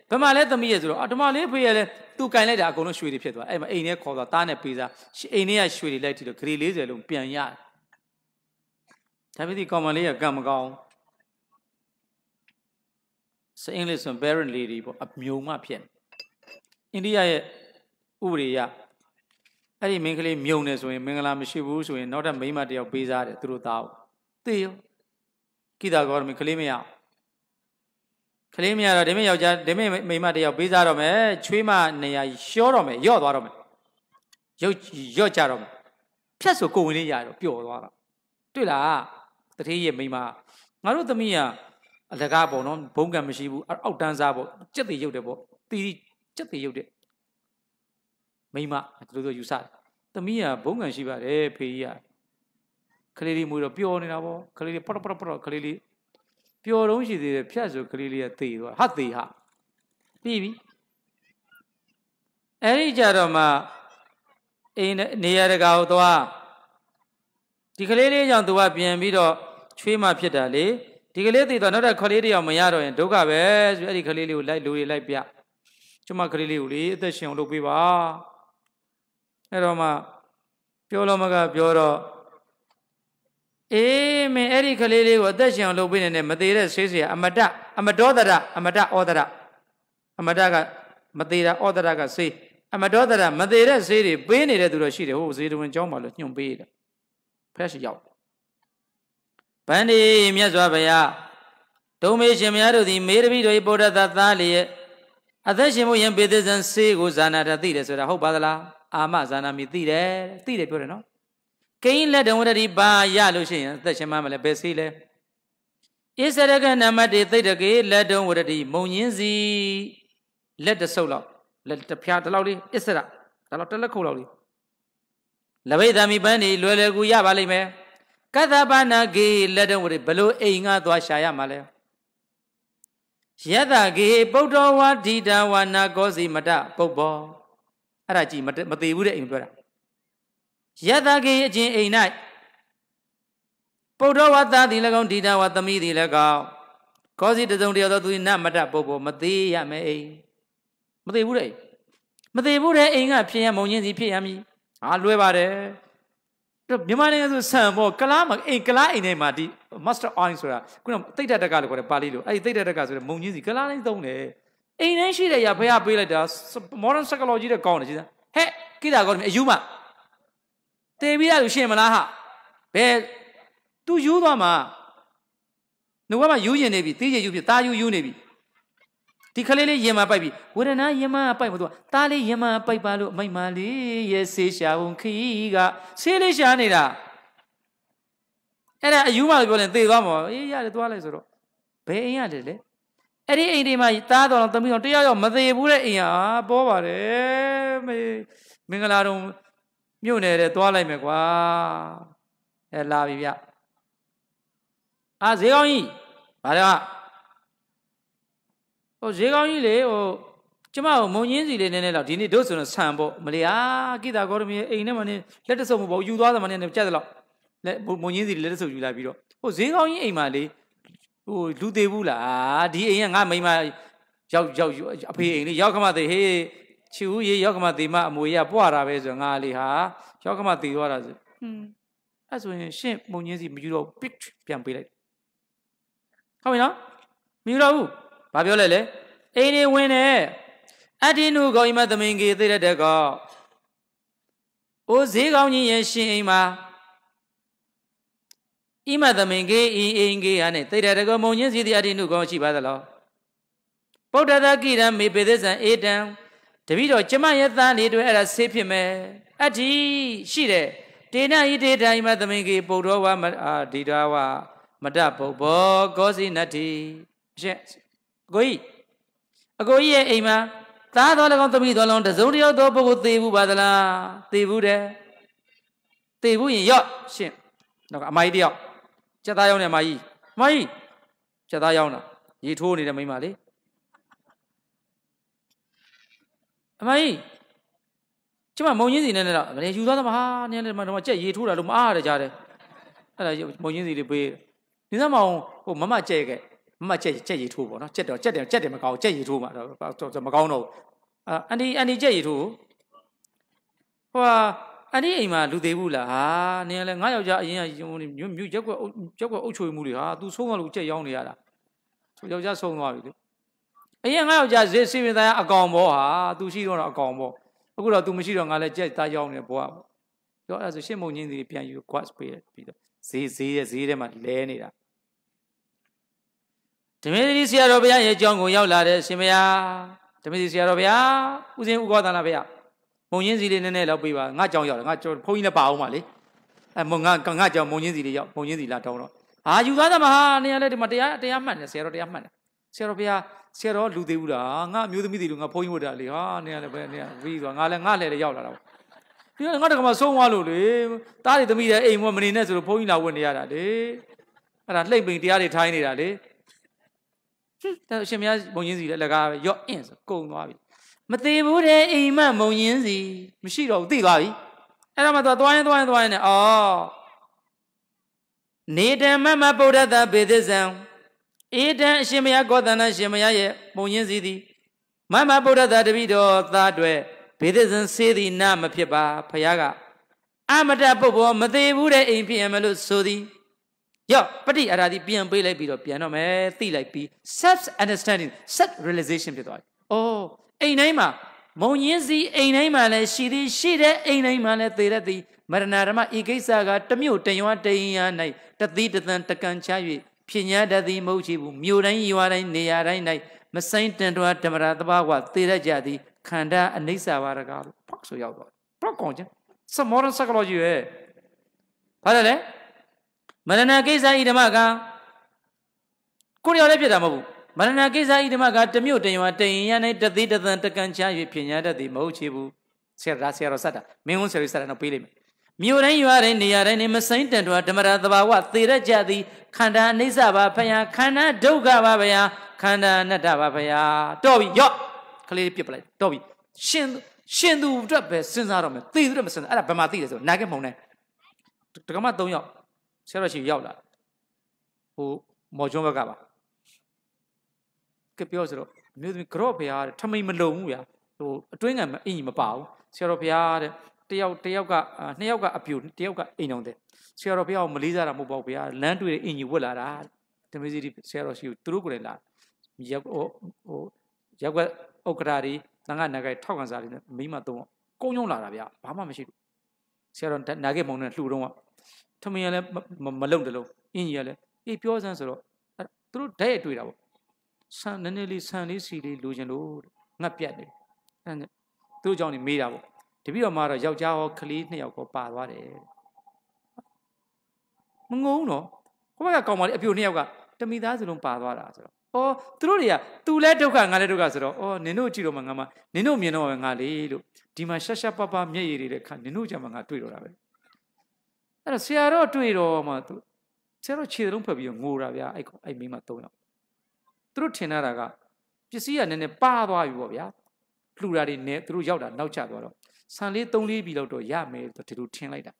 ဘယ်မှာလဲသမီးရဲ့ဆိုတော့အဓမ္မလေးဖေးရလဲ သူကင်လိုက်တာအကုန်လုံးရွှေတွေဖြစ်သွားအဲ့မှာအိမ်ထဲခေါ်သွားတားနဲ့ပေးစားအိမ်ထဲကရွှေတွေလိုက်ထီတော့ဂရီ40လုံးပြန်ရတယ်ဒါပေမဲ့ဒီကောင်မလေးကကံမကောင်းစအင်္ဂလိပ်ဆို parent lady ပေါ့အမြုံမှဖြစ်အိန္ဒိယရဲ့ဥပဒေရအဲ့ဒီမင်းကလေးမြုံနေဆိုရင်မင်္ဂလာမရှိဘူးဆိုရင်နောက်ထပ်မိန်းမတယောက်ပေးစားတယ်သူတို့သားကိုသိရောကိတာကောရမကလေးမရ ကလေးမရတော့ဒီမယောက်ျားဒီမမိန်းမတယောက်ပေးစားတော့မယ်ချွေးမနေရာရှောတော့မယ်ရော့သွားတော့မယ်ရုပ်ရော့ကြတော့မယ်ဖြတ်ဆိုကိုဝင်လေးရတော့ပျော်သွားတာတွေ့လားတတိယမိန်းမငါတို့သမီးကအလကားပေါ့နော်ဘုံကံမရှိဘူးအောက်တန်းစားပေါ့ကြက်တွေရုပ်တယ်ပေါ့တီးကြက်တွေရုပ်တယ်မိမသူတို့ယူဆတယ်သမီးကဘုံငံရှိပါတယ်ဖေကြီးကကလေးလေးမွေးတော့ပျော်နေတာပေါ့ကလေးလေးပရပရပရကလေးလေး ပျော်တော့ရှိသေးတယ်ဖြတ်ဆိုကလေးလေးကသေသွားဟာသေဟာပြီးပြီအဲ့ဒီကြတော့မှအိမ်နေရတကာကိုသွားဒီကလေးလေးကြောင့်သူကပြန်ပြီးတော့ချွေးမှဖြစ်တာလေဒီကလေးသေတော့နောက်တဲ့ကလေးတယောက်မရတော့ရင်ဒုက္ခပဲဆိုအဲ့ဒီကလေးလေးကိုလိုက်လူတွေလိုက်ပြကျမကလေးလေးကိုလေအသက်ရှင်အောင်လုပ်ပေးပါအဲ့တော့မှပြောလို့မကပြောတော့ အေးမင်းအဲ့ဒီကလေးလေးကိုအသက်ရှင်အောင်လုပ်ပေးနေတယ်မသေးတဲ့ဆေးစရာအမတအမတော်တရအမတဩဒရအမတကမသေးတာဩဒရကဆေးအမတော်တရမသေးတဲ့ဆေးတွေပေးနေတဲ့သူတော့ရှိတယ်ဟိုဈေးတွင်ကျောင်းမှာလို့ညွှန်ပေးတယ်ဖက်ရှိရောက်ဗန္ဒီမြတ်စွာဘုရားဒုံမေရှင်များတို့သည်မေရပိတို့၏ဗုဒ္ဓသာသားလျက်အသက်ရှင်မှုယံပေသဇံဆေးကိုဇာနာတသိတယ်ဆိုတာဟုတ်ပါသလားအာမဇာနာမိသိတယ်သိတယ်ပြောတယ်နော် ကိန်းလက်တံဝရတိဘာရလို့ရှိရင်အသက်ရှင်မှမလဲဘယ်ဆေးလဲဣစရကနမတေသိတကေလက်တုံဝရတိမုံညင်းစီလက်တဆုပ်လောက်လက်တဖျားတလောက်လေးဣစရဒါလောက်တက်လက်ခုတ်လောက်လေးလဘိသမီပန်းနေလွယ်လွယ်ကူရပါလိမ့်မယ်ကသဘာနာကေလက်တုံဝရဘလို့အိမ်ငါသွားရှာရမှာလဲယတကေပုဒ္ဓဝါဒိတဝါနာကောစီမတပုပ္ပောအဲ့ဒါကြည်မသေးဘူးတဲ့အိမ်ပြောတာ ယတကေအချင်းအိမ်၌ပုဒ္ဓဝါသားသည်၎င်းဒိတဝါသမီးသည်၎င်းကောစီတစုံတယောက်သောသူနမတပုပ္ပောမသေးရမယ်အိမ်မသေးဘူးတဲ့မသေးဘူးတဲ့အိမ်ကဖြစ်ရမုံချင်းစီဖြစ်ရမည်ဟာလွဲပါတယ်တော့မြန်မာနိုင်ငံဆိုဆန်ပေါ့ကလားမအိမ်ကလားအိမ်ထဲမှာဒီ master oil ဆိုတာခုနသိတ္တတက်ကလို့ခေါ်တယ်ပါဠိလိုအဲ့ဒီသိတ္တတက်ကဆိုတဲ့မုံကြီးစီကလားတိုင်းသုံးတယ်အိမ်တိုင်းရှိတဲ့ရဘယ်ကပေးလိုက်တာ modern psychology တဲ့ကောင်းတယ်ကြီးစမ်းဟဲ့ကိတာကောင်းတယ်အယူမ တေပြီးရလို့ရှင်းမလားဟာဘယ် तू ယူသွားမှာနှုတ်ကမှယူရင်နေပြီသေးချေယူဖြစ်ตาယူယူနေပြီဒီခလေးလေးရင်မပိုက်ပြီဝေဒနာရင်မပိုက်မသူကသားလေးရင်မပိုက်ပါလို့အမိတ်မလေးရဲ့ဆေးရှာဝန်ခီးကဆေးလေးရှာနေတာအဲ့ဒါအယူမလို့ပြောရင်သေသွားမှာအေးရတယ်သွားလိုက်ဆိုတော့ဘယ်အိမ်ရတယ်လဲအဲ့ဒီအိမ်တွေမှာသားတော်သမီးတော်တယောက်ယောက်မသေးဘူးတဲ့အိမ်ဟာပေါ်ပါတယ်မေမင်္ဂလာတော် မြို့နယ်တဲ့သွားလိုက်မယ်ကွာအဲလာပြီဗျအာဈေးကောင်းကြီးဗါတော့ဟိုဈေးကောင်းကြီးလေဟိုကျမကိုမုံညင်းစီလေးနည်းနည်းတော့ဒီနေ့တို့ဆိုတော့ဆန်ပေါ့မလီအာကိတာကောရမီအိမ်ထဲမှာနေလက်တဆုပ်မပေါ့ယူသွားသမားနဲ့ကြက်တယ်လို့လက်မုံညင်းစီလက်တဆုပ်ယူလာပြီးတော့ဟိုဈေးကောင်းကြီးအိမ်မှာလေဟိုလူသေးဘူးလားဒီအိမ်ကငါမိမရောက်ရောက်အဖေအိမ်လေးရောက်ခမသေးဟေး ချီဦးရေရောက်ခမသေးမအမွေရပွားတာပဲဆိုငါလေးဟာရောက်ခမသေးသွားတာဆိုဟွန်းအဲ့ဆိုရင်ရှင့်မုံညင်းစီမယူတော့ပစ်ပြန်ပေးလိုက်ဟုတ်ပြီနော်မယူတော့ဘူးဘာပြောလဲလဲအိမ်နေဝင်တယ်အတ္တိနုကောဣမသမင်ကေသိတဲ့တဲ့ကောအိုးဈေးကောင်းကြီးရဲ့ရှင်အိမ်မှာဣမသမင်ကေဤအိမ်ကေဟာနဲ့သိတဲ့တဲ့ကောမုံချင်းစီတိအတ္တိနုကောရှိပါသလားဗုဒ္ဓသာကိရံမေပေသဇံအေတံ တပည့်တော်ကျမရဲ့သားလေးတွေအဲ့ဒါဆေးဖြစ်မယ်အတ္တိရှိတယ်တေနဤတေတိုင်မသမင်ကေပုဒ္ဓဝါအာဒီတာဝမတပုပ္ပောကောစီနတ္တိရှင်းအကိုကြီးအကိုကြီးရဲ့အိမ်မှာသားတော်၎င်းသမီးတော်၎င်းတစုံတယောက်သောပုဂ္ဂိုလ်သေဘူးပါသလားသေဘူးတယ်သေဘူးရင်ရော့ရှင်းတော့အမကြီးတယောက်စက်သားရောက်နေအမကြီးအမကြီးစက်သားရောက်တာရေထိုးနေတဲ့မိန်းမလေး အမကြီးကျမမုံချင်းစီနဲ့တော့မနေယူသွားသမားနင်းလည်းတော့ကြက်ရေထိုးတာလို့မအားရကြတယ်အဲ့ဒါမုံချင်းစီလေးပေးနေစမ်းမအောင်ဟိုမမကြက်ခဲ့မမကြက်ကြက်ရီထိုးပေါ့နော်ကြက်တော့ကြက်တယ်ကြက်တယ်မကောင်းကြက်ရီထိုးမှာတော့မကောင်းတော့အန်ဒီအန်ဒီကြက်ရီထိုးဟိုအန်ဒီအိမ်မှာလူသေးဘူးလားဟာနင်လည်းငါယောက်ျားအရင်ကမြို့မြို့ရက်ကွက်ရက်ကွက်အုပ်ချုပ်မှုတွေဟာ तू ဆုံးသွားလို့ကြက်ရောင်းနေရတာဆိုယောက်ျားဆုံးသွားပြီလေ အရင်ငါယောက်ျားဈေးစီမင်းသားအကောင်ဘောဟာ तू ရှိတော့အကောင်ဘောအခုတော့ तू မရှိတော့ငါလည်းကြက်သားရောင်းနေဘွားပေါ့ပြောအဲ့ဆိုရှင်းမုံချင်းစီပြန်ယူ quest ပေးပြီးတော့ဈေးဈေးရဲ့ဈေးထဲမှာလဲနေတာဓမေသတိဆရာတော်ဘုရားရဲ့အကြောင်းကိုရောက်လာတဲ့ရှင်ဘုရားဓမေသတိဆရာတော်ဘုရားဥစဉ်ဥကောသနာဘုရားမုံချင်းစီလေးနည်းနည်းလောက်ပေးပါငါကြောင်ရောက်တယ်ငါဘုန်းကြီးလည်းပါအောင်ပါလေအဲမုံငါငါကြောင်မုံချင်းစီလေးရောက်မုံချင်းစီလာတောင်းတော့အာယူသားသမားဟာနေရာလဲဒီမှာတရားတရားမှတ်တယ်ဆရာတော်တရားမှတ်တယ် ဆရာတော်ဘုရားဆရာတော်လူသေးဘူးလားငါအမျိုးသမီးတွေလူငါဘုန်းကြီးဝတ်တာလေဟာနေရာလဲပဲနေရာဝီးဆိုငါလည်းငါလည်းလည်းရောက်လာတာပေါ့ဒီကငါတကမှဆုံးသွားလို့လေတားတွေသမီးတွေအိမ်မမနေနဲ့ဆိုတော့ဘုန်းကြီးလာဝတ်နေရတာလေအဲ့ဒါလှိမ့်ပိန်တရားတွေထိုင်းနေတာလေဒါအရှင်မရမုံရင်းစီလည်းလကားပဲရော့အင်းဆိုကုံသွားပြီမသေးဘူးတဲ့အိမ်မမုံရင်းစီမရှိတော့ဘူးသိသွားပြီအဲ့တော့မှသွားသွားရင်သွားရင်သွားရင်နဲ့အော်နေတံမမဗုဒ္ဓတဘေသဇံ ဧတံအရှင်မယကောသနာရှင်မယရဲ့မုံရင်းစီသည်မမဗုဒ္ဓတတပိတော်သားတွေဘေသဇံစေသည်နမဖြစ်ပါဖခင်ကအမတပုပ္ပောမသေးဘူးတဲ့အိမ်ဖြစ်ရမလို့ဆိုသည်ရော့ပဋိအရာဒီပြန်ပေးလိုက်ပြီးတော့ပြန်တော့မယ်သိလိုက်ပြီး self understanding self realization ဖြစ်သွားပြီ။အိုးအိမ်တိုင်းမှာမုံညင်းစီအိမ်တိုင်းမှာလည်းရှိသည်ရှိတဲ့အိမ်တိုင်းမှာလည်းသေရသည်မရဏဓမ္မဤကိစ္စကတမျိုးတရွာတရင်ရ၌တသီးတသံတကန်ချ၍ ဖြစ်ညာတသည်မဟုတ်ချဘူးမြို့တိုင်းရွာတိုင်းနေရာတိုင်း၌မဆိုင်တန်တော်ဓမ္မရာတဘာဝသေရကြသည်ခန္ဓာအနိစ္စဘာရကလို့ဖောက်ဆိုရောက်သွားတယ်။ဖောက်ကောင်ချင်း some modern psychology ရဲ့ဘာလဲလဲမရဏကိစ္စဤဓမ္မကကိုရလည်းဖြစ်တာမဟုတ်ဘူးမရဏကိစ္စဤဓမ္မကတမြို့တရွာတရင်ရနိုင်တသေးတသံတကန်ချ၍ဖြစ်ညာတတ်သည်မဟုတ်ချေဘူးဆရာရာဆရာတော်စတ်တာမင်းဝန်ဆရာစတ်တာတော့ပေးလိမ့်မယ်မြို့တိုင်းရွာတိုင်းနေရာတိုင်းနေမစိမ့်တန်တော်ဓမ္မရာသဘာဝသေရကြသည် ခန္ဓာအိဋ္ဌပါဖယာခန္ဓာဒုက္ခပါဖယာခန္ဓာအနတ္တပါဖယာတော့ပြီရော့ကလေးပြစ်ပလိုက်တော့ပြီရှင်ရှင်သူအတွက်ပဲစဉ်းစားတော့မယ်သေသူအတွက်မစဉ်းစားအဲ့ဒါဘယ်မှာသိလဲဆိုနာကဲမုံနဲ့တက္ကမ3ယောက်ဆရာတော်ရှိရောက်လာဟိုမော်ကျွန်းဘက်ကပါကပြောဆိုတော့မြို့သမီးကြော့ဖရားတဲ့ထမိန်မလုံဘူးဗျာဟိုအတွင်းငံအင်ကြီးမပါဘူးဆရာတော်ဖရားတဲ့ တယောက်တယောက်ကနှစ်ယောက်ကအပြူတယောက်ကအိမ်အောင်တဲ့ဆရာတော်ဖရားကိုမလေးစားတာမဟုတ်ပါဘူးဗျာလမ်းတွေ့တဲ့အင်ကြီးဝတ်လာတာတမေစီဆရာတော်ရှိကိုသူတို့ကိုလည်းလာရောက်ဟိုဟိုရောက်ကဥက္ကရာတွေသံဃာနာဂိုက်ထောက်ခံစားတွေနဲ့မိမသုံးကုန်းညုံလာတာဗျာဘာမှမရှိဘူးဆရာတော်နာဂိုက်မောင်နဲ့လှူတော့ထမင်းရလည်းမလုံတလုံးအင်ကြီးရလည်းအေးပြောစမ်းဆိုတော့သူတို့ဓာတ်ရတွေ့တာပေါ့ဆန်နည်းနည်းလေးဆန်လေးစီလေးလိုချင်လို့ငတ်ပြတ်နေအဲ့ဒါသူ့ကြောင့်နေမေးတာပေါ့ တပည့်တော်မှာတော့ယောက်ျားရောကလေးနှစ်ယောက်ကိုပါသွားတယ်မငုံတော့ကိုဘကကောင်မလေးအပြိုနှစ်ယောက်ကတမိသားစုလုံးပါသွားတာဆိုတော့အော်သူတို့တွေကသူလဲဒုက္ခငါလဲဒုက္ခဆိုတော့အော်နင်တို့ကြည့်တော့မှငါမနင်တို့မြင်တော့ငါလေလို့ဒီမှာရှက်ရှက်ပပမျက်ရည်တွေတဲ့ခါနင်တို့ကြမှာငါတွေ့တော့တာပဲအဲ့တော့ဆရာတော်တွေ့တော့မှသူဆရာတော်ခြေတုံးဖက်ပြီးငိုတာဗျာအဲ့အဲ့မိမ၃ယောက်သူတို့ထင်တာကပစ္စည်းကနည်းနည်းပါသွားပြီပေါ့ဗျာလှူတာတွေနဲ့သူတို့ရောက်တာနောက်ကျသွားတော့ ဆန်လေး၃လေးပြီလောက်တော့ရမယ်ဆိုဒီလိုထင်လိုက်တာ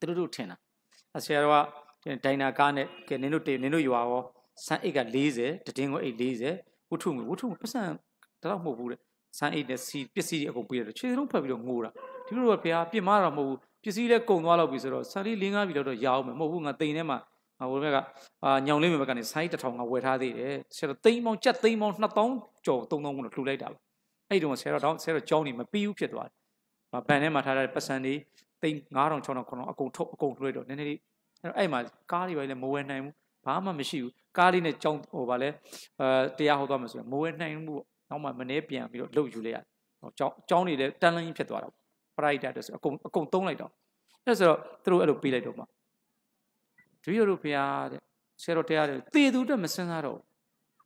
သူတို့တို့ထင်တာအဆရာတော်ကဒိုင်နာကားနဲ့ကဲနင်တို့တေနင်တို့ရွာရောဆန်အိတ်က40တတင်းကိုအိတ်40ဝုထုငွေဝုထုပတ်စံတော့မဟုတ်ဘူးတဲ့ဆန်အိတ်နဲ့စီပစ္စည်းတွေအကုန်ပေးရတယ်ခြေလုံးဖက်ပြီးတော့ငိုတာဒီလိုတော့ဘုရားပြစ်မှားတော့မဟုတ်ဘူးပစ္စည်းလည်းကုန်သွားတော့ပြီဆိုတော့ဆန်လေး၄၅ပြီတော့ရအောင်မယ်မဟုတ်ဘူးငါတိန်ထဲမှာငါဘိုးဘက်ကအာညောင်လေးဘက်ကနေဆိုင်းတစ်ထောင်ငါဝယ်ထားသေးတယ်ဆရာတော်သိန်းပေါင်းကြက်သိန်းပေါင်း2000ကျော်3000ကိုလှူလိုက်တာပဲ အဲ့ဒီတော့ဆရာတော်တော့ဆရာတော်ကြောင်းနေမပြီးဘူးဖြစ်သွားတယ်မဘန်ထဲမှာထားတဲ့ပတ်စံတွေသိန်း9000 6000 9000အကုန်ထုတ်အကုန်လှူလိုက်တော့နည်းနည်းလေးအဲ့တော့အဲ့မှာကားတွေပဲလည်းမဝယ်နိုင်ဘူးဘာမှမရှိဘူးကားလေးနဲ့ကြောင်းဟိုဗာလဲအဲတရားဟောသွားမယ်ဆိုရင်မဝယ်နိုင်ဘူးပေါ့နောက်မှမနေပြန်ပြီးတော့လှုပ်ယူလိုက်ရဟိုကြောင်းကြောင်းတွေလည်းတန်းလင်းဖြစ်သွားတော့ပရိုက်တာဆိုအကုန်အကုန်သုံးလိုက်တော့အဲ့ဆိုတော့သူတို့အဲ့လိုပေးလိုက်တော့မှတပည့်တို့ဘုရားတဲ့ဆရာတော်တရားတဲ့သေသူအတွက်မစင်စားတော့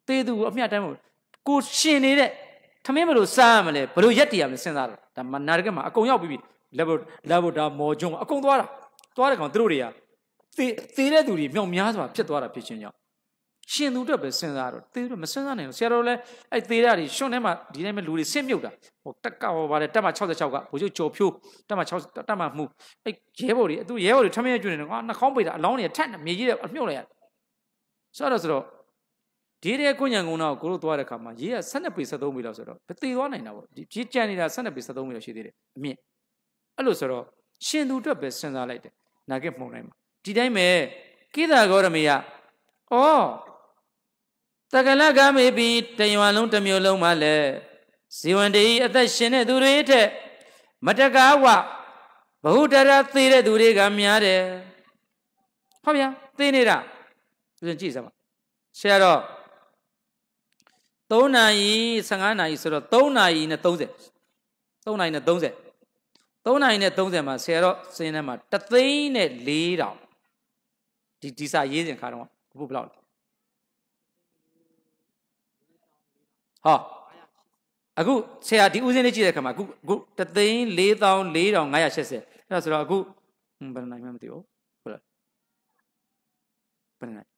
သေသူအမြတ်တမ်းမို့ကိုရှင်နေတဲ့ ထမင်းဘယ်လိုစားရမလဲဘယ်လိုရက်တည်ရမလဲစဉ်းစားတော့ဒါမနာရကမှာအကုန်ရောက်ပြီးပြီလက်ဘလက်ဘဒါမော်ဂျုံအကုန်သွားတာသွားတဲ့ကောင်သူတို့တွေကသေသေးတဲ့သူတွေမြောက်များစွာဖြစ်သွားတာဖြစ်ချင်းကြောင့်ရှင်သူအတွက်ပဲစဉ်းစားတော့သေတော့မစဉ်းစားနိုင်ဘူးဆရာတော်လည်းအဲ့သေတာတွေရှွန့်ထဲမှာဒီတိုင်းပဲလူတွေဆင့်မြုပ်တာဟိုတက်ကဟောပါတယ်တက်မှာ66ကဘိုလ်ချုပ်ကျော်ဖြိုးတက်မှာ6တက်မှာမှုအဲ့ရဲဘော်တွေသူရဲဘော်တွေထမင်းကျွနေတယ်ကွာနှာခေါင်းပိတ်တာအလောင်းတွေထက်မြေကြီးတွေအမြုပ်လိုက်ရဆိုတော့ဆိုတော့ ဒီတဲ့ကိုညံကုန်းတော့ကိုတို့သွားတဲ့ခါမှာရေးက12ပေ73ပေလောက်ဆိုတော့မသေးသွားနိုင်တာပေါ့ဒီကြီးကြံနေတာ12ပေ73ပေလောက်ရှိသေးတယ်အမြင့်အဲ့လိုဆိုတော့ရှင်သူအတွက်ပဲစဉ်းစားလိုက်တယ်နာဂက်မှုန်တိုင်းမှာဒီတိုင်းပဲကိသာဂေါရမေယဩတကလကမေပြီတယွာလုံးတစ်မျိုးလုံးမှာလဲဇီဝန္တေအသက်ရှင်တဲ့သူတွေထက်မတကားဝဘဟုတရသေးတဲ့သူတွေကများတယ်ဟုတ်ဗျာသိနေတာပြန်ကြည့်စမ်းပါဆရာတော် 3နာရီ15နာရီဆိုတော့3နာရီနဲ့30 3နာရီနဲ့30 3နာရီနဲ့30မှာဆရာတော်စင်းထဲမှာတသိန်းနဲ့4တောင်ဒီဒီစာရေးစဉ်ခါတော့ဘုဘလောက်လဲဟောအခုဆရာဒီဥစဉ်လေးကြည့်တဲ့ခါမှာအခုအခုတသိန်း4480အဲ့ဒါဆိုတော့အခုဘယ်နိုင်မှမသိဘူးဟုတ်လားဘယ်နိုင်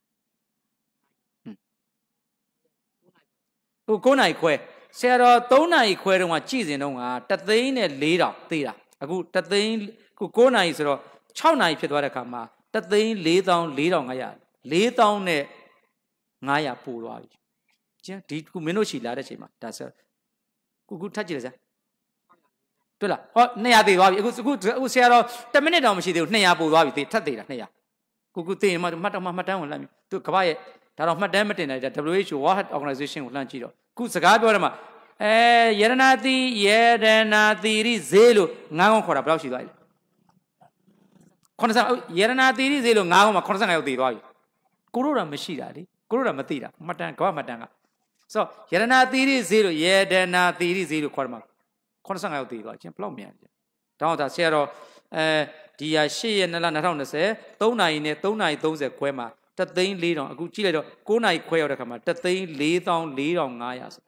ဟို9နိုင်ခွဲဆရာတော်3နိုင်ခွဲတုန်းကကြည်စဉ်တုန်းကတသိန်းနဲ့4000သေးတာအခုတသိန်းခု9နိုင်ဆိုတော့6နိုင်ဖြစ်သွားတဲ့ခါမှာတသိန်း4400 4500နဲ့900ပို့သွားပြီကျန်ဒီခုမင်းတို့ချီလာတဲ့ချိန်မှာဒါဆိုခုခုထပ်ကြည့်လိုက်စမ်းတွေ့လားဟော200သေးသွားပြီအခုအခုအခုဆရာတော်10မိနစ်တောင်မရှိသေးဘူး200ပို့သွားပြီထပ်သေးတာ200ခုခုသိရင်မှမှတ်တော့မှတ်တမ်းကိုလှမ်းပြီသူကမ္ဘာရဲ့ ဒါတော့မှတ်တမ်းမတင်နိုင်တဲ့ WHO World Organization ကိုလှမ်းကြည့်တော့ခုစကားပြောတယ်မှာအဲယရနာတိယရနာတိရိဈေးလို့ငါးခေါခေါ်တာဘယ်လောက်ရှိသွားလဲ90ယရနာတိရိဈေးလို့ငါးခေါမှာ85ရောက်တည်သွားပြီကိုတို့တော့မရှိတာလေကိုတို့တော့မသိတာမှတ်တမ်းကမ္ဘာမှတ်တမ်းကဆိုယရနာတိရိဈေးလို့ယရနာတိရိဈေးလို့ခေါ်တယ်မှာ85ရောက်တည်သွားချင်းဘယ်လောက်မြန်လဲတောင်းတာဆရာတော်အဲဒီဟာ8ရက်2လ2020 3နာရီနဲ့3နာရီ30ခွဲမှာ တတသိန်း4000အခုကြည့်လိုက်တော့9နာရီခွဲရောက်တဲ့ခါမှာတသိန်း4400ဆို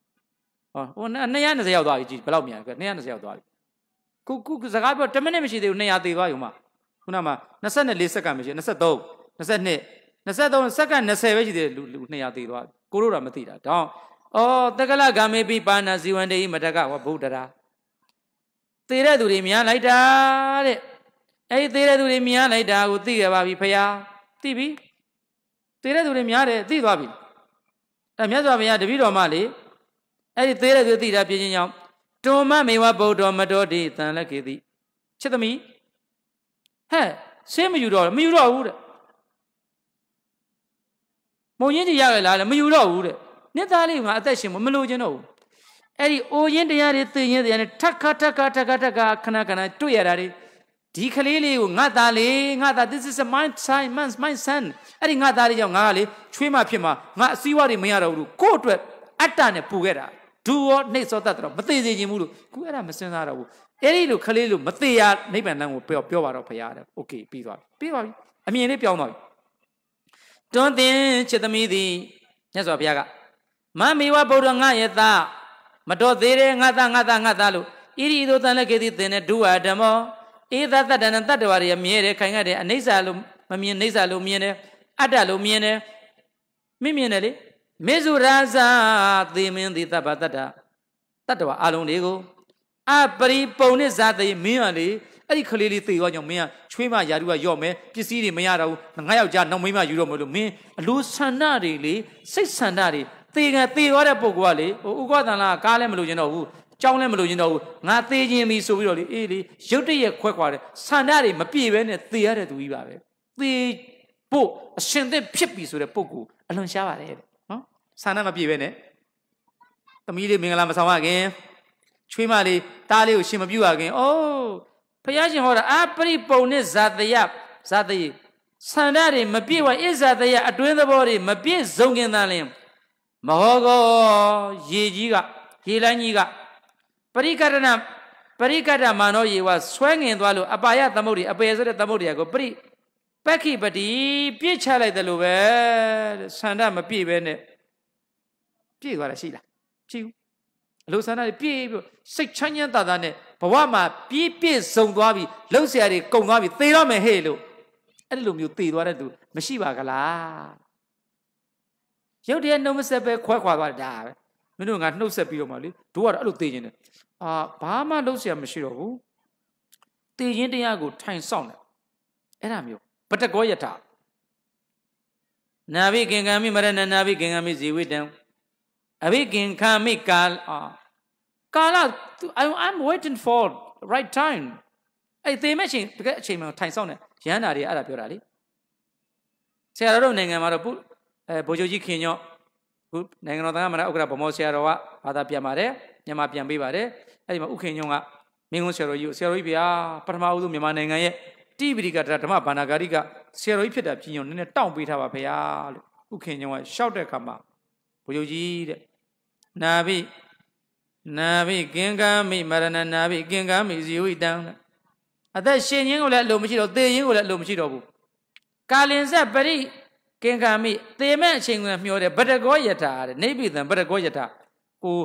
ဟောဟို220ရောက်သွားပြီကြည့်ဘယ်လောက်မြန်လဲ220ရောက်သွားပြီခုခုစကားပြော10မိနစ်မရှိသေးဘူး200သေးသွားယူမှာခုနမှာ24စက္ကန့်မရှိ23 22 23စက္ကန့်20ပဲရှိသေးတယ်လူ200သေးသွားပြီကိုတို့တော့မသိတာတောင်းအော်တက္ကလဂမေပိပါဏဇီဝန္တေဟိမတကဝဗုဒ္ဓရာသေတဲ့သူတွေများလိုက်တာတဲ့အဲ့ဒီသေတဲ့သူတွေများလိုက်တာကိုသိကြပါပြီဖယားသိပြီ သေတဲ့သူတွေများတယ်သိသွားပြီအဲ့မြတ်စွာဘုရားတပည့်တော်မလေးအဲ့ဒီသေတဲ့သူသိတာပြင်းချင်းကြောင့်တွန်မမေဝဗုဒ္ဓမတော်တိတန်လက်ခေတိချစ်သမီးဟဲ့ဆင်းမယူတော့မယူတော့ဘူးတဲ့မုံရင်ကြီးရရလားမယူတော့ဘူးတဲ့နှစ်သားလေးကအသက်ရှင်မလို့ခြင်းတော့ဘူးအဲ့ဒီအိုရင်တရားတွေသိရင်တရားတွေထက်ခါထက်ခါထက်ခါထက်ခါခဏခဏတွေ့ရတာတွေ ဒီကလေးလေးကိုငါသားလေးငါသား this is my son my my son အဲ့ဒီငါသားလေးကြောင့်ငါကလေချွေးမှဖြစ်မှငါအစည်းအဝေးတွေမရတော့ဘူးလို့ကို့အတွက်အတ္တနဲ့ပူခဲ့တာဒူရောနှိမ့်စောတတ်တော့မသေးစေခြင်းဘူးလို့ခုအဲ့ဒါမစင်စားတော့ဘူးအဲ့ဒီလိုကလေးလိုမသေးရနိဗ္ဗာန်တန်းကိုပြောပြောပါတော့ဖရားတဲ့ okay ပြီးသွားပြီပြီးသွားပြီအမြင်လေးပြောင်းသွားပြီတွန်းတင်ချစ်သမီးသည်မြတ်စွာဘုရားကမမေဝဗုဒ္ဓငါယတမတော်သေးတဲ့ငါသားငါသားငါသားလို့ဣရိဒုသံလက်ကေတိသင်တဲ့ဒုဝဓမ္မော ဧသတ္တနတတ္တဝါတွေမြဲတယ်ခိုင်ငတ်တယ်အနိစ္စလို့မမြင်နိစ္စလို့မြင်တယ်အတ္တလို့မြင်တယ်မမြင်တယ်လေမေဇုရာဇာသေမင်းသည်တပ္ပတ္တတတ္တဝါအလုံးတွေကိုအပရိပုံနဲ့ဇာတိမင်းရလေအဲ့ဒီကလေးလေးသေသွားကြောင့်မင်းကချွေးမယာရုကရော့မယ်ပစ္စည်းတွေမရတော့ဘူးငါယောက်ျားနောက်မိန်းမယူတော့မလို့မင်းအလိုဆန္ဒတွေလေစိတ်ဆန္ဒတွေသေကသေသွားတဲ့ပုဂ္ဂိုလ်ကလေဟိုဥက္ကဋ္ဌလာကားလည်းမလို့ကျင်တော့ဘူး ကြောင်းလည်းမလို့ကျင်တော့ဘူးငါသေခြင်းပြီဆိုပြီးတော့လေအေးလေရုတ်တရက်ခွဲခွာတယ်ဆန္ဒတွေမပြည့်ဘဲနဲ့သေရတဲ့သူကြီးပါပဲသေဖို့အရှင်သက်ဖြစ်ပြီဆိုတဲ့ပုဂ္ဂိုလ်အလွန်ရှားပါတယ်တဲ့နော်ဆန္ဒမပြည့်ဘဲနဲ့သမီးလေးမင်္ဂလာမဆောင်ရခင်ချွေးမလေးတားလေးကိုရှင်မပြုတ်ရခင်အိုးဖះရှင်ဟောတာအပရိပုံနဲ့ဇာတယဇာတယဆန္ဒတွေမပြည့်ဝဣဇာတယအတွင်းသဘောတွေမပြည့်စုံခင်သာလင်မဟောကောရေကြီးကရေလိုင်းကြီးက ပရိကရဏပရိကတမာနောယေဝဆွဲငင်သွားလို့အပါယသမုဒ္ဓေအပေဆိုတဲ့သမုဒ္ဓေကိုပရိပက္ခိပတိပြည့်ချလိုက်တယ်လို့ပဲဆန္ဒမပြည့်ပဲနဲ့ပြည့်သွားတာရှိလားရှိဘူးအလိုဆန္ဒတွေပြည့်ပြီးစိတ်ချမ်းချမ်းသာသာနဲ့ဘဝမှာပြည့်ပြည့်စုံသွားပြီလှုပ်ရှားတွေကုန်သွားပြီသေတော့မယ်ဟဲ့လို့အဲ့ဒီလိုမျိုးသေသွားတဲ့သူမရှိပါကလားရုပ်တရက်နှုတ်မဆက်ပဲခွဲခွာသွားတာပဲ မင်းတို့ငါနှုတ်ဆက်ပြီးတော့မှလေတို့ကတော့အဲ့လိုသိကျင်တယ်အာဘာမှလုပ်เสียမရှိတော့ဘူးသိရင်တရားကိုထိုင်ဆောင်တယ်အဲ့ဒါမျိုးပတကောယထနာဘိကင်္ဂမိမရဏနာဘိကင်္ဂမိဇီဝိတံအဘိကင်္ခမိကာအာကာလ I'm waiting for right time အဲ့သေမဲ့ချိန်တကယ်အချိန်မှထိုင်ဆောင်တယ်ရဟန္တာတွေအဲ့ဒါပြောတာလေဆရာတော်တို့နိုင်ငံမှာတော့အဲဗိုလ်ချုပ်ကြီးခင်ညော့ ခုနိုင်ငံတော်သားမနာဥက္ကဋ္ဌဗမောဆရာတော်ကဘာသာပြန်ပါတယ်မြန်မာပြန်ပေးပါတယ်အဲ့ဒီမှာဥခင်ညော့ကမင်းကုန်းဆရာတော်ကြီးကိုဆရာတော်ကြီးဗျာပထမဦးဆုံးမြန်မာနိုင်ငံရဲ့တိပိရိကဓမ္မဘာနာဂာရိကဆရာတော်ကြီးဖြစ်တာပြင်ညော့နည်းနည်းတောင့်ပေးထားပါဖေဟာလို့ဥခင်ညော့ကရှောက်တဲ့အခါမှာဗိုလ်ချုပ်ကြီးတဲ့နာဘိနာဘိကင်္ဂမိမရဏနာဘိကင်္ဂမိဇီဝိတံအသက်ရှင်ခြင်းကိုလည်းအလိုမရှိတော့သေခြင်းကိုလည်းအလိုမရှိတော့ဘူးကာလင်ဆက်ပရိ ကင်္ဂမိသေမဲ့အချိန်ကမျောတယ်ဗတကောယထာတဲ့နေပိသံဗတကောယထာကို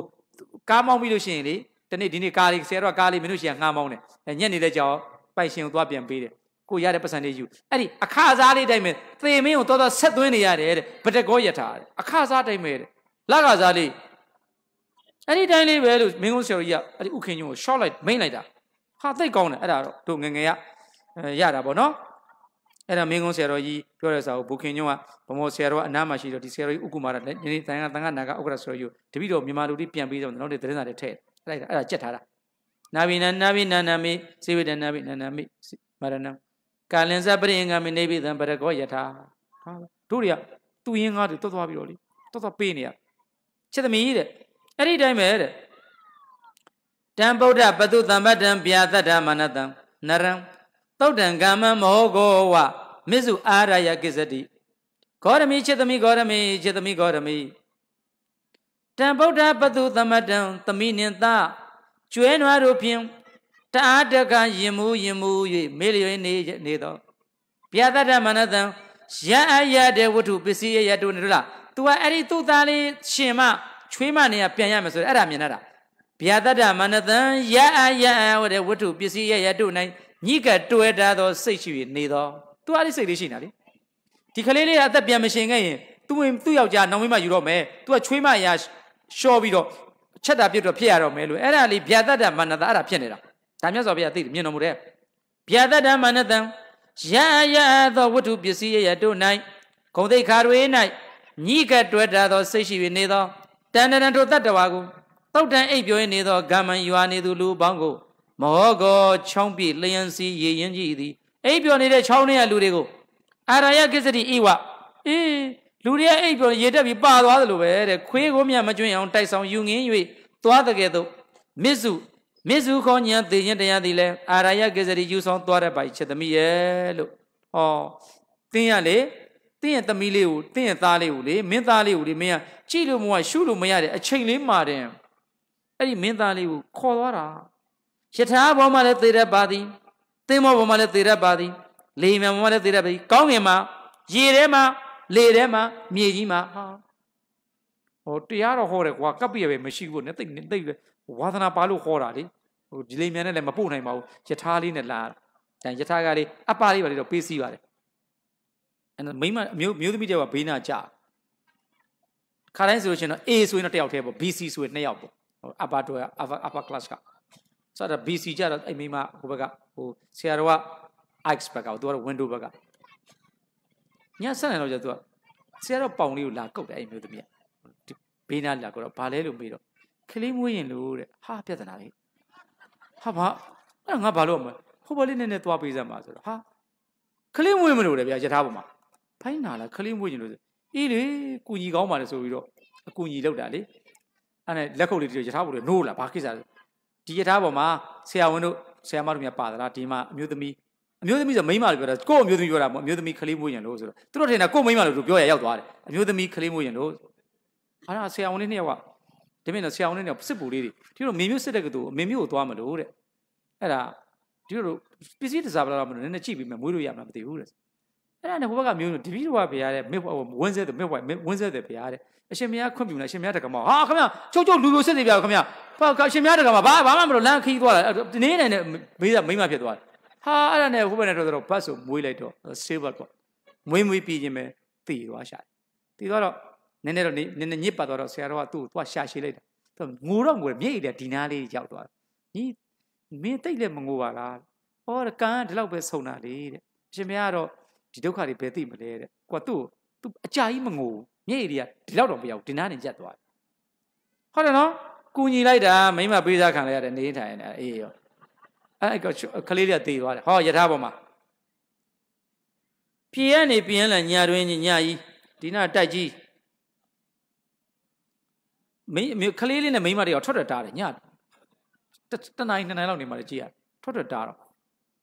ကားမောင်းပြီးလို့ရှိရင်လေဒီနေ့ဒီနေ့ကားလေးဆရာတော်ကားလေးမင်းတို့ရှိရငှားမောင်းတယ်ညက်နေတဲ့ကြောင်ပိုက်ရှင်ကိုသွားပြန်ပေးတယ်ကိုရတဲ့ပတ်စံလေးယူအဲ့ဒီအခါစားလေးတိုင်းပဲသေမင်းကိုတော်တော်ဆက်သွင်းနေရတယ်တဲ့ဗတကောယထာတဲ့အခါစားတိုင်းပဲတဲ့လကစားလေးအဲ့ဒီတိုင်းလေးပဲလို့မင်းကုန်းဆရာကြီးကအဲ့ဒီဥခင်ညိုကို short လိုက်မိန်လိုက်တာဟာသိကောင်းတယ်အဲ့ဒါတော့တို့ငငယ်ရရတာပေါ့နော် အဲ့ဒါမင်းကုန်းဆရာတော်ကြီးပြောတဲ့စာကိုဘုခင်ညုံကဗမောဆရာတော်ကအနားမှာရှိတော့ဒီဆရာတော်ကြီးဥက္ကုမာရဒီနေ့တန်ခါတန်ခါနာကဥက္ကရဆရာကြီးတပည့်တော်မြန်မာလူတွေပြန်ပြီးတော့နောက်တဲ့သတင်းစာတွေထည့်အဲ့ဒါအဲ့ဒါကြက်ထားတာနာဘိနနာဘိနာနာမိစေဝိတနာဘိနာနာမိမရဏံကာလင်္စပရိင္ဂမိနေဘိသံပရကောယထာဟာတို့တွေကသူရင်းကားတွေတွတ်သွားပြီးတော့လေတွတ်သွားပေးနေရချက်သမီးတဲ့အဲ့ဒီတိုင်းပဲတဲ့တံဗုဒ္ဓပတုသမ္ပတံဗျာသတ္တမနတံနရံသု တ်တံကမ္မမောဂောဝမစ္စုအာရယကိစ္စတိဂေါရမိချစ်သမီးဂေါရမိချစ်သမီးဂေါရမိတံဗုဒ္ဓပတုသမတံသမိနင်သကျွဲနွားတို့ဖြင့်တအားတကယင်မူယင်မူ၍မေလျွေနေနေသောဗျာတတမနတံရအပ်ရတဲ့ဝတ္ထုပစ္စည်းရရတို့နေတို့လား तू ကအဲ့ဒီသူ့သားလေးရှင်မချွေးမနေရပြန်ရမယ်ဆိုတော့အဲ့ဒါမြင်ရတာဗျာတတ္တမနတံရအပ်ရဝတဲ့ဝတ္ထုပစ္စည်းရရတို့နိုင် ညိကတွဲတာသောစိတ်ရှိနေသော तू အဲ့ဒီစိတ်လေးရှိနေတာလေဒီကလေးလေးကအသက်ပြန်မရှင်ခဲ့ရင်သူ့သူ့ယောက်ျားနောင်မင်းမယူတော့မယ်။ तू ကချွေးမရရှော့ပြီးတော့ချက်တာပြစ်တော့ဖြစ်ရတော့မယ်လို့အဲ့ဒါလေးဗျာတတ္တမနတအဲ့ဒါဖြစ်နေတာ။ဒါမြတ်စွာဘုရားသိတယ်မြင်တော်မူတဲ့ဗျာတတ္တမနတံရရသောဝတ္ထုပစ္စည်းရတို့၌ဂုံသိခါတွေ၌ညိကတွဲတာသောစိတ်ရှိ၍နေသောတန်တရံတို့တတ္တဝါကိုတောက်တန်အိပ်ပြောနေသောဂမ္မံယွာနေသူလူပေါင်းကို မောကောချောင်းပြလျံစီရေရင်ကြည့်သည်အိပ်ပြောနေတဲ့ချောင်းထဲကလူတွေကိုအာရယကိစ္စတိဣဝအေးလူတွေအိပ်ပြောရေတက်ပြီးပါသွားသလိုပဲတဲ့ခွေးကိုမြမကျွင်းအောင်တိုက်ဆောင်ယူငင်း၍သွားတဲ့ကဲ့သို့မစ္စုမစ္စုခေါ်ညံသိရင်တရားသည်လဲအာရယကိစ္စတိယူဆောင်သွားတဲ့ပါချက်သမီးရဲ့လို့ဟောတင်းရလေတင်းရဲ့သမီးလေးကိုတင်းရဲ့သားလေးကိုလေမင်းသားလေးကိုလေမင်းကကြည့်လို့မဝရှုလို့မရတဲ့အချိန်လေးမှာတဲ့အဲ့ဒီမင်းသားလေးကိုခေါ်သွားတာ ယထာဘောမှာလည်းသေရပါသည်တင်းမောဘောမှာလည်းသေရပါသည်လေမြန်ဘောမှာလည်းသေရပါသည်ကောင်းငင်မှာရေထဲမှာလေထဲမှာမြေကြီးမှာဟာဟိုတရားတော့ဟောတယ်ကွာကပ်ပြရပဲမရှိဘူးနဲ့တိတ်တိတ်ပဲဝါသနာပါလို့ဟောတာလေဟိုဒီလေမြန်နဲ့လည်းမပို့နိုင်ပါဘူးယထာလေးနဲ့လာတယ်ယထာကလေးအပလေးပါလေတော့ပေးစီးပါတယ်အဲ့တော့မိမအမျိုးမျိုးသမီးတယောက်ကဘေးနာကြခါတိုင်းဆိုလို့ရှိရင်တော့ A ဆိုရင်တော့တယောက်တည်းပေါ့ BC ဆိုရင်နှစ်ယောက်ပေါ့ဟို upper တော့ upper upper class က ဆိုတော့ BC ကြတော့အဲ့မိမဟိုဘက်ကဟိုဆရာတော်က X ဘက်ကသူကတော့ window ဘက်ကညဆက်နေတော့ကျသူကဆရာတော်ပေါင်လေးကိုလာကုတ်တယ်အဲ့မျိုးသမီးကဘေးနာလာကုတ်တော့ဘာလဲလို့မေးတော့ခလေးမွေးရင်လို့တဲ့ဟာပြဿနာလေးဟာဘာအဲ့ငါဘာလို့မဟိုဘလေးနည်းနည်းသွားပေးစမ်းပါဆိုတော့ဟာခလေးမွေးမလို့တယ်ဗျာယထာပေါ်မှာဖိုင်းနာလားခလေးမွေးရင်လို့အေးလေကုညီကောင်းပါလေဆိုပြီးတော့အကူညီလောက်တာလေအဲ့နဲ့လက်ခုပ်လေးတွေယထာပေါ်တွေနိုးလာဘာကိစ္စလဲ ဒီယထာပေါ်မှာဆရာဝန်တို့ဆရာမတို့များပါသလားဒီမှာအမျိုးသမီးအမျိုးသမီးဆိုမိန်းမလို့ပြောတာကို့အမျိုးသမီးပြောတာပေါ့အမျိုးသမီးခလေးမွေးရင်လို့ဆိုတော့သူတို့ထင်တာကို့မိန်းမလို့သူပြောရရောက်သွားတယ်အမျိုးသမီးခလေးမွေးရင်လို့အဲ့ဒါဆရာဝန်လေးနှစ်ယောက်ကဒီမြင်တော့ဆရာဝန်လေးနှစ်ယောက်စစ်ပူလေးတွေဒီလိုမေမျိုးစစ်တဲ့ကတူအမေမျိုးကိုသွားမလို့တဲ့အဲ့ဒါဒီလိုပစ္စည်းတစားပလာမလို့နည်းနည်းကြည့်ပြီးမှမွေးလို့ရမှာမသိဘူးတဲ့ အဲ့ဒါနဲ့ဟိုဘက်ကမျိုးဒီပြီးတော့ဘုရားတဲ့မြဝင်းစဲတဲ့မြဝဝင်းစဲတဲ့ဘုရားတဲ့အရှင်မယားခွင့်ပြုနေအရှင်မယားတက္ကမဟာခင်ဗျချုပ်ချုပ်လူလူစစ်နေပြခင်ဗျဘာအရှင်မယားတက္ကမဘာဘာမှမလို့လမ်းခီးသွားတာနေနေနဲ့မေးတာမိမဖြစ်သွားတယ်ဟာအဲ့ဒါနဲ့ဟိုဘက်နဲ့တော့တော့ဘတ်ဆိုမွေးလိုက်တော့ဆေးဘတ်ပေါ့မွေးမွေးပြီးခြင်းပဲတည်သွားရှာတယ်တည်သွားတော့နည်းနည်းတော့နည်းနည်းညစ်ပတ်သွားတော့ဆရာတော်ကသူ့ကိုသွားရှာရှိလိုက်တာသူငိုတော့ငိုတယ်မျက်ရည်တဲ့ဒီနားလေးရောက်သွားညီမင်းတိတ်လည်းမငိုပါလားဟောကံကဒီလောက်ပဲဆုံတာလေတဲ့အရှင်မယားကတော့ ဒီဒုက္ခတွေဘယ်သိမလဲတဲ့ကိုကသူ့သူအကြာကြီးမငိုမျက်ရည်တွေကဒီလောက်တော့မရောက်ဒီနားနဲ့ရက်သွားတယ်ဟုတ်တယ်နော်ကူညီလိုက်တာမိမပေးစားခံလိုက်ရတယ်နေထိုင်နေအေးရောအဲ့ကကလေးတွေကတည်သွားတယ်ဟောယထာပေါ်မှာပြေရနေပြင်းလညတွင်ညကြီးဒီနာတိုက်ကြီးမိကလေးလေးနဲ့မိမတွေကထွက်ထွက်တားတယ်ညတနိုင်နှစ်နိုင်လောက်နေမှလည်းကြည်ရထွက်ထွက်တားတော့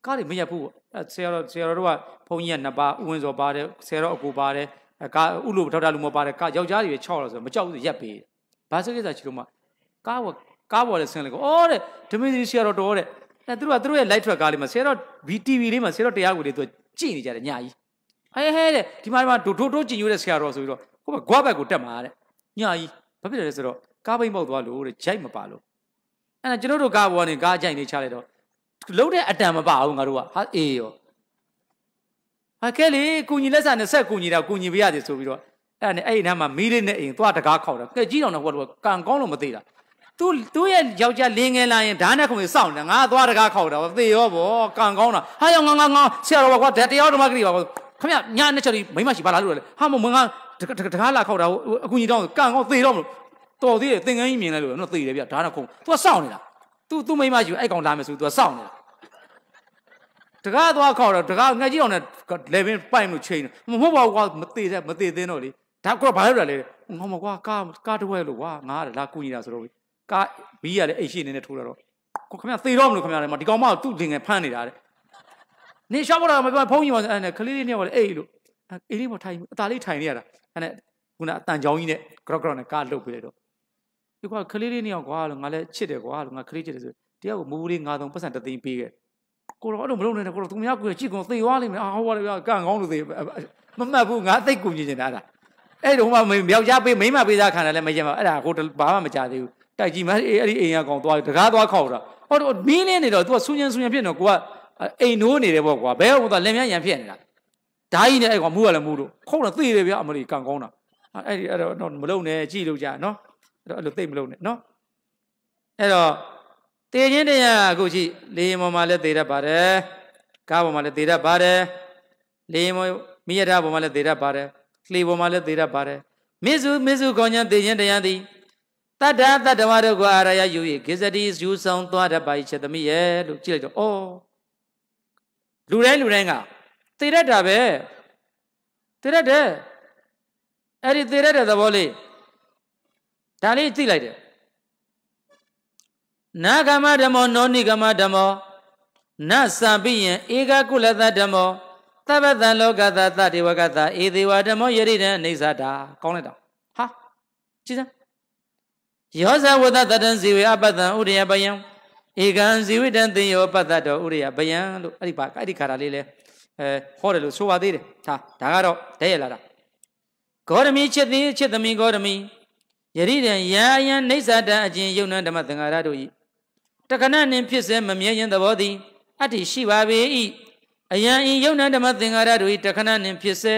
ကားတွေမရက်ဘူးအဲဆရာတော်ဆရာတော်တို့ကဘုန်းကြီးကနှစ်ပါးဥဝင်စောပါတယ်ဆရာတော်အကူပါတယ်ကားဥလိုထောက်တာလူမပါတယ်ကားယောက်ျားတွေ6လောက်ဆိုမကြောက်ဘူးရက်ပေးဘာစကိစ္စချီလို့မှကားဝကားပေါ်လဲဆင်းလိုက်ကောအော်တဲ့ဓမင်းစီဆရာတော်တော်တဲ့အဲသူတို့ကသူတို့ရဲ့ light track ကားလေးမှာဆရာတော် VTV လေးမှာဆရာတော်တရားကိုလေးသူကြည့်နေကြတယ်ညကြီးဟဲဟဲတဲ့ဒီမှာဒီမှာဒိုဒိုဒိုကြင်ညိုးတဲ့ဆရာတော်ဆိုပြီးတော့ဟိုဘဂွားဘက်ကိုတက်မှာတဲ့ညကြီးဘာဖြစ်လဲဆိုတော့ကားပိတ်ပေါက်သွားလို့တဲ့ဂျိုက်မပါလို့အဲ့ဒါကျွန်တော်တို့ကားပေါ်ကနေကားကြိုက်နေချလိုက်တော့ လုံးတဲ့အတန်မပါဘူးငါတို့ကဟာအေးရောဟာကဲလေကုညီလက်စာနဲ့ဆက်ကုညီတာကုညီပေးရတယ်ဆိုပြီးတော့အဲ့ဒါနဲ့အဲ့ဒီနားမှာမီးလေးနဲ့အိမ်သွားတကားခောက်တာကဲကြီးတော်တော့ဟိုကကံကောင်းလို့မသေးတာသူသူ့ရဲ့ယောက်ျားလင်းငယ်လာရင်ဓာတ်နဲ့ခုံစောင့်နေငါသွားတကားခောက်တာသေရောဗောကံကောင်းတာဟာယောငါငါငါဆရာတော်ကကွာတရားတော်မကလေးပါခမညနဲ့ချက်ဒီမိမရှိပါလားလို့လေဟာမမငါတကားလာခောက်တာအကူကြီးတောင်းကံကောင်းသေတော့မလို့တော်သေးတယ်သင်္ကန်းကြီးမြင်လိုက်လို့တော့သေတယ်ဗျဓာတ်နဲ့ခုံသူကစောင့်နေတာ သူသူမိမရှိအဲ့ကောင်လာမယ်ဆိုသူကစောင့်နေတာတကားသွားခောက်တော့တကားငှက်ကြီးအောင်နဲ့လေဘင်းပိုက်လို့ချိန်မဟုတ်ပါဘူးကွာမသေးတဲ့မသေးသေးတော့လေဒါကောဘာလို့လဲလေငေါမကွာကားကားတဝဲလို့ကွာငါလာကူညီတာဆိုတော့ကားဘီးရလေအိတ်ရှိနေနေထိုးတာတော့ကိုခင်ဗျသေတော့မလို့ခင်ဗျာလေဒီကောင်မသူ့လင်ငယ်ဖမ်းနေတာတဲ့နေရှောက်တော့မပြောဖုန်းကြီးပါအဲ့နဲ့ကလေးလေးနဲ့ပါလေအေးလို့အေးလေးမထိုင်အตาလေးထိုင်နေရတာအဲ့နဲ့ခုနအတန်ကြောင်းကြီးနဲ့ဂရော့ဂရော့နဲ့ကားလုတ်ပေးလိုက်တော့ ဒီကွာကလေးလေးနေအောင်ကွာလို့ငါလည်းချစ်တယ်ကွာလို့ငါကလေးချစ်တယ်ဆိုတရားကိုမူးလေး9000ပတ်စံတသိန်းပေးခဲ့ကကိုတော့အဲ့လိုမလုပ်နဲ့ကိုတော့သူများကိုကြည့်ကုန်သေသွားလိမ့်မယ်အာဟောပါလေကန့်ကောင်းလို့သေမမှတ်ဘူးငါသိကူညီနေတာလားအဲ့တုန်းကယောက်ျားပေးမိန်းမပေးသားခံတယ်လည်းမရင်ပါအဲ့ဒါကိုဘာမှမကြသေးဘူးတိုက်ကြည့်မအဲ့ဒီအိမ်ကကောင်သွားတကားသွားခောက်တာဟောတော့မင်းနေနေတော့ तू ကဆူညံဆူညံဖြစ်နေတော့ကိုကအိမ်နိုးနေတယ်ပေါ့ကွာဘဲဟိုတော့လက်မြရံဖြစ်နေတာဓာကြီးနဲ့အဲ့ကောင်မူးရလည်းမူးတော့ခုံးတော့သိတယ်ဗျအမလီကံကောင်းတာအဲ့ဒီအဲ့တော့မလုံနဲ့ကြည့်လို့ကြာနော်အဲ့ တော့အဲ့လိုသိမလုံနဲ့နော်အဲ့တော့တေခြင်းတရားအခုကြည့်လေရင်ပေါ်မှာလည်းသေတတ်ပါတယ်ကားပေါ်မှာလည်းသေတတ်ပါတယ်လေရင်ပေါ်မိရထားပေါ်မှာလည်းသေတတ်ပါတယ်လှေပေါ်မှာလည်းသေတတ်ပါတယ်မိစုမိစုကောင်းညာသေခြင်းတရားသည်တတ္တတတ္တဝါတို့ကိုအာရယယူ၍ဂစ္စတိယူဆောင်သွားတတ်ပါ၏ချက်သမီးရဲ့လို့ကြည့်လိုက်တော့ဩလူတိုင်းလူတိုင်းကသေတတ်တာပဲသေတတ်တယ်အဲ့ဒီသေတတ်တဲ့သဘောလေး ဒါလေးသိလိုက်တယ်နာဂမဓမ္မောနောနိဂမဓမ္မောနသံပိယံဧကကုလသဓမ္မောသဗ္ဗတံလောကသသတေဝကသဧသေးဝဓမ္မောယရိတံအိဋ္ဌတာကောင်းလိုက်တော့ဟာကြည့်စမ်းယောဇဝတတတံဇီဝေအပတံဥရိယပယံဧကံဇီဝတံသင်ယောပတ္တတော်ဥရိယပယံလို့အဲ့ဒီပါအဲ့ဒီခါတာလေးလဲအဲဟောတယ်လို့ဆိုပါသေးတယ်ဟာဒါကတော့တည့်ရလာတာဂေါရမီချစ်သည်ချစ်သမီးဂေါရမီ ယရိတံယာယံနေသတံအကျင်ယုံနံဓမ္မသင်္ဃာရတို့ဤတက္ကနနှင့်ဖြစ်စေမမြဲခြင်းသဘောသည်အတ္တိရှိပါပေ၏အယံဤယုံနာဓမ္မသင်္ဃာရတို့ဤတက္ကနနှင့်ဖြစ်စေ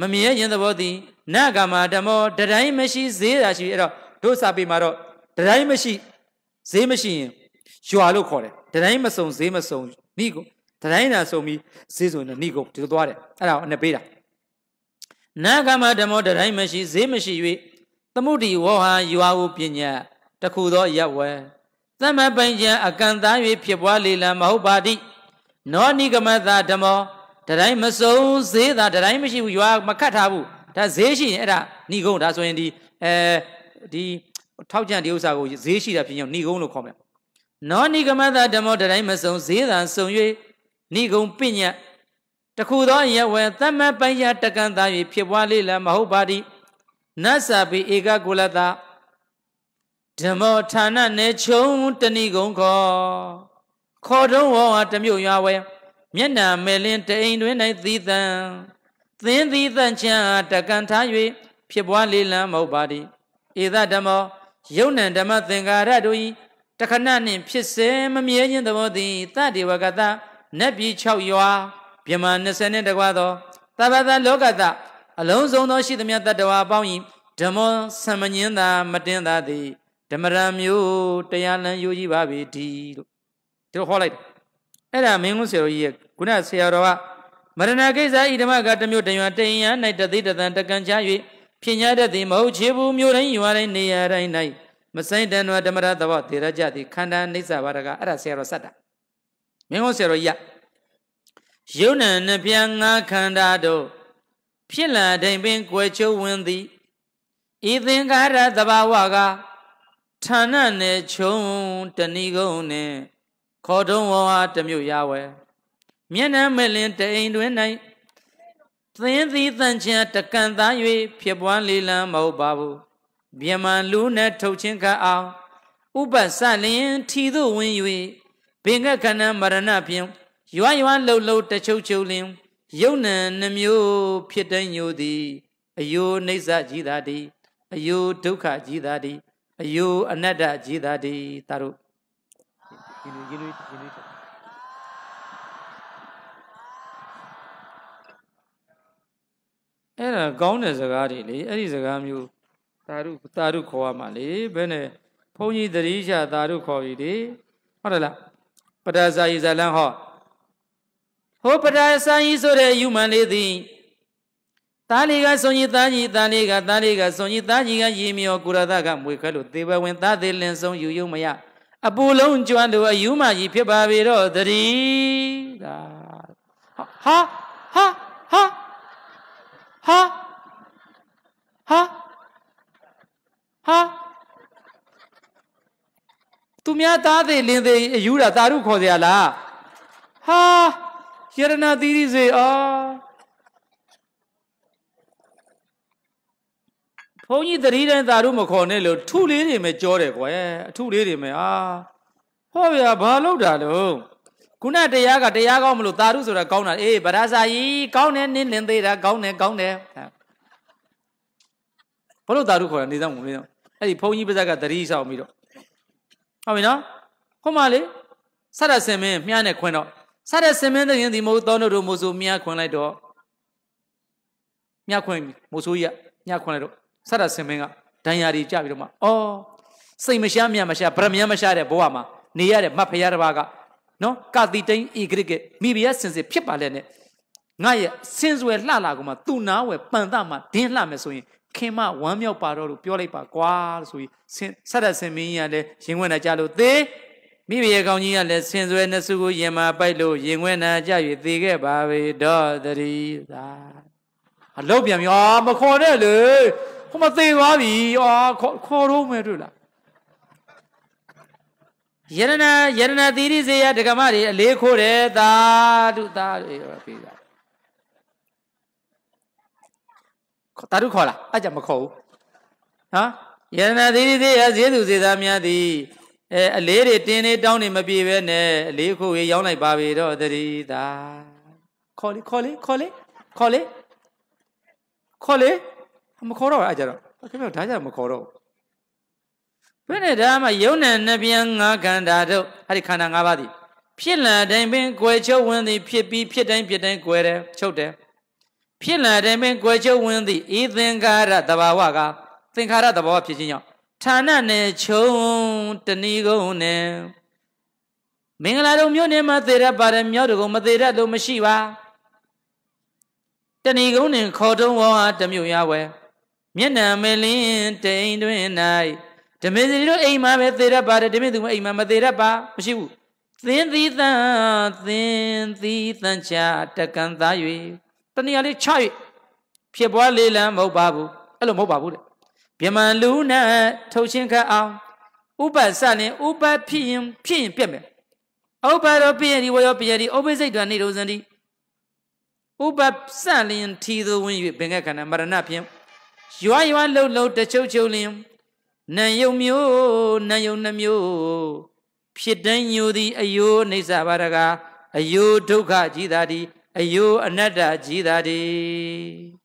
မမြဲခြင်းသဘောသည်နဂမဓမ္မောတတိုင်းမရှိဈေးတာရှိအဲ့တော့တို့စာပေမှာတော့တတိုင်းမရှိဈေးမရှိရင်ရွာလို့ခေါ်တယ်တတိုင်းမစုံဈေးမစုံဏိကိုတတိုင်းနာစုံပြီးဈေးဆိုရင်ဏိကိုဒီလိုသွားတယ်အဲ့ဒါကိုအနှစ်ပေးတာနဂမဓမ္မောတတိုင်းမရှိဈေးမရှိ၍ သမုဒိဝောဟာရွာဟုပညာတခုသောရပ်ဝဲသမပိုင်ချံအကန့်သား၍ဖြစ်ပွားလေလံမဟုတ်ပါတိနောနိကမသာဓမ္မောတတိုင်းမစုံဈေးသာတတိုင်းမရှိဘူးရွာမခတ်ထားဘူးဒါဈေးရှိရင်အဲ့ဒါဏိကုံဒါဆိုရင်ဒီအဲဒီထောက်ကြံဒီဥစ္စာကိုဈေးရှိတာဖြစ်ရင်ဏိကုံလို့ခေါ်မယ်နောနိကမသာဓမ္မောတတိုင်းမစုံဈေးသာစုံ၍ဏိကုံပညတ်တခုသောရဝဲသမပိုင်ချံတကန့်သား၍ဖြစ်ပွားလေလံမဟုတ်ပါတိ နတ်စာပိဧကကုလတာဓမ္မောဌာနနေချုံတဏိကုံခေါ်ခေါ်တုံးဝေါဟာတမျိုးရွာဝဲမျက်နာမဲလင်းတအိမ်တွင်၌သီးသံသင်းသီးသန့်ချံတကန်ထား၍ဖြစ်ပွားလေလံမဟုတ်ပါသည်ဧသဓမ္မောယုံနံဓမ္မသင်္ကာရတို့ဤတခဏနှင့်ဖြစ်စေမမြဲခြင်းသဘောသည်တတေဝကတနတ်ပြည်6ရွာမြမ20နှင့်တကွာသောသဗ္ဗတလောကတ အလုံးစုံသောရှိသမျှတတ္တဝါအပေါင်းဤဓမ္မောဆံမညင်းသာမတင်သာသည်ဓမ္မရံမျိုးတရားလမ်းယူကြည့်ပါပြီဒီလို့ဒီလိုဟောလိုက်တယ်အဲ့ဒါမင်းကုန်းဆရာတော်ကြီးရဲ့ခုနဆရာတော်ကမရဏကိစ္စဤဓမ္မကတမျိုးတရွာတယံ၌တသိတသံတကံချ၍ဖြစ်냐တတ်သည်မဟုတ်ချေဘူးမျိုးတိုင်းရွာတိုင်းနေရာတိုင်း၌မဆိုင်တန်တော်ဓမ္မရသဘောသေရကြသည်ခန္ဓာအိဋ္ဌဘာရကအဲ့ဒါဆရာတော်စတ်တာမင်းကုန်းဆရာတော်ကြီးကယုံနံနှပြငါခန္ဓာတို့ ဖြစ်လာတိုင်းပင်ကွယ်ချုပ်ဝင်သည်ဤသင်္ကာရသဘာဝကဌာနနဲ့ခြုံတဏီကုန်းနဲ့ခေါ်တုံးဝါတမျိုးရဝဲမျက်နှာမလင်တအိမ်တွင်၌သင်းသီးတန်ချံတကန်သား၍ဖြစ်ပွားလေလံမဟုတ်ပါဘူးမြမလူနဲ့ထုတ်ချင်းခတ်အောင်ဥပစလျင်ထီသို့ဝင်၍ဘင်္ဂခဏမရဏဖြင့်ရွာရွာလှုပ်လှုပ်တချုပ်ချုပ်လင် ယုံနံနှမျိုးဖြစ်တဲ့ညိုသည်အယိုနှိစ္စကြီးသာသည်အယိုဒုက္ခကြီးသာသည်အယိုအနတ္တကြီးသာဒီတာတို့ဒီလိုဒီလိုဒီလိုအဲ့ဒါကောင်းတဲ့စကားတွေလေအဲ့ဒီစကားမျိုးတာရုတာရုခေါ်ရမှာလေဘယ်နဲ့ဘုန်းကြီးတတိချတာရုခေါ်ပြီလေဟုတ်တယ်လားပဒါစာယီဇလန်ဟော ဟောပဒါစာယီဆိုတဲ့အယူမှန်လေးသည်သားလေးကစွန်ကြီးသားကြီးသားလေးကသားလေးကစွန်ကြီးသားကြီးကရေမြော်ကုရသကမွေခွဲလို့သေဘဝင်သားသေးလင်ဆုံးယူယုံမရအပူလုံးကျွမ်းလို့အယူမကြီးဖြစ်ပါပေတော့တတိဒါဟာဟာဟာဟာဟာဟာသူများသားသေးလင်းသေးအယူတာတာရုခေါ်เสียလားဟာ ယရဏသီရိစေအာဘုန်းကြီးသတိတိုင်းသာတို့မခေါ်နဲ့လို့ထုလေးတွေပဲကြောတယ်ကွယ်အထုလေးတွေပဲအာဟောဗျာဘာလို့တာလို့ခုနတရားကတရားကောင်းမလို့သာဓုဆိုတာကောင်းတာအေးဗရာဇာကြီးကောင်းတယ်နင်းလင်းသေးတာကောင်းတယ်ကောင်းတယ်ဘလို့သာဓုခေါ်တာနေသားမနေသားအဲ့ဒီဘုန်းကြီးပါဇက်ကတတိဆောက်ပြီးတော့ဟုတ်ပြီနော်ခုမှလေဆရဆင်မင်းမြားနဲ့ခွင်တော့ ဆရဆင်မင်းတရင်ဒီမို့သောတို့တို့မို့ဆိုမြားခွင်လိုက်တော့မြားခွင်မို့ဆိုကြီးကမြားခွင်လိုက်တော့ဆရဆင်မင်းကဒဏ်ရာတွေကြပြီးတော့မှအော်စိတ်မရှားမြတ်မရှားဗရမယမရှားတဲ့ဘဝမှာနေရတဲ့မတ်ဖရာတစ်ပါးကနော်ကတိတိန်ဤဂရိကမိဖုရားစင်စစ်ဖြစ်ပါလဲနဲ့ငါရဲ့စင်စွယ်လှလာကမှသူ့နာဝယ်ပန်တမှာဒင်းလှမယ်ဆိုရင်ခင်မဝမ်းမြောက်ပါတော့လို့ပြောလိုက်ပါကွာလို့ဆိုပြီးဆက်တဲ့ဆင်မင်းကြီးကလည်းရင်ဝင်လာကြလို့သေ မိဖုရားကောင်းကြီးကလည်းစင်စွယ်နှစုကိုရင်မာပိုက်လို့ရင်ဝင်လာကြ၍သေခဲ့ပါပဲတော့တရီသာအလုတ်ပြန်ပြီအာမခေါ်နဲ့လေဟိုမသေသွားပြီအာခေါ်ခေါ်တော့မယ်တွေ့လားယရဏယရဏသီရိစေယဒကမတွေအလေးခိုးတယ်သာဓုသာတွေပြေးတာသာဓုခေါ်လားအဲ့ကြမခေါ်ဘူးနော်ယရဏသီရိစေယဇေသူစေသားများသည် အဲအလေးတွေတင်းနေတောင်းနေမပြေပဲနဲ့အလေးခိုးရေရောင်းလိုက်ပါပြီတော့တတိသာခေါ်လေခေါ်လေခေါ်လေခေါ်လေခေါ်လေမခေါ်တော့အဲ့ကြတော့ခင်ဗျာဒါကြမခေါ်တော့ဘယ်နဲ့ဒါမှယုံနဲ့နှပြန်ငါးခန္ဓာတို့အဲ့ဒီခန္ဓာ၅ပါးသည်ဖြစ်လာတိုင်းပင်ကွယ်ချုပ်ဝင်သည်ဖြစ်ပြီးဖြစ်တိုင်းဖြစ်တိုင်းကွယ်တယ်ချုပ်တယ်ဖြစ်လာတိုင်းပင်ကွယ်ချုပ်ဝင်သည်ဤသင်္ခါရတဘာဝကသင်္ခါရတဘာဝဖြစ်ခြင်းကြောင့် ဌာနနဲ့ခြုံတဏီကုန်းနဲ့မင်္ဂလာတို့မြို့နယ်မှာသေရပါတယ်မြောက်တကုံမသေရလို့မရှိပါတဏီကုန်းနဲ့ခေါ်တုံးဝါတမြို့ရဝဲမျက်နှာမလင်းတိန်တွင်၌ဓမေစီတို့အိမ်မှာပဲသေရပါတယ်ဓမေသူမအိမ်မှာမသေရပါမရှိဘူးသင်သီးသံသင်သီးသံချတကန်သား၍တနည်းလေးချ၍ဖြစ်ပွားလေလံမဟုတ်ပါဘူးအဲ့လိုမဟုတ်ပါဘူးတဲ့ ပြမန်လူနဲ့ထုတ်ချင်းခတ်အောင်ဥပ္ပစလင်ဥပ္ပဖြစ်ရင်ဖြစ်ရင်ပြက်မယ်ဥပ္ပရောပြည့်ရီဝရောပြည့်ရီဥပ္ပစိတ်တော်နေတော်စံဒီဥပ္ပစလင်ထီသူဝင်၍ဘင်္ဂခန္ဓာမရဏဖြင့်ရွာရွာလှုပ်လှုပ်တချုပ်ချုပ်လင်နံယုံမျိုးနံယုံနှမျိုးဖြစ်တိုင်းညိုသည်အယိုးနေစာပါရကအယိုးဒုက္ခကြီးသာသည်အယိုးအနတ္တကြီးသာသည်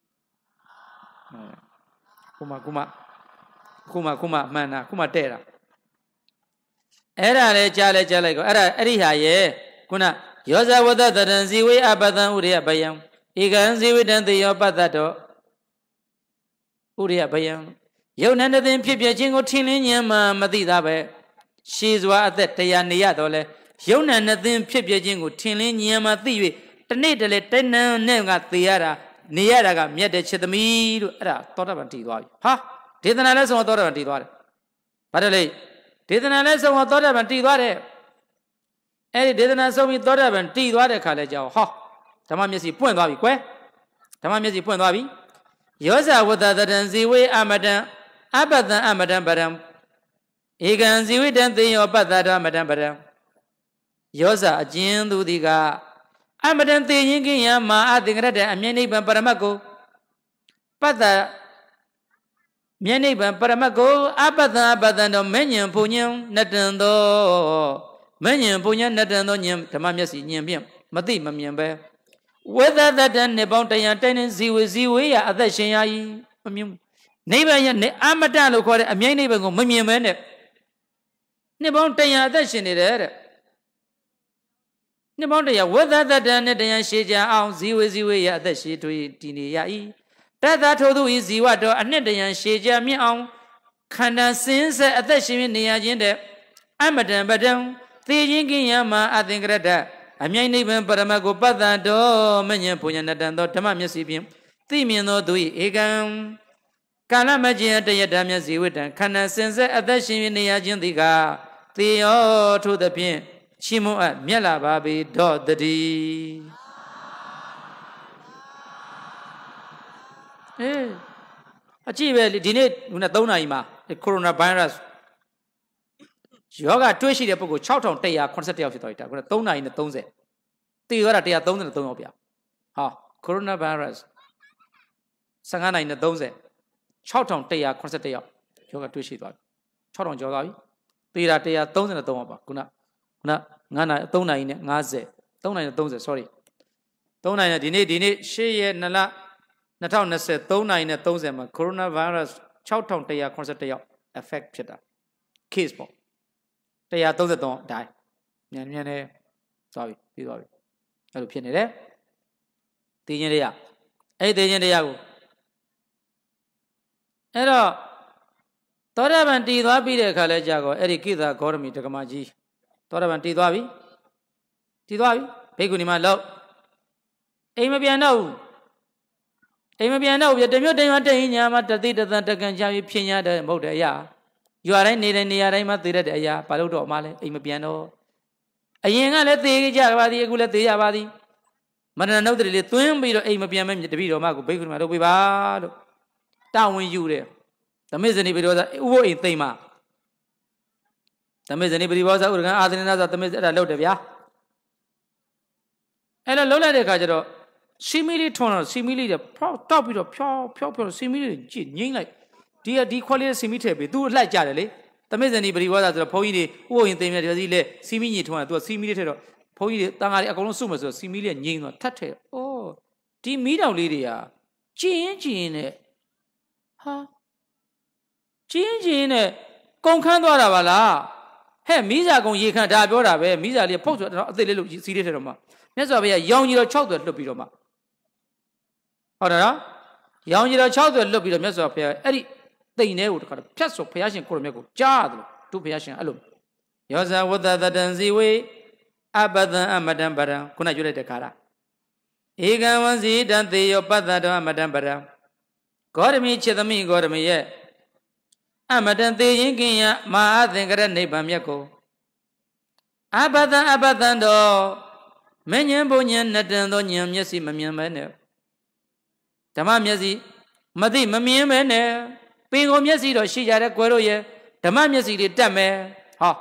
ခုမှခုမှ ခုမှခုမှမှန်တာခုမှတဲ့တာအဲ့ဒါလည်းကြားလဲကြားလိုက်ကောအဲ့ဒါအဲ့ဒီဟာရဲ့ခုနယောဇဝတ္တတရံဇီဝေအပတံဥရိယဘယံဧကံဇီဝတံတေယောပတ္တတောဥရိယဘယံယုံနဲ့တည်ဖြစ်ပြခြင်းကိုထင်လင်းဉာဏ်မှမသိတာပဲရှည်စွာအသက်တရားနေရတော့လဲယုံနဲ့တည်ဖြစ်ပြခြင်းကိုထင်လင်းဉာဏ်မှသိ၍တနေ့တည်းလဲတဏ္ဏနဲ့ကသိရတာနေရတာကမြတ်တဲ့ချစ်သမီးလို့အဲ့ဒါသောတာပန်တည်သွားပြီဟာ ဒေသနာလဲဆုံးသောတာပန်တည်သွားတယ်ဘာတယ်လဲဒေသနာလဲဆုံးသောတာပန်တည်သွားတယ်အဲ့ဒီဒေသနာဆုံးပြီးသောတာပန်တည်သွားတဲ့ခါလဲကြောက်ဟောဓမ္မမျက်စိပွင့်သွားပြီကွယ်ဓမ္မမျက်စိပွင့်သွားပြီယောဇဝတ္တတံဇီဝေအမတံအပတံအမတံပရံဧကံဇီဝိတံသေယောပတ္တတော်မတံပရံယောဇအကျဉ်သူဒီကအမတံသေရင်ကင်းယမာအသင်္ကရတဲ့အမြဲနိဗ္ဗာန်ပရမတ်ကိုပတ္တ မြဲနိဗ္ဗာန်ပရမတ်ကိုအပတ္တအပတ္တတော်မဉ္ဇဉ်ဘုံညံနတံသောမဉ္ဇဉ်ဘုံညံနတံသောညံဓမ္မမျက်စိညံဖြင့်မသိမမြင်ပဲဝေဒတတနေပေါင်းတယံတိုင်းနေဇီဝဇီဝေယအသက်ရှင်ရ၏မမြင်နိဗ္ဗာန်ရဲ့အမတလို့ခေါ်တဲ့အမြိတ်နိဗ္ဗာန်ကိုမမြင်မဲနဲ့နှစ်ပေါင်းတရာအသက်ရှင်နေတယ်တဲ့နှစ်ပေါင်းတရာဝသတတနဲ့တရာရှေကြအောင်ဇီဝဇီဝရဲ့အသက်ရှည်ထွေးတည်နေရ၏ တသထိုသူဤဇီဝတော်အနှစ်တရာရှေကြမြင့်အောင်ခန္ဓာစင်းဆက်အသက်ရှင်နေရခြင်းတဲ့အမတံပဒံသေခြင်းကင်းရမှာအသင်္ကရတအမြိုင်နိဗ္ဗာန်ပရမတ်ကိုပတ္တတော်မညံဘုံညနတံသောဓမ္မမျက်စိဖြင့်သိမြင်သောသူ၏ဧကံကာလမကျင်တရတမျက်စီဝိတံခန္ဓာစင်ဆက်အသက်ရှင်နေရခြင်းသည်ကသေယောထို့သဖြင့်ရှိမွအပ်မြက်လာပါပေတော့တည်း အေးအကြည့်ပဲဒီနေ့ခုန3နာရီမှာကိုရိုနာဗိုင်းရပ်စ်ယောဂတွေးရှိတဲ့ပုဂ္ဂိုလ်6181ယောက်ဖြစ်သွားပြီဒါခုန3နာရီနဲ့30သေရောတာ133ယောက်ဗျဟာကိုရိုနာဗိုင်းရပ်စ်15နာရီနဲ့30 6181ယောက်ယောဂတွေ့ရှိသွားပြီ6000ကျော်သွားပြီသေတာ133ပါခုနခုခုန9နာရီ3နာရီနဲ့50 3နာရီနဲ့30 sorry 3နာရီနဲ့ဒီနေ့ဒီနေ့8ရက်2လ 2020 3နာရီနဲ့30မှာ coronavirus 6181ယောက် effect ဖြစ်တာ case ပေါ့133အတိုင်းမြန်မြန်နဲ့သွားပြီပြီးသွားပြီအဲ့လိုဖြစ်နေတယ်သိချင်းတရားအဲ့ဒီသိချင်းတရားကိုအဲ့တော့သောတာပန်တည်သွားပြီးတဲ့အခါလဲကြာကောအဲ့ဒီကိသာဂေါရမီတက္ကမကြီးသောတာပန်တည်သွားပြီတည်သွားပြီဘိက္ခုနီမလောက်အိမ်မပြန်တော့ဘူး အိမ်မပြန်တော့ဘူးတမျိုးတမျိုးတရင်ညာမှာတသိတသံတကန်ချပြီးဖြစ်ရတဲ့မဟုတ်တဲ့အရာရွာတိုင်းနေတဲ့နေရာတိုင်းမှာသိတတ်တဲ့အရာဘာလို့တော့မှလဲအိမ်မပြန်တော့အရင်ကလည်းသေကြပါသည်အခုလည်းသေကြပါသည်မရဏနုဒ္ဒရီလေးသွင်းပြီးတော့အိမ်မပြန်မဲ့တပည့်တော်မကိုဘိက္ခုနီမလုပ်ပေးပါလို့တာဝန်ယူတယ်သမိဇနိပရိဘောဇဥပုအိမ်သိမ့်မှာသမိဇနိပရိဘောဇဥရကံအာသနနာဇသမိအဲ့ဒါလုပ်တယ်ဗျာအဲ့တော့လှုပ်လိုက်တဲ့အခါကျတော့ စီမီလေးထွန်းတော့စီမီလေးတွေဖြောက်တောက်ပြီးတော့ဖြောက်ဖြောက်ဖြောက်စီမီလေးကြည့်ငိမ့်လိုက်ဒီကဒီခွက်လေးစီမီထည့်ပြီးသူ့လှိုက်ကြတယ်လေသမစ္ဆဏီပရိဝါဒဆိုတော့ဘုန်းကြီးတွေဥယျာဉ်သိမ်းမြတ်ဒီစီလေစီမီညစ်ထွန်းတယ်သူကစီမီလေးထည့်တော့ဘုန်းကြီးတွေတန်ဃာတွေအကုန်လုံးစုမယ်ဆိုတော့စီမီလေးငိမ့်တော့ထတ်ထည့်အိုးဒီမီးတောင်လေးတွေကကျင်းကျင်းနဲ့ဟာကျင်းကျင်းနဲ့ကုန်ခန်းသွားတာပါလားဟဲ့မိစာကုံရေခန့်ဒါပြောတာပဲမိစာလေးဖုတ်ဆိုတော့အသေးလေးလို့စီးလေးထည့်တော့မှမြတ်စွာဘုရားရောင်ကြီးတော်6သွယ်လွတ်ပြီးတော့မှ ဟုတ်တယ်နော်ရောင်ကြီးတော်6သွယ်လွတ်ပြီးတော့မြတ်စွာဘုရားအဲ့ဒီတိမ်ထဲကိုတခါတော့ဖြတ်ဆိုဘုရားရှင်ကိုရမြတ်ကိုကြားရတယ်လို့သူဘုရားရှင်အဲ့လိုယောဇဝတ္တတတံဇီဝေအပဒံအမတံပရံခုနပြောလိုက်တဲ့ခါလားဧကံဝစီတံသေယောပတ္တတောအမတံပရံဂေါရမီချစ်သမီးဂေါရမီရဲ့အမတန်သေးရင်ကင်ယမဟာသင်္ကရနိဗ္ဗာန်မြတ်ကိုအဘဒံအဘဒံတော်မဉ္ဇဉ်ဘုံဉ္ဇဉ်နတန်သောဉာဏ်မျက်စိမမြင်မဲနဲ့ ဓမ္မမျက်စိမသိမမြင်မဲနဲ့ပင်ကိုမျက်စိတော့ရှိကြတဲ့ကွယ်တို့ရဲ့ဓမ္မမျက်စိတွေတက်မယ်ဟော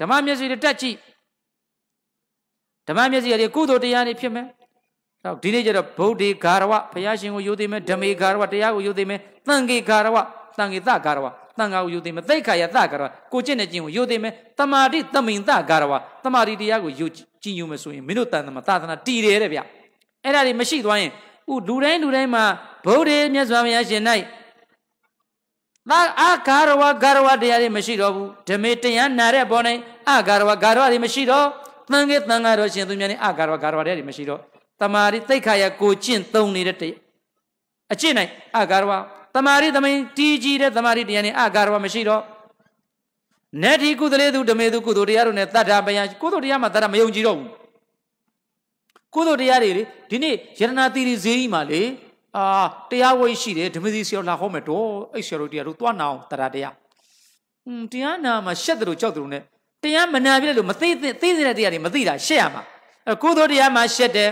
ဓမ္မမျက်စိတွေတက်ကြည့်ဓမ္မမျက်စိတွေကုသိုလ်တရားတွေဖြစ်မယ်တော့ဒီနေ့ကျတော့ဗုဒ္ဓေဂါရဝဘုရားရှင်ကိုယုသိမယ်ဓမေဂါရဝတရားကိုယုသိမယ်သံဃေဂါရဝသံဃေသဂါရဝသံဃာကိုယုသိမယ်သိခါယသဂါရဝကိုကျင့်တဲ့ကျင့်ကိုယုသိမယ်တမာတိတမိန်သဂါရဝတမာတိတရားကိုယုကြည်ညိုမယ်ဆိုရင်မင်းတို့တန်တမသာသနာတည်တယ်တဲ့ဗျအဲ့ဒါတွေမရှိသွားရင် ဥလူတိုင်းလူတိုင်းမှာဗုဒ္ဓေမြတ်စွာဘုရားရှင်၌သာအာဂါရဝဂါရဝတရားတွေမရှိတော့ဘူးဓမေတရားနာတဲ့ဘောနဲ့အာဂါရဝဂါရဝတွေမရှိတော့သံဃေသံဃာတော်ရှင်သူများနဲ့အာဂါရဝဂါရဝတရားတွေမရှိတော့တမာရီသိခါရကိုကျင့်သုံးနေတဲ့တအကျင့်၌အာဂါရဝတမာရီသမိန်တီးကြီးတဲ့တမာရီတရားနဲ့အာဂါရဝမရှိတော့နတ္ထိကုသလေသူဓမေသူကုသိုလ်တရားတို့နဲ့တတ္ထာပယကုသိုလ်တရားမှာတတ္ထာမယုံကြည်တော့ဘူး ကုသိုလ်တရားတွေလေဒီနေ့ယရနာတိရိဈေးကြီးမှာလေအာတရားဝိရှိတယ်ဓမ္မစီဆရာလာဟောမယ်တော့အဲ့ဆရာတို့တရားတို့သွားနာအောင်တရာတရားဟွန်းတရားနာမှာရှက်တယ်လို့ကြောက်တယ်လို့ ਨੇ တရားမနာပြည့်လို့မသိသိသိတဲ့တရားတွေမသိတာရှက်ရမှာအဲကုသိုလ်တရားမှာရှက်တယ်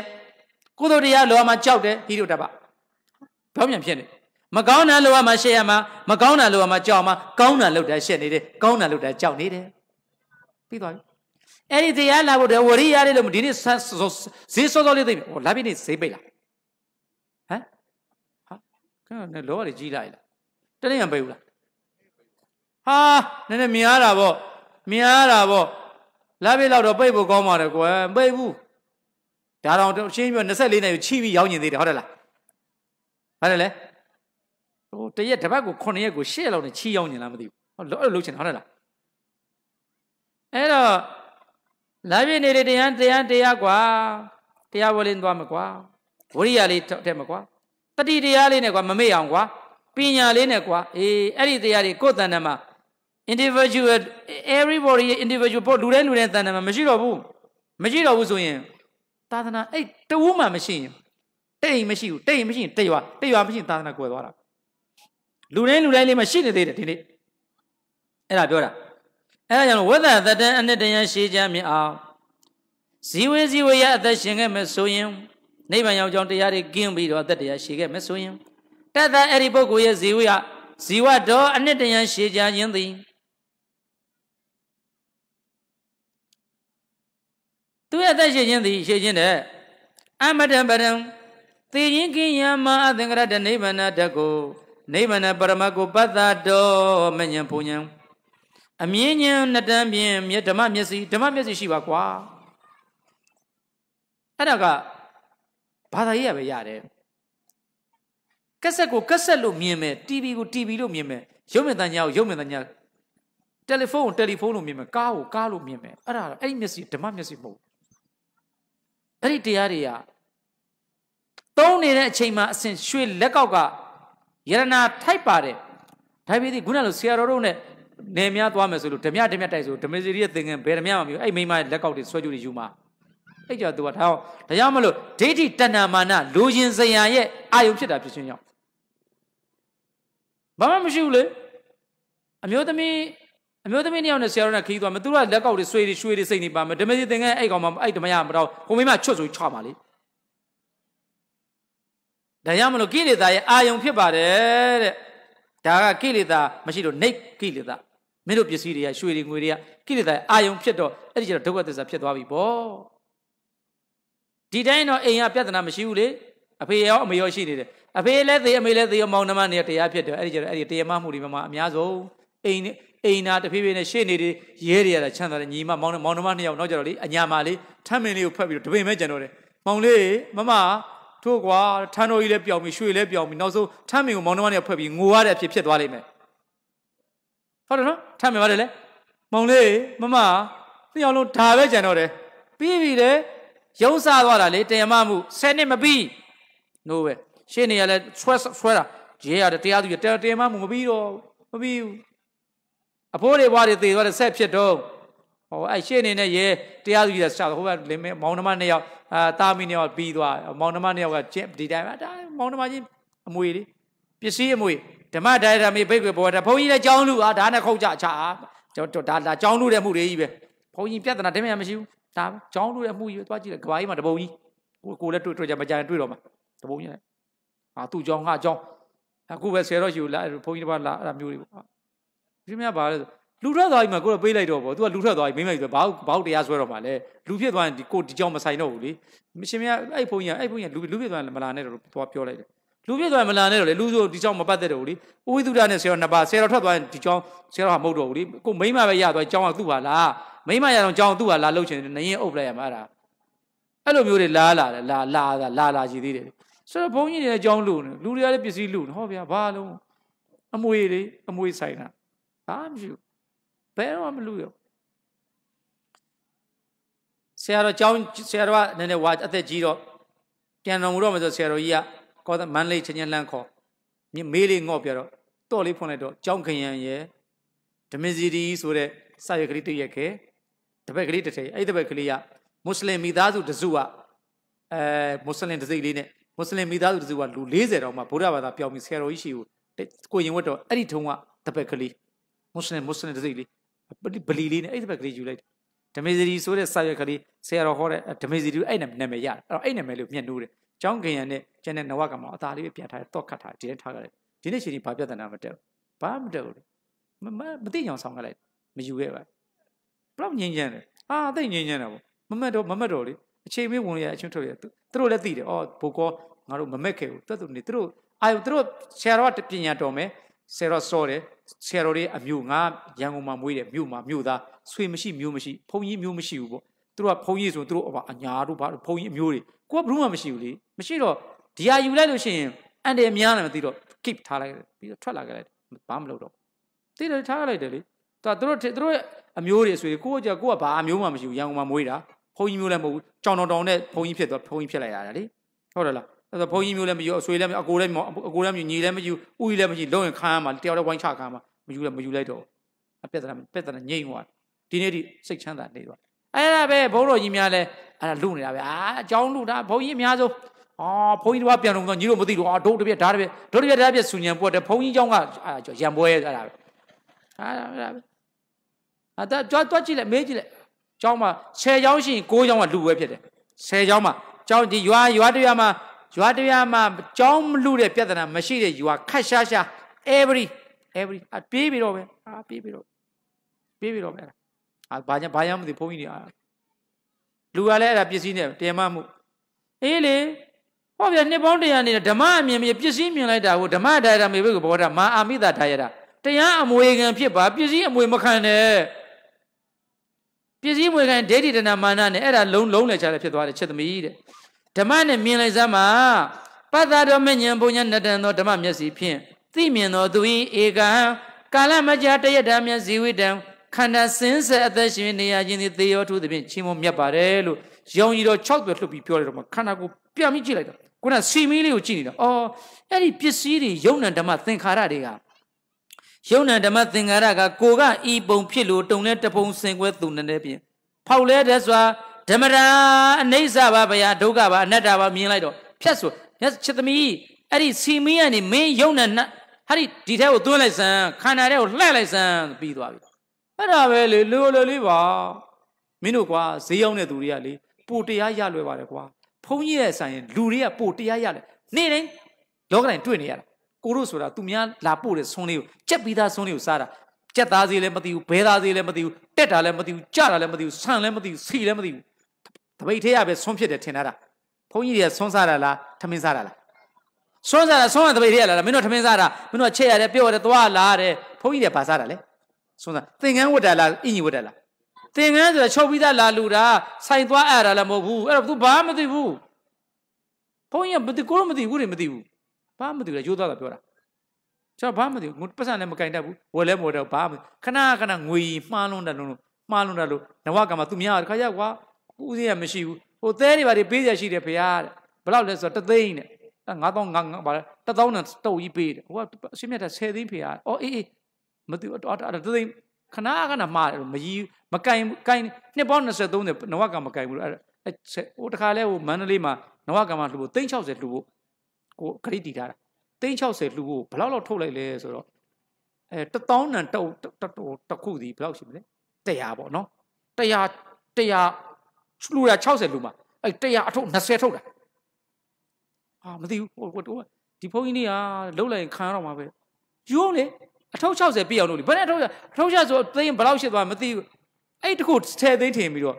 ကုသိုလ်တရားလောမှာကြောက်တယ်ဟိရုတ္တပဘောင်းပြန်ဖြစ်နေမကောင်းတာလောမှာရှက်ရမှာမကောင်းတာလောမှာကြောက်မှာကောင်းတာလောက်တာရှက်နေတယ်ကောင်းတာလောက်တာကြောက်နေတယ်ပြီးသွားပြီ အဲ့ဒီတရားလာဖို့တဝရိရတယ်လို့ဒီနေ့ဈေးစောစောလေးသိပြီဟောလာပြီနေ့ဈေးပိတ်လားဟမ်ဟာကဲလောရကြီးလိုက်လားတနေ့မပိတ်ဘူးလားဟာနည်းနည်းမြင်ရတာပေါ့မြင်ရတာပေါ့လာပြီလောက်တော့ပိတ်ဖို့ကောင်းပါတယ်ကွယ်ပိတ်ဘူးဒါတော့ရှင်းပြ24နှစ်ချီပြီးရောင်းနေသေးတယ်ဟုတ်တယ်လားဟုတ်တယ်လေဟိုတရက်တစ်ပတ်ကို9ရက်ကို10လောက်နဲ့ချီရောင်းနေလားမသိဘူးဟုတ်လို့လှုပ်ချင်တယ်ဟုတ်တယ်လားအဲ့တော့ လာပြည့်နေတဲ့တရားတရားတရားကွာတရားဝလင်းသွားမကွာဝိရိယလေးထက်မကွာတတိတရားလေးနဲ့ကွာမမေ့အောင်ကွာပညာလေးနဲ့ကွာအေးအဲ့ဒီတရားတွေကိုယ်တဏ္ဍမှာ individual everybody individual ပို့လူတိုင်းလူတိုင်းတဏ္ဍမှာမရှိတော့ဘူးမရှိတော့ဘူးဆိုရင်သာသနာအဲ့တဝူးမှမရှိရင်တိတ်မရှိဘူးတိတ်မရှိရင်တိတ်ရွာတိတ်ရွာမရှိရင်သာသနာကွယ်သွားတာလူတိုင်းလူတိုင်းလေးမှရှိနေသေးတယ်ဒီနေ့အဲ့ဒါပြောတာ အဲ့ဒါကြောင့်ဝိသသတ္တန်အနှစ်တရန်ရှေးချမ်းမြင်အောင်ဇီဝေဇီဝရအသက်ရှင်ခဲ့မယ်ဆိုရင်နိဗ္ဗာန်ရောက်ကြောင်းတရားတွေကင်းပြီးတော့အသက်တရားရှည်ခဲ့မယ်ဆိုရင်တတ်တဲ့အဲ့ဒီပုဂ္ဂိုလ်ရဲ့ဇီဝရဇီဝတော်အနှစ်တရန်ရှည်ချခြင်းသည်သူရဲ့အသက်ရှင်ခြင်းသည်ရှည်ခြင်းတဲ့အမတံပရံသေခြင်းကင်းယမအသင်္ကရတနိဗ္ဗာန်တတ်ကိုနိဗ္ဗာန်ပရမကိုပတ္တတော်မညံပူညံ အမြင်ဉဏ်နှစ်တန်းပြင်မြဓမ္မမျက်စိဓမ္မမျက်စိရှိပါကွာအဲ့ဒါကဘာသာရေးရပဲရတယ်ကက်ဆက်ကိုကက်ဆက်လို့မြင်မယ် TV ကို TV လို့မြင်မယ်ရုပ်မြင်သံကြားကိုရုပ်မြင်သံကြားတယ်လီဖုန်းကိုတယ်လီဖုန်းလို့မြင်မယ်ကားကိုကားလို့မြင်မယ်အဲ့ဒါအဲ့ဒီမျက်စိဓမ္မမျက်စိမဟုတ်အဲ့ဒီတရားတွေကသုံးနေတဲ့အချိန်မှာအစင်ရွှေလက်ကောက်ကယရနာထိုက်ပါတယ်ဒါပေမဲ့ခုနလိုဆရာတော်တို့နဲ့ နေများသွားမယ်ဆိုလို့ဓမြဓမြတိုက်ဆိုဓမေစီရီရဲ့သင်္ကန်းဘယ်ဓမြမှမပြောအဲ့မိမလက်ကောက်တွေဆွဲကြည့်ယူမှာအဲ့ကြောင့်သူကဒါကြောင့်ဒါကြောင့်မလို့ဒိဋ္ဌိတဏ္ဍမာနလူချင်းစရာရဲ့အာယုဖြစ်တာဖြစ်ခြင်းကြောင့်ဘာမှမရှိဘူးလေအမျိုးသမီးအမျိုးသမီးနှစ်ယောက်နဲ့ဆရာတော်နဲ့ခီးသွားမယ်သူတို့ကလက်ကောက်တွေဆွေးတွေရွှေတွေစိတ်နေပါမယ်ဓမေစီသင်္ကန်းအဲ့ကောင်မှအဲ့ဓမယမတော့ဟိုမိမချွတ်ဆိုချပါလေဒါကြောင့်မလို့ကိလေသာရဲ့အာယုံဖြစ်ပါတယ်တဲ့ဒါကကိလေသာမရှိလို့နေကိလေသာ မင်းတို့ပစ္စည်းတွေကရွှေတွေငွေတွေကကိလေသာအာယုံဖြစ်တော့အဲ့ဒီကျတော့ဒုက္ခသစ္စာဖြစ်သွားပြီပေါ့ဒီတိုင်းတော့အိမ်ကပြဿနာမရှိဘူးလေအဖေရောအမေရောရှိနေတယ်အဖေလည်းသေအမေလည်းသေမောင်နှမနေတရားဖြစ်တယ်အဲ့ဒီကျတော့အဲ့ဒီတရားမမှုတွေမှာအများဆုံးအိမ်အိမ်နာတဖြည်းဖြည်းနဲ့ရှေ့နေတွေရဲတွေရတာချမ်းသာတယ်ညီမမောင်မောင်နှမနှစ်ယောက်နောက်ကျတော့လေအညာမလေးထမ်းမင်းလေးကိုဖက်ပြီးတော့တပင်မဲ့ကြံတော့တယ်မောင်လေးမမထို့ကွာထန်းတော်ကြီးလည်းပြောင်းပြီးရွှေလည်းပြောင်းပြီးနောက်ဆုံးထမ်းမင်ကိုမောင်နှမနဲ့ဖွဲ့ပြီးငိုရတဲ့အဖြစ်ဖြစ်သွားလိမ့်မယ် ဟုတ်တယ်နော်ထမ်းမင်ပါတယ်လေမောင်လေးမမနှစ်ယောက်လုံးဒါပဲကြံတော့တယ်ပြီးပြီလေရုံးစားသွားတာလေတင်ရမမှု10နှစ်မပြီးနိုးပဲရှင်းနေရလဲဆွဲဆွဲတာရေးရတယ်တရားသူတရားတင်ရမမှုမပြီးတော့မပြီးဘူးအဖိုးတွေဘွားတွေသေသွားတဲ့ဆက်ဖြစ်တော့ဟောအဲ့ရှင်းနေတဲ့ရဲတရားသူကြီးကရှာဟိုကလင်းမောင်နှမနှစ်ယောက်အာတာမီနှစ်ယောက်ပြီးသွားမောင်နှမနှစ်ယောက်ကကျင့်ဒီတိုင်းဒါမောင်နှမချင်းအမွေလေးပစ္စည်းအမွေ ဓမ္မဒါရမေဘိတ်ကွယ်ဘောတာဘုန်းကြီးလည်းကြောင်းလူอ่ะဒါနဲ့ခုတ်ကြချာကျွန်တော်ဒါဒါကြောင်းလူတဲ့မှုတွေကြီးပဲဘုန်းကြီးပြဿနာတမန်မရှိဘူးဒါကြောင်းလူတဲ့မှုကြီးပဲသွားကြည့်တယ်ကဘာကြီးမှာတပုံကြီးကိုကိုလည်းတွေ့တွေ့ကြမကြရင်တွေ့တော့မှာတပုံကြီးလည်းဟာသူ့ကြောင်းငါကြောင်းအခုပဲဆယ်တော့ရှိဘူးလားဘုန်းကြီးတစ်ပါးလာအဲ့ဒါမျိုးတွေပေါ့ဒီမြတ်ပါလဲလူထွက်သွားပြီမှာကိုတော့ပေးလိုက်တော့ဗောသူကလူထွက်သွားပြီမိမကြီးဆိုဘာဘာတရားဆွဲတော့မှာလဲလူဖြစ်သွားရင်ဒီကိုဒီကြောင်မဆိုင်တော့ဘူးလေမရှင်မအဲ့ဘုန်းကြီးအဲ့ဘုန်းကြီးလူလူဖြစ်သွားရင်မလာနဲ့တော့သွားပြောလိုက်တယ် လူဖြစ်သွားရင်မလာနဲ့တော့လေလူဆိုဒီကြောင်မပတ်သက်တော့ဘူးလေဥဝိသုဒ္ဓနဲ့ဆရာတော်နှစ်ပါးဆရာတော်ထွက်သွားရင်ဒီကြောင်ဆရာတော်ဟာမဟုတ်တော့ဘူးလေကိုမိမပဲရသွားကြောင်ကသူ့ပါလားမိမရတော့ကြောင်သူ့ပါလားလှုပ်ချင်တယ်နရင်အုပ်လိုက်ရမှာအဲ့ဒါအဲ့လိုမျိုးတွေလာလာတယ်လာလာလာလာရှိသေးတယ်ဆိုတော့ဘုန်းကြီးတွေလည်းကြောင်လူနေလူတွေကလည်းပစ္စည်းလူနေဟောဗျာဘာလုံးအမွေတွေအမွေဆိုင်တာဘာမှမရှိဘူးဘယ်တော့မလူရောဆရာတော်ကျောင်းဆရာတော်ကနည်းနည်းဝါအသက်ကြီးတော့ပြန်တော်မူတော့မယ်ဆိုဆရာတော်ကြီးက ကောမန်းလေးချင်းချင်းလှမ်းခေါ်မေးလေးငေါ့ပြတော့တော့လေးဖွင့်လိုက်တော့ကျောင်းခရံရဲ့ဓမစီဒီဆိုတဲ့စာရွက်ကလေးတည့်ရက်ခဲတပည့်ကလေးတစ်ထည်အဲ့ဒီတပည့်ကလေးကမွတ်စလင်မိသားစုတစုကအဲမွတ်စလင်တစ်စိတ်လေးနဲ့မွတ်စလင်မိသားစုတစုကလူ40တောင်မှဗုဒ္ဓဘာသာပြောင်းပြီးဆရာတော်ကြီးရှိကိုကိုရင်ဝတ်တော့အဲ့ဒီထုံးကတပည့်ကလေးမွတ်စလင်မွတ်စလင်တစ်စိတ်လေးဗလီလေးနဲ့အဲ့ဒီဘက်ကလေးယူလိုက်ဓမေဇရီဆိုတဲ့စာရွက်ကလေးဆရာတော်ဟောတဲ့ဓမေဇရီအဲ့နာမည်ရတယ်အဲ့တော့အဲ့နာမည်လေးမြတ်နိုးတယ် ကျောင်းခင်ရံနဲ့ကျန်တဲ့နဝကမှာအသာလေးပဲပြန်ထားတယ်တော့ခတ်ထားဒီနေ့ထားကြတယ်ဒီနေ့ချိန်ဒီဘာပြဿနာမတက်ဘူးဘာမတက်ဘူးလေမမသိအောင်ဆောင်ခဲ့လိုက်မယူခဲ့ပါဘလောက်ငြင်းချမ်းတယ်အာသိငြင်းချမ်းတာပေါ့မမတ်တော့မမတ်တော့လေအချိန်မေးဝင်ရအချင်းထုတ်ရသူတို့လည်းသိတယ်အော်ဘိုကောငါတို့မမက်ခဲ့ဘူးတွတ်သူနေသူတို့အာသူတို့ဆရာတော်ကပညာတော်မယ်ဆရာတော်စောတယ်ဆရာတော်တွေအမျိုးငါရန်ကုန်မှာမွေးတယ်မြို့မှာမြို့သားဆွေမရှိမျိုးမရှိဘုံကြီးမျိုးမရှိဘူးပေါ့ သူတို့ကဘုံကြီးဆိုသူတို့အညာတို့ဘာဘုံကြီးအမျိုးတွေကိုကဘယ်မှမရှိဘူးလေမရှိတော့ဒီဟာယူလိုက်လို့ရှိရင်အန်တယ်များတယ်မသိတော့ keep ထားလိုက်ပြီးတော့ထွက်လာခဲ့လိုက်ဘာမလုပ်တော့သိတယ်ထားလိုက်တယ်လေသူကသူတို့သူတို့အမျိုးတွေဆိုရင်ကိုကကြကိုကဘာအမျိုးမှမရှိဘူးရန်ကုန်မှာမွေးတာဘုံကြီးမျိုးလည်းမဟုတ်ဘူးကြောင်တော်တောင်နဲ့ဘုံကြီးဖြစ်သွားဘုံကြီးဖြစ်လိုက်ရတာလေဟုတ်တယ်လားအဲ့တော့ဘုန်းကြီးမျိုးလည်းမယူအဆွေလည်းမယူအကိုလည်းမအကိုလည်းမယူညီလည်းမယူဥကြီးလည်းမယူလုံးရင်ခမ်းရမှာတယောက်တည်းဝိုင်းချခမ်းမှာမယူလည်းမယူလိုက်တော့အပြဿနာပြဿနာငြိမ့်သွားဒီနေ့ဒီစိတ်ချမ်းသာနေသွား အဲ့ဒါပဲဘုန်းတော်ကြီးများလဲအဲ့ဒါလူနေတာပဲအာအကြောင်းလူတာဘုန်းကြီးအများဆုံးအာဘုန်းကြီးတို့ကပြန်တော့ညီတို့မသိတော့အာဒုတ်တပြက်ဓာတ်တပြက်ဒုတ်တပြက်ဓာတ်ပြက်ဆူညံပွက်တယ်ဘုန်းကြီးเจ้าကရံပွဲအဲ့ဒါပဲအဲ့ဒါပဲအဲ့ဒါကြွားတွက်ကြည့်လိုက်မေးကြည့်လိုက်เจ้าမှာ10เจ้าရှိရင်9เจ้าကလူပဲဖြစ်တယ်10เจ้าမှာเจ้าဒီရွာရွာတရွာမှာရွာတရားမှာကြောင်းမလူတဲ့ပြဿနာမရှိတဲ့ရွာခက်ရှားရှား every every အပြေးပြီးတော့ပဲအာပြေးပြီးတော့ပြေးပြီးတော့ပဲ အာဘာညာဘာညာမသိဘုန်းကြီးတွေအာလူကလည်းအဲ့ဒါပစ္စည်းနဲ့တင်မမှုအေးလေဟောဗျာနှစ်ပေါင်းတရားနေတဲ့ဓမ္မအမြင်မြင်ပစ္စည်းမြင်လိုက်တာကိုဓမ္မဒါရမေဘုဘောတာမာအာမိတာဒါရတာတတရားအမွေခံဖြစ်ပါပစ္စည်းအမွေမခံနဲ့ပစ္စည်းအမွေခံဒိဋ္ဌိတဏမာနနဲ့အဲ့ဒါလုံးလုံးလဲချတယ်ဖြစ်သွားတယ်ချက်သမီးတဲ့ဓမ္မနဲ့မြင်လိုက်စမ်းမှာပတ္တတော်မဉ္ဇဉ်ဘုံညာနတန်သောဓမ္မမျက်စိဖြင့်သိမြင်သောသူ၏ဧကံကာလမကြာတရတမျက်ဇီဝိတံ ခန္ဓာစင်းဆက်အသက်ရှင်နေရခြင်းသည်သေရောထုသည်ဖြင့်ချင်းမမြတ်ပါတယ်လို့ရောင်ကြီးတော့6ပြလှုပ်ပြီးပြောတယ်တော့မှခန္ဓာကိုပြန်ပြီးကြည့်လိုက်တော့ခုနစီမီးလေးကိုကြည့်နေတာအော်အဲ့ဒီပစ္စည်းတွေယုံ nant ဓမ္မသင်္ခါရတွေကယုံ nant ဓမ္မသင်္ခါရကကိုကဤပုံဖြစ်လို့တုံလဲတပုံစင်ကွဲသူနဲ့ပြင်ဖောက်လဲတဲ့စွာဓမ္မရာအနိစ္စပါဗျာဒုက္ခပါအနတ္တပါမြင်လိုက်တော့ဖြတ်ဆိုချစ်သမီးအဲ့ဒီစီမီးကနေမင်းယုံ nant ဟာဒီဒီထဲကိုသွင်းလိုက်စမ်းခန္ဓာထဲကိုလှည့်လိုက်စမ်းပြီးသွားပြီ အဲ့ဒါပဲလေလိုလိုလေးပါမင်းတို့ကွာဈေးရောက်တဲ့သူတွေကလေပိုတရားရလွယ်ပါတယ်ကွာဘုန်းကြီးရဲ့ဆိုင်ရင်လူတွေကပိုတရားရတယ်နေ့တိုင်းလောကတိုင်းတွေ့နေရတာကိုတို့ဆိုတာသူများလာပို့တဲ့ဆွန်းလေးကိုကြက်ပြီးသားဆွန်းလေးကိုစားတာကြက်သားစီလည်းမသိဘူးဘဲသားစီလည်းမသိဘူးတက်တာလည်းမသိဘူးကြတာလည်းမသိဘူးဆန်လည်းမသိဘူးစီလည်းမသိဘူးတပိတ်ထဲရပဲဆွန်းဖြစ်တယ်ထင်တာဘုန်းကြီးတွေကဆွန်းစားတာလားထမင်းစားတာလားဆွန်းစားတာဆွန်းရတပိတ်ထဲရလားမင်းတို့ထမင်းစားတာမင်းတို့ချက်ရတယ်ပြော့ရတယ်သွားလာတယ်ဘုန်းကြီးတွေဘာစားတာလဲ ဆွန်းစားသင်္ကန်းဝတ်တာလားအင်ကြီးဝတ်တာလားသင်္ကန်းဆိုတာချုပ်ပြီးသားလာလူတာဆိုင်သွားအဲ့ဒါလည်းမဟုတ်ဘူးအဲ့တော့ तू ဘာမှမသိဘူးဘုန်းကြီးကမသိကိုတော့မသိဘူးတွေမသိဘူးဘာမှမသိဘူးရိုးသားတာပြောတာကျွန်တော်ဘာမှမသိဘူးပတ်စံလည်းမကင်တတ်ဘူးဝယ်လည်းမဝယ်တော့ဘာမှခဏခဏငွေမှားလွန်းတယ်လို့မှားလွန်းတယ်လို့နဝကမှာသူများတခါရောက်ကွာဦးစင်းရမရှိဘူးဟိုသဲတွေဘာတွေပေးရရှိတယ်ဖေဟာတဲ့ဘယ်လောက်လဲဆိုတော့တသိန်းနဲ့9000 9ဘာလဲ1000နဲ့တုတ်ကြီးပေးတယ်ဟိုကအရှင်းမြတ်တဲ့10သိန်းဖေဟာအော်အေးအေး မသိဘူးတော်တော်တသိန်းခဏခဏမှားတယ်မကြီးမကင်ကင်နှစ်ပေါင်း23နဲ့နဝကမကင်ဘူးအဲ့ဟိုတခါလဲဟိုမန္တလေးမှာနဝကမှာလှူဖို့360လှူဖို့ကိုခရီးတည်ထားတာ360လှူဖို့ဘယ်လောက်လောက်ထုတ်လိုက်လဲဆိုတော့အဲ1000နံတုတ်တခုစီဘယ်လောက်ရှိမလဲ100ပေါ့နော်100 100လှူတာ60လှူမှာအဲ100အထုတ်20ထုတ်တာအာမသိဘူးဟိုဟိုဒီဖုန်းကြီးနေကလှုပ်လိုက်ခံရတော့မှာပဲယူအောင်လေ အထုပ်60ပြည့်အောင်လုပ်လိဘယ်နဲ့အထုပ်အထုပ်60ဆိုသိန်းဘယ်လောက်ရှိသွားမသိဘူးအဲ့တခု10သိန်းထင်ပြီးတော့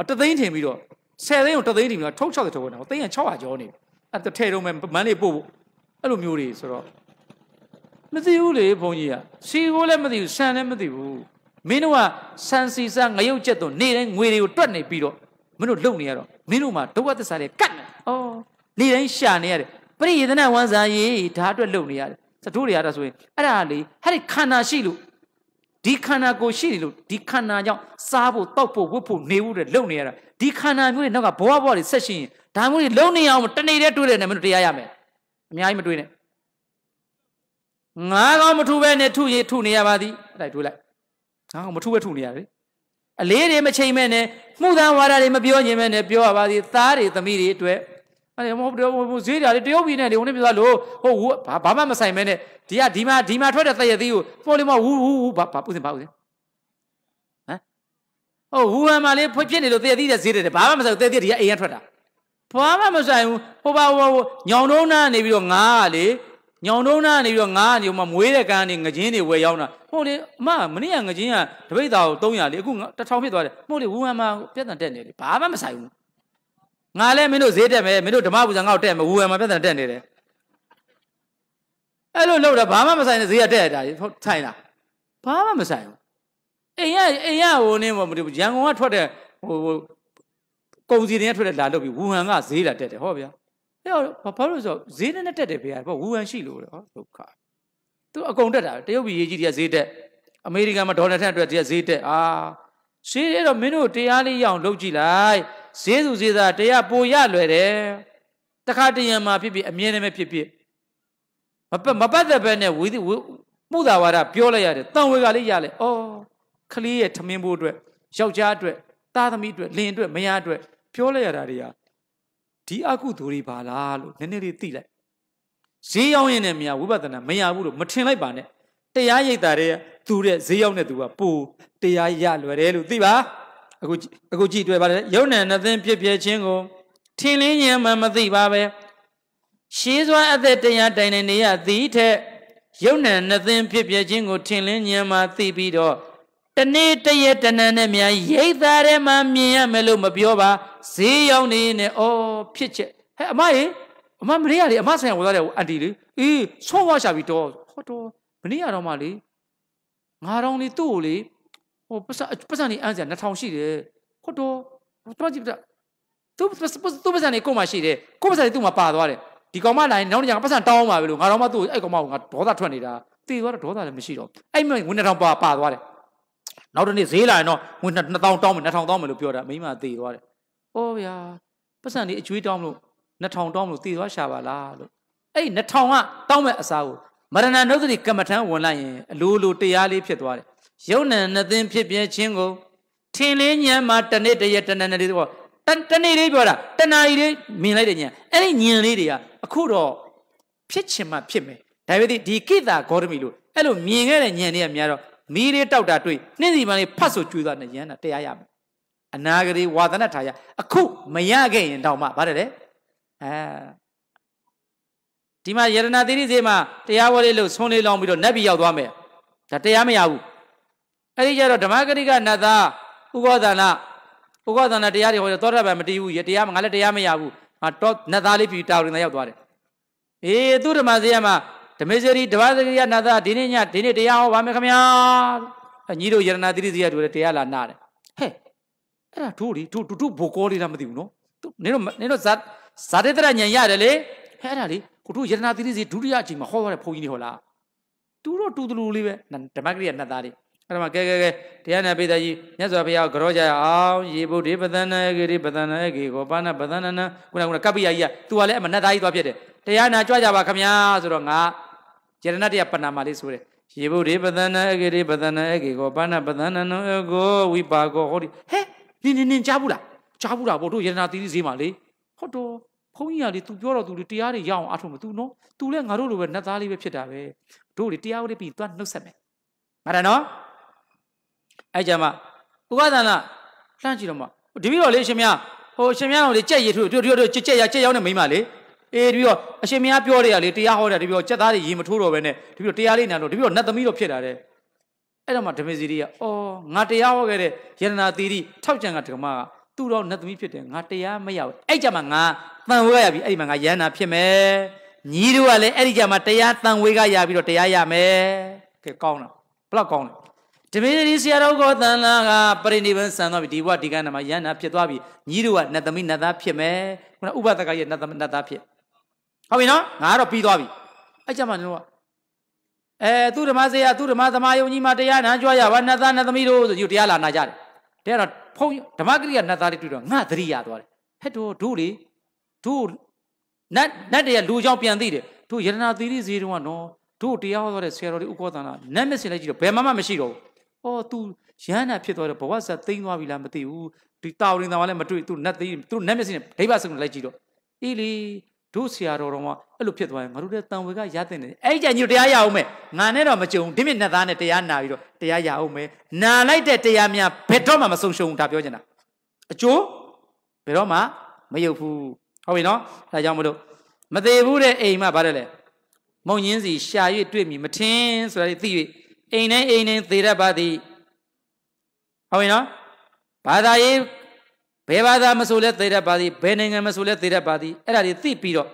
အတသိန်းထင်ပြီးတော့10သိန်းကိုတသိန်းထင်ပြီးတော့ထုပ်60ထုတ်ဝင်တော့သိန်းက600ကျော်နေအဲ့တထဲတော့မှမန်းလေးပို့ဖို့အဲ့လိုမျိုးတွေဆိုတော့မသိဘူးလေဘုန်းကြီးကစီကိုလည်းမသိဘူးဆန်လည်းမသိဘူးမင်းတို့ကဆန်စီစားငရုတ်ချက်တော့နေတိုင်းငွေတွေကိုတွက်နေပြီးတော့မင်းတို့လုံနေရတော့မင်းတို့မှာဒုက္ခသစ္စာတွေကတ်နေဩနေတိုင်းရှာနေရတယ်ပရိယေဒနာဝန်စာရေးဒါအတွက်လုံနေရတယ် စတိုးတွေရတာဆိုရင်အဲ့ဒါလေဟဲ့ဒီခန္ဓာရှိလို့ဒီခန္ဓာကိုရှိနေလို့ဒီခန္ဓာကြောင့်စားဖို့တောက်ဖို့ဝတ်ဖို့နေဖို့တဲ့လုံနေရတာဒီခန္ဓာမျိုးတွေနောက်ကဘဝဘဝတွေဆက်ရှိရင်ဒါမျိုးတွေလုံနေအောင်တနေ့တည်းတွေးတယ်နဲ့မင်းတို့တရားရမယ်အများကြီးမတွေးနဲ့ငါးကောင်းမထူပဲနဲ့ထုရထုနေရပါသည်အဲ့ဒါတွေးလိုက်ငါးကောင်းမထူပဲထုနေရတယ်အလေးတွေမချိန်မဲ့နဲ့မှုသံဝါဒတွေမပြောညင်မဲ့နဲ့ပြောရပါသည်သားတွေသမီးတွေအတွက် အဲ့မဟုတ်ဘူးဈေးတယ်တရုတ်ပြည်နဲ့လေဟိုနေ့ပြောလို့ဟိုဘာမှမဆိုင်မဲနဲ့ဒီကဒီမှာဒီမှာထွက်တဲ့သရက်သီးကိုပေါ်လေးမဝူးဝူးဝူးဘာဘာပုစင်ဘာပုစင်ဟမ်ဟိုဝူဟန်မှာလေးဖြစ်နေလို့သရက်သီးတဲ့ဈေးတယ်ဘာမှမဆိုင်သရက်သီးဒီကအိမ်ကထွက်တာဘာမှမဆိုင်ဘူးဟိုဘာဟိုညောင်တုံးနာနေပြီးတော့ငားလေညောင်တုံးနာနေပြီးတော့ငားနေမှမွေးတဲ့ကန်းနေငကြင်းတွေဝယ်ရောက်တာဟိုလေအမမနေ့ကငကြင်းကတပိတ်သားကို300လေအခု1000ဖြစ်သွားတယ်ဟိုလေဝူဟန်မှာပြဿနာတက်နေလေဘာမှမဆိုင်ဘူး ငါလည်းမင်းတို့ဈေးတက်မယ်မင်းတို့ဓမ္မပူဇာငါ့ကိုတက်မယ်ဝူဝယ်မှာပြဿနာတက်နေတယ်အဲ့လိုလုပ်တာဘာမှမဆိုင်တဲ့ဈေးကတက်တာဆိုင်လားဘာမှမဆိုင်ဘူးအိမ်ရအိမ်ရဟိုနေမတူရန်ကုန်ကထွက်တဲ့ဟိုဟိုကုံစီတွေကထွက်တဲ့လာလုပ်ပြီးဝူဟန်ကဈေးလာတက်တယ်ဟောဗျာအဲ့တော့ဘာလို့ဆိုဈေးနဲ့တက်တယ်ဗျာဘာဝူဟန်ရှိလို့လေဟောဒုက္ခသူအကုန်တက်တာတရုတ်ပြည်ရေးကြီးတွေကဈေးတက်အမေရိကန်မှာဒေါ်လာထက်အတွက်တည်းဈေးတက်အာဈေးအဲ့တော့မင်းတို့တရားလေးရအောင်လုပ်ကြည့်လိုက် ဈေးသူဈေးသားတရားပိုရလွယ်တယ်တခါတရံမှာဖြစ်ဖြစ်အမြဲတမ်းဖြစ်ဖြစ်မပတ်မပတ်သက်ပဲနဲ့ဝိမှုသာဝါဒပြောလိုက်ရတယ်တန်ဝေကလေးရလဲဩခလေးရဲ့ထမင်းဖို့အတွက်ယောက်ျားအတွက်သားသမီးအတွက်လင်အတွက်မယားအတွက်ပြောလိုက်ရတာတွေကဒီအကုသိုလ်တွေပါလားလို့နည်းနည်းလေးသိလိုက်ဈေးရောက်ရင်လည်းမရဝိပဿနာမရဘူးလို့မထင်လိုက်ပါနဲ့တရားရိပ်တာတဲ့သူတဲ့ဈေးရောက်တဲ့သူကပိုတရားရလွယ်တယ်လို့သိပါ အခုအခုကြည့်တွေ့ပါတယ်ယုံနဲ့နှသိင်းဖြစ်ဖြစ်ချင်းကိုထင်လင်းဉာဏ်မှမသိပါပဲရှေးစွာအသက်တရားတိုင်နေနေရသည်ထက်ယုံနဲ့နှသိင်းဖြစ်ဖြစ်ချင်းကိုထင်လင်းဉာဏ်မှသိပြီးတော့တနေ့တရက်တနန်းနဲ့များရိတ်သားထဲမှာမြင်ရမယ်လို့မပြောပါဈေးရောက်နေနဲ့ဩဖြစ်ချက်ဟဲ့အမရေအမမရေရလေအမဆိုင်ဝသွားတယ်အန်တီလေအေးဆောဝါရှာပြီးတော့ဟောတော့မနေ့ကတော့မှလေငါတော်လေးသူ့ကိုလေ ဟိုပတ်စံပတ်စံနေအန်းစရာ2000ရှိတယ်ဟုတ်တော့တော့ကြည့်ပြသူသူပတ်စံနေကို့မှာရှိတယ်ကို့ပတ်စံနေသူ့မှာပါသွားတယ်ဒီကောင်မလာရင်နောက်တစ်ကြိမ်ပတ်စံတောင်းပါပဲလို့ငါတော်မှသူ့အဲ့ကောင်မကိုငါဒေါသထွက်နေတာတည်သွားတော့ဒေါသလည်းမရှိတော့အဲ့မဲ့ဝင်2000ပါပါသွားတယ်နောက်တစ်နေ့ဈေးလာရင်တော့ဝင်2000တောင်းမယ်2000တောင်းမယ်လို့ပြောတာမိမတည်သွားတယ်။အော်ဗျာပတ်စံနေအကျွေးတောင်းလို့2000တောင်းလို့တည်သွားရှာပါလားလို့အဲ့2000ကတောင်းမဲ့အစားကိုမရဏနုဒတိကမ္မထံဝင်လိုက်ရင်အလိုလိုတရားလေးဖြစ်သွားတယ်။ ယုံနံနှစ်သိန်းဖြစ်ပြခြင်းကိုထင်လေးညံမှာတနေ့တရက်တနနေ့လေးပေါ့တနေ့လေးပြောတာတနာရီလေးမြင်လိုက်တဲ့ညံအဲ့ဒီညံလေးတွေကအခုတော့ဖြစ်ချင်မှဖြစ်မယ်ဒါပေမဲ့ဒီကိတာဂေါတမီလို့အဲ့လိုမြင်ခဲ့တဲ့ညံတွေကများတော့မီးလေးတောက်တာတွေ့နှင်းစီပန်းလေးဖတ်ဆိုကျွေးသွားတဲ့ညံတာတရားရမယ်အနာဂရီဝါသနထာယအခုမရခဲ့ရင်တောင်မှဗါတယ်လေအဲဒီမှာယရနာသီရိစေမှာတရားဝဲလေးလို့ဆုံးလေးလောင်းပြီးတော့နတ်ပြည်ရောက်သွားမယ်ဒါတရားမရဘူး အဲ့ဒီကျတော့ဓမ္မဂရိကနတ်သားဥပောဒနာဥပောဒနာတရားတွေဟောတော့တောရဗံမတည်ဘူးရတရားငါလည်းတရားမရဘူးငါတော့နတ်သားလေးပြီးတာဝင်ရောက်သွားတယ်အေးသူဓမ္မစေရမှာဓမေစရီဓမ္မစရိယနတ်သားဒီနေ့ညဒီနေ့တရားဟောပါမယ်ခင်ဗျာညီတို့ယရနာသီရိစေရတို့လည်းတရားလာနာတယ်ဟဲ့အဲ့ဒါတို့လေတို့တို့ဘိုကောလေးလားမသိဘူးနော်နင်တို့နင်တို့ဇာဇာတေတရညံရတယ်လေဟဲ့အဲ့ဒါလေကိုတို့ယရနာသီရိစေဒုတိယအချိန်မှာဟောရတဲ့ဘုန်းကြီးတွေဟောလားတူတော့တူတူလေးပဲဓမ္မဂရိယနတ်သားလေး အဲ့ဒါမှကဲကဲကဲတရားနာပိသကြီးမြတ်စွာဘုရားကြောကြရအောင်ရေဗုဒ္ဓေပဒနာဂိရိပဒနာဂေကောပါဏပဒနာနခုနကကပ္ပိယကြီးက तू ကလည်းအမနတ်သားကြီးသွားဖြစ်တယ်တရားနာကြွကြပါခမညာဆိုတော့ငါယရဏတရားပဏာမလေးဆိုတယ်ရေဗုဒ္ဓေပဒနာဂိရိပဒနာဂေကောပါဏပဒနာနကိုဝိပါကောဟောဒီဟဲ့နင်းနင်းနင်းကြားဘူးလားကြားဘူးလားဗောတို့ယရဏသီရိဈေးမှာလေဟုတ်တော့ဘုန်းကြီးကလေ तू ပြောတော့ तू လေတရားတွေရအောင်အထုံးမ तू နော် तू လည်းငါတို့လိုပဲနတ်သားလေးပဲဖြစ်တာပဲတို့လေတရားဝလေးပြီးသွားနှုတ်ဆက်မယ်မှန်တယ်နော် အဲ့ကြမှာဥပဒနာလှမ်းကြည့်တော့မှဒီပြီးတော့လေအရှင်မြတ်ဟိုအရှင်မြတ်တော်လေကြက်ရည်ထိုးတို့တို့တို့ကြက်ကြက်ရကြက်ရောက်နေမိမလေအေးဒီပြီးတော့အရှင်မြတ်ပြောတယ်ရလေတရားဟောတာဒီပြီးတော့ကြက်သားတွေရေမထိုးတော့ပဲနဲ့ဒီပြီးတော့တရားလေးနာတော့ဒီပြီးတော့နတ်သမီးတော့ဖြစ်တာတဲ့အဲ့တော့မှဓမေစီရီကအော်ငါတရားဟောခဲ့တဲ့ယရနာသီရိထောက်ကြံကဓမ္မကသူ့တော့နတ်သမီးဖြစ်တယ်ငါတရားမရဘူးအဲ့ကြမှာငါတန်ဝဲရပြီအဲ့ဒီမှာငါယန္နာဖြစ်မယ်ညီတို့ကလည်းအဲ့ဒီကြမှာတရားတန်ဝဲကရပြီးတော့တရားရမယ်ကဲကောင်းတာဘလောက်ကောင်းလဲ တပည့်တိဆရာတော်ကိုတန်လာကပရိနိဗ္ဗာန်ဆံသွားပြီဒီဘဝဒီကနေ့မှာယန္နာဖြစ်သွားပြီညီတို့ကနတ်သမီးနတ်သားဖြစ်မယ်ခုနဥပဒကရဲ့နတ်သမီးနတ်သားဖြစ်ဟုတ်ပြီနော်ငါကတော့ပြီးသွားပြီအဲ့ကြမှာတို့ကအဲသူဓမ္မစေယသူဓမ္မသမာယုံကြီးမှာတရားနာကြွားရပါနတ်သားနတ်သမီးတို့ဆိုယူတရားလာနာကြတယ်တရားတော့ဖုံးဓမ္မဂရိယနတ်သားလေးတွေ့တော့ငါသတိရသွားတယ်ဟဲ့တို့တို့လေတို့နတ်နတ်တရလူကြောင့်ပြန်သိတယ်တို့ယရနာသီရိဇေတုံကနော်တို့တရားဟောတဲ့ဆရာတော်လေးဥပောသနာနတ်မစင်လိုက်ကြည့်တော့ဘယ်မှမရှိတော့ဘူး။ အော် तू ရဟန္တာဖြစ်သွားတော့ဘဝဆက်သိမ်းသွားပြီလားမသိဘူး။ဒီတာဝရင်တော်လည်းမတွေ့ तू နတ်သိသူနတ်မျက်စိနဲ့ဒိဗ္ဗစကုလိုက်ကြည့်တော့အေးလေတို့ဆရာတော်တော်ကအဲ့လိုဖြစ်သွားရင်ငါတို့တဲ့တန်ဝေကရတဲ့နေအဲ့ကြညို့တရားရအောင်မယ်ငါနဲ့တော့မကြုံဒီမြင့်နဲ့သားနဲ့တရားနာပြီးတော့တရားရအောင်မယ်နာလိုက်တဲ့တရားများဘယ်တော့မှမဆုံးရှုံးဘူးဒါပြောချင်တာအကျိုးဘယ်တော့မှမယုတ်ဘူးဟုတ်ပြီနော်ဒါကြောင့်မလို့မသေးဘူးတဲ့အိမ်မှာဗါတယ်လေမုံညင်းစီရှာ၍တွေ့မိမထင်းဆိုတာသိ၍ အိမ်တိုင်းအိမ်တိုင်းသေတတ်ပါသည်ဟုတ်ပြီနော်ဘာသာရေးဘယ်ဘာသာမဆိုလဲသေတတ်ပါသည်ဘယ်နိုင်ငံမဆိုလဲသေတတ်ပါသည်အဲ့ဒါတွေသိပြီးတော့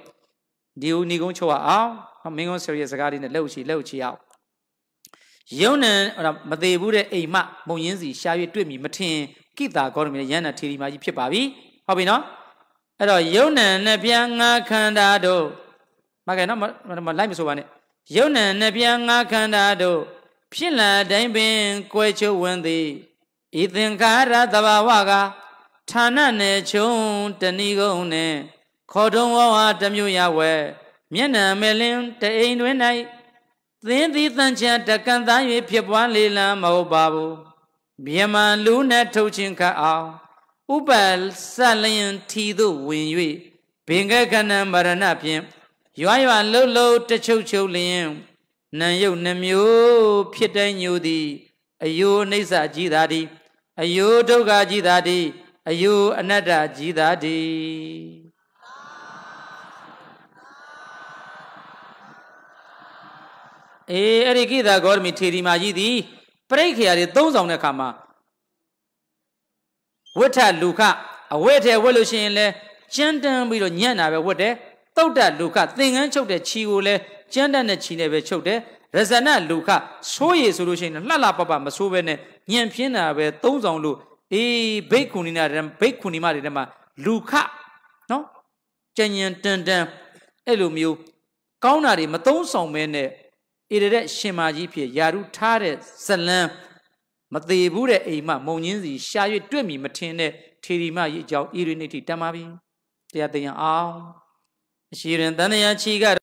ဒီဦးညီကုန်းချုပ်အောင်မင်းကုန်းဆရာရဲ့စကားလေးနဲ့လက်ဥချီလက်ဥချီအောင်ယုံနံမသေးဘူးတဲ့အိမ်မမုံရင်းစီရှာ၍တွေ့မိမထင်ကိတာကောရမီရန်နာထေရီမာကြီးဖြစ်ပါပြီဟုတ်ပြီနော်အဲ့တော့ယုံနံနဲ့ပြန်ငါခန္ဓာတို့မကဲနော်မလိုက်မဆိုပါနဲ့ယုံနံနဲ့ပြန်ငါခန္ဓာတို့ ဖြစ်လာတိုင်းပင်ကွယ်ချုပ်ဝင်သည်ဤသင်္ခါရသဘာဝကဌာနနယ်ချုံတဏီကုံနဲ့ခေါ်ထုံဝဝတမျိုးရဝဲမျက်နှာမဲလင်းတအိမ်တွင်၌သင်သည်တန်ချံတကန်သား၍ဖြစ်ပွားလေလံမဟုတ်ပါဘူးမြမလူနဲ့ထုတ်ချင်းခတ်အောင်ဥပဆက်လျင်ထီသို့ဝင်၍ဘင်္ဂကနံမရဏဖြင့်ရွာရွာလှုပ်လှုပ်တချုပ်ချုပ်လျင် နံယုတ်နှမျိုးဖြစ်တဲ့ညိုသည်အယိုအိဋ္ဌကြီးသာသည်အယိုဒုက္ခကြီးသာသည်အယိုအနတ္တကြီးသာသည်အေးအဲ့ဒီကိတာဂေါရမီထေရီမာကြီးသည်ပြိခေယာတွေသုံးဆောင်တဲ့အခါမှာဝိထလူခအဝိထဲဝတ်လို့ရှိရင်လဲကျန်းတန်းပြီးတော့ညံ့တာပဲဝတ်တယ်တုတ်တလူခသင်္ကန်းချုပ်တဲ့ခြီကိုလဲ ကျန်းတတ်တဲ့ခြီနဲ့ပဲချုပ်တယ်ရဇနလူခဆိုးရည်ဆိုလို့ရှိရင်လှလှပပမဆိုးပဲနဲ့ညံပြင်းတာပဲသုံးဆောင်လို့အေးဘိတ်ခုနီနာဘိတ်ခုနီမတွေထဲမှာလူခနော်ကြံညံတန်တန်အဲ့လိုမျိုးကောင်းတာတွေမသုံးဆောင်မဲနဲ့ဣရတဲ့ရှင်မာကြီးဖြစ်ယာရုထားတဲ့ဇလန်းမသေးဘူးတဲ့အိမ်မမုံညင်းစီရှာ၍တွေ့မိမထင်တဲ့ထေရီမကြီးအကြောင်းဣရိနိတိတမ်းပါပြီတရားသင်ရအောင်အရှိရင်တန်တရာချီက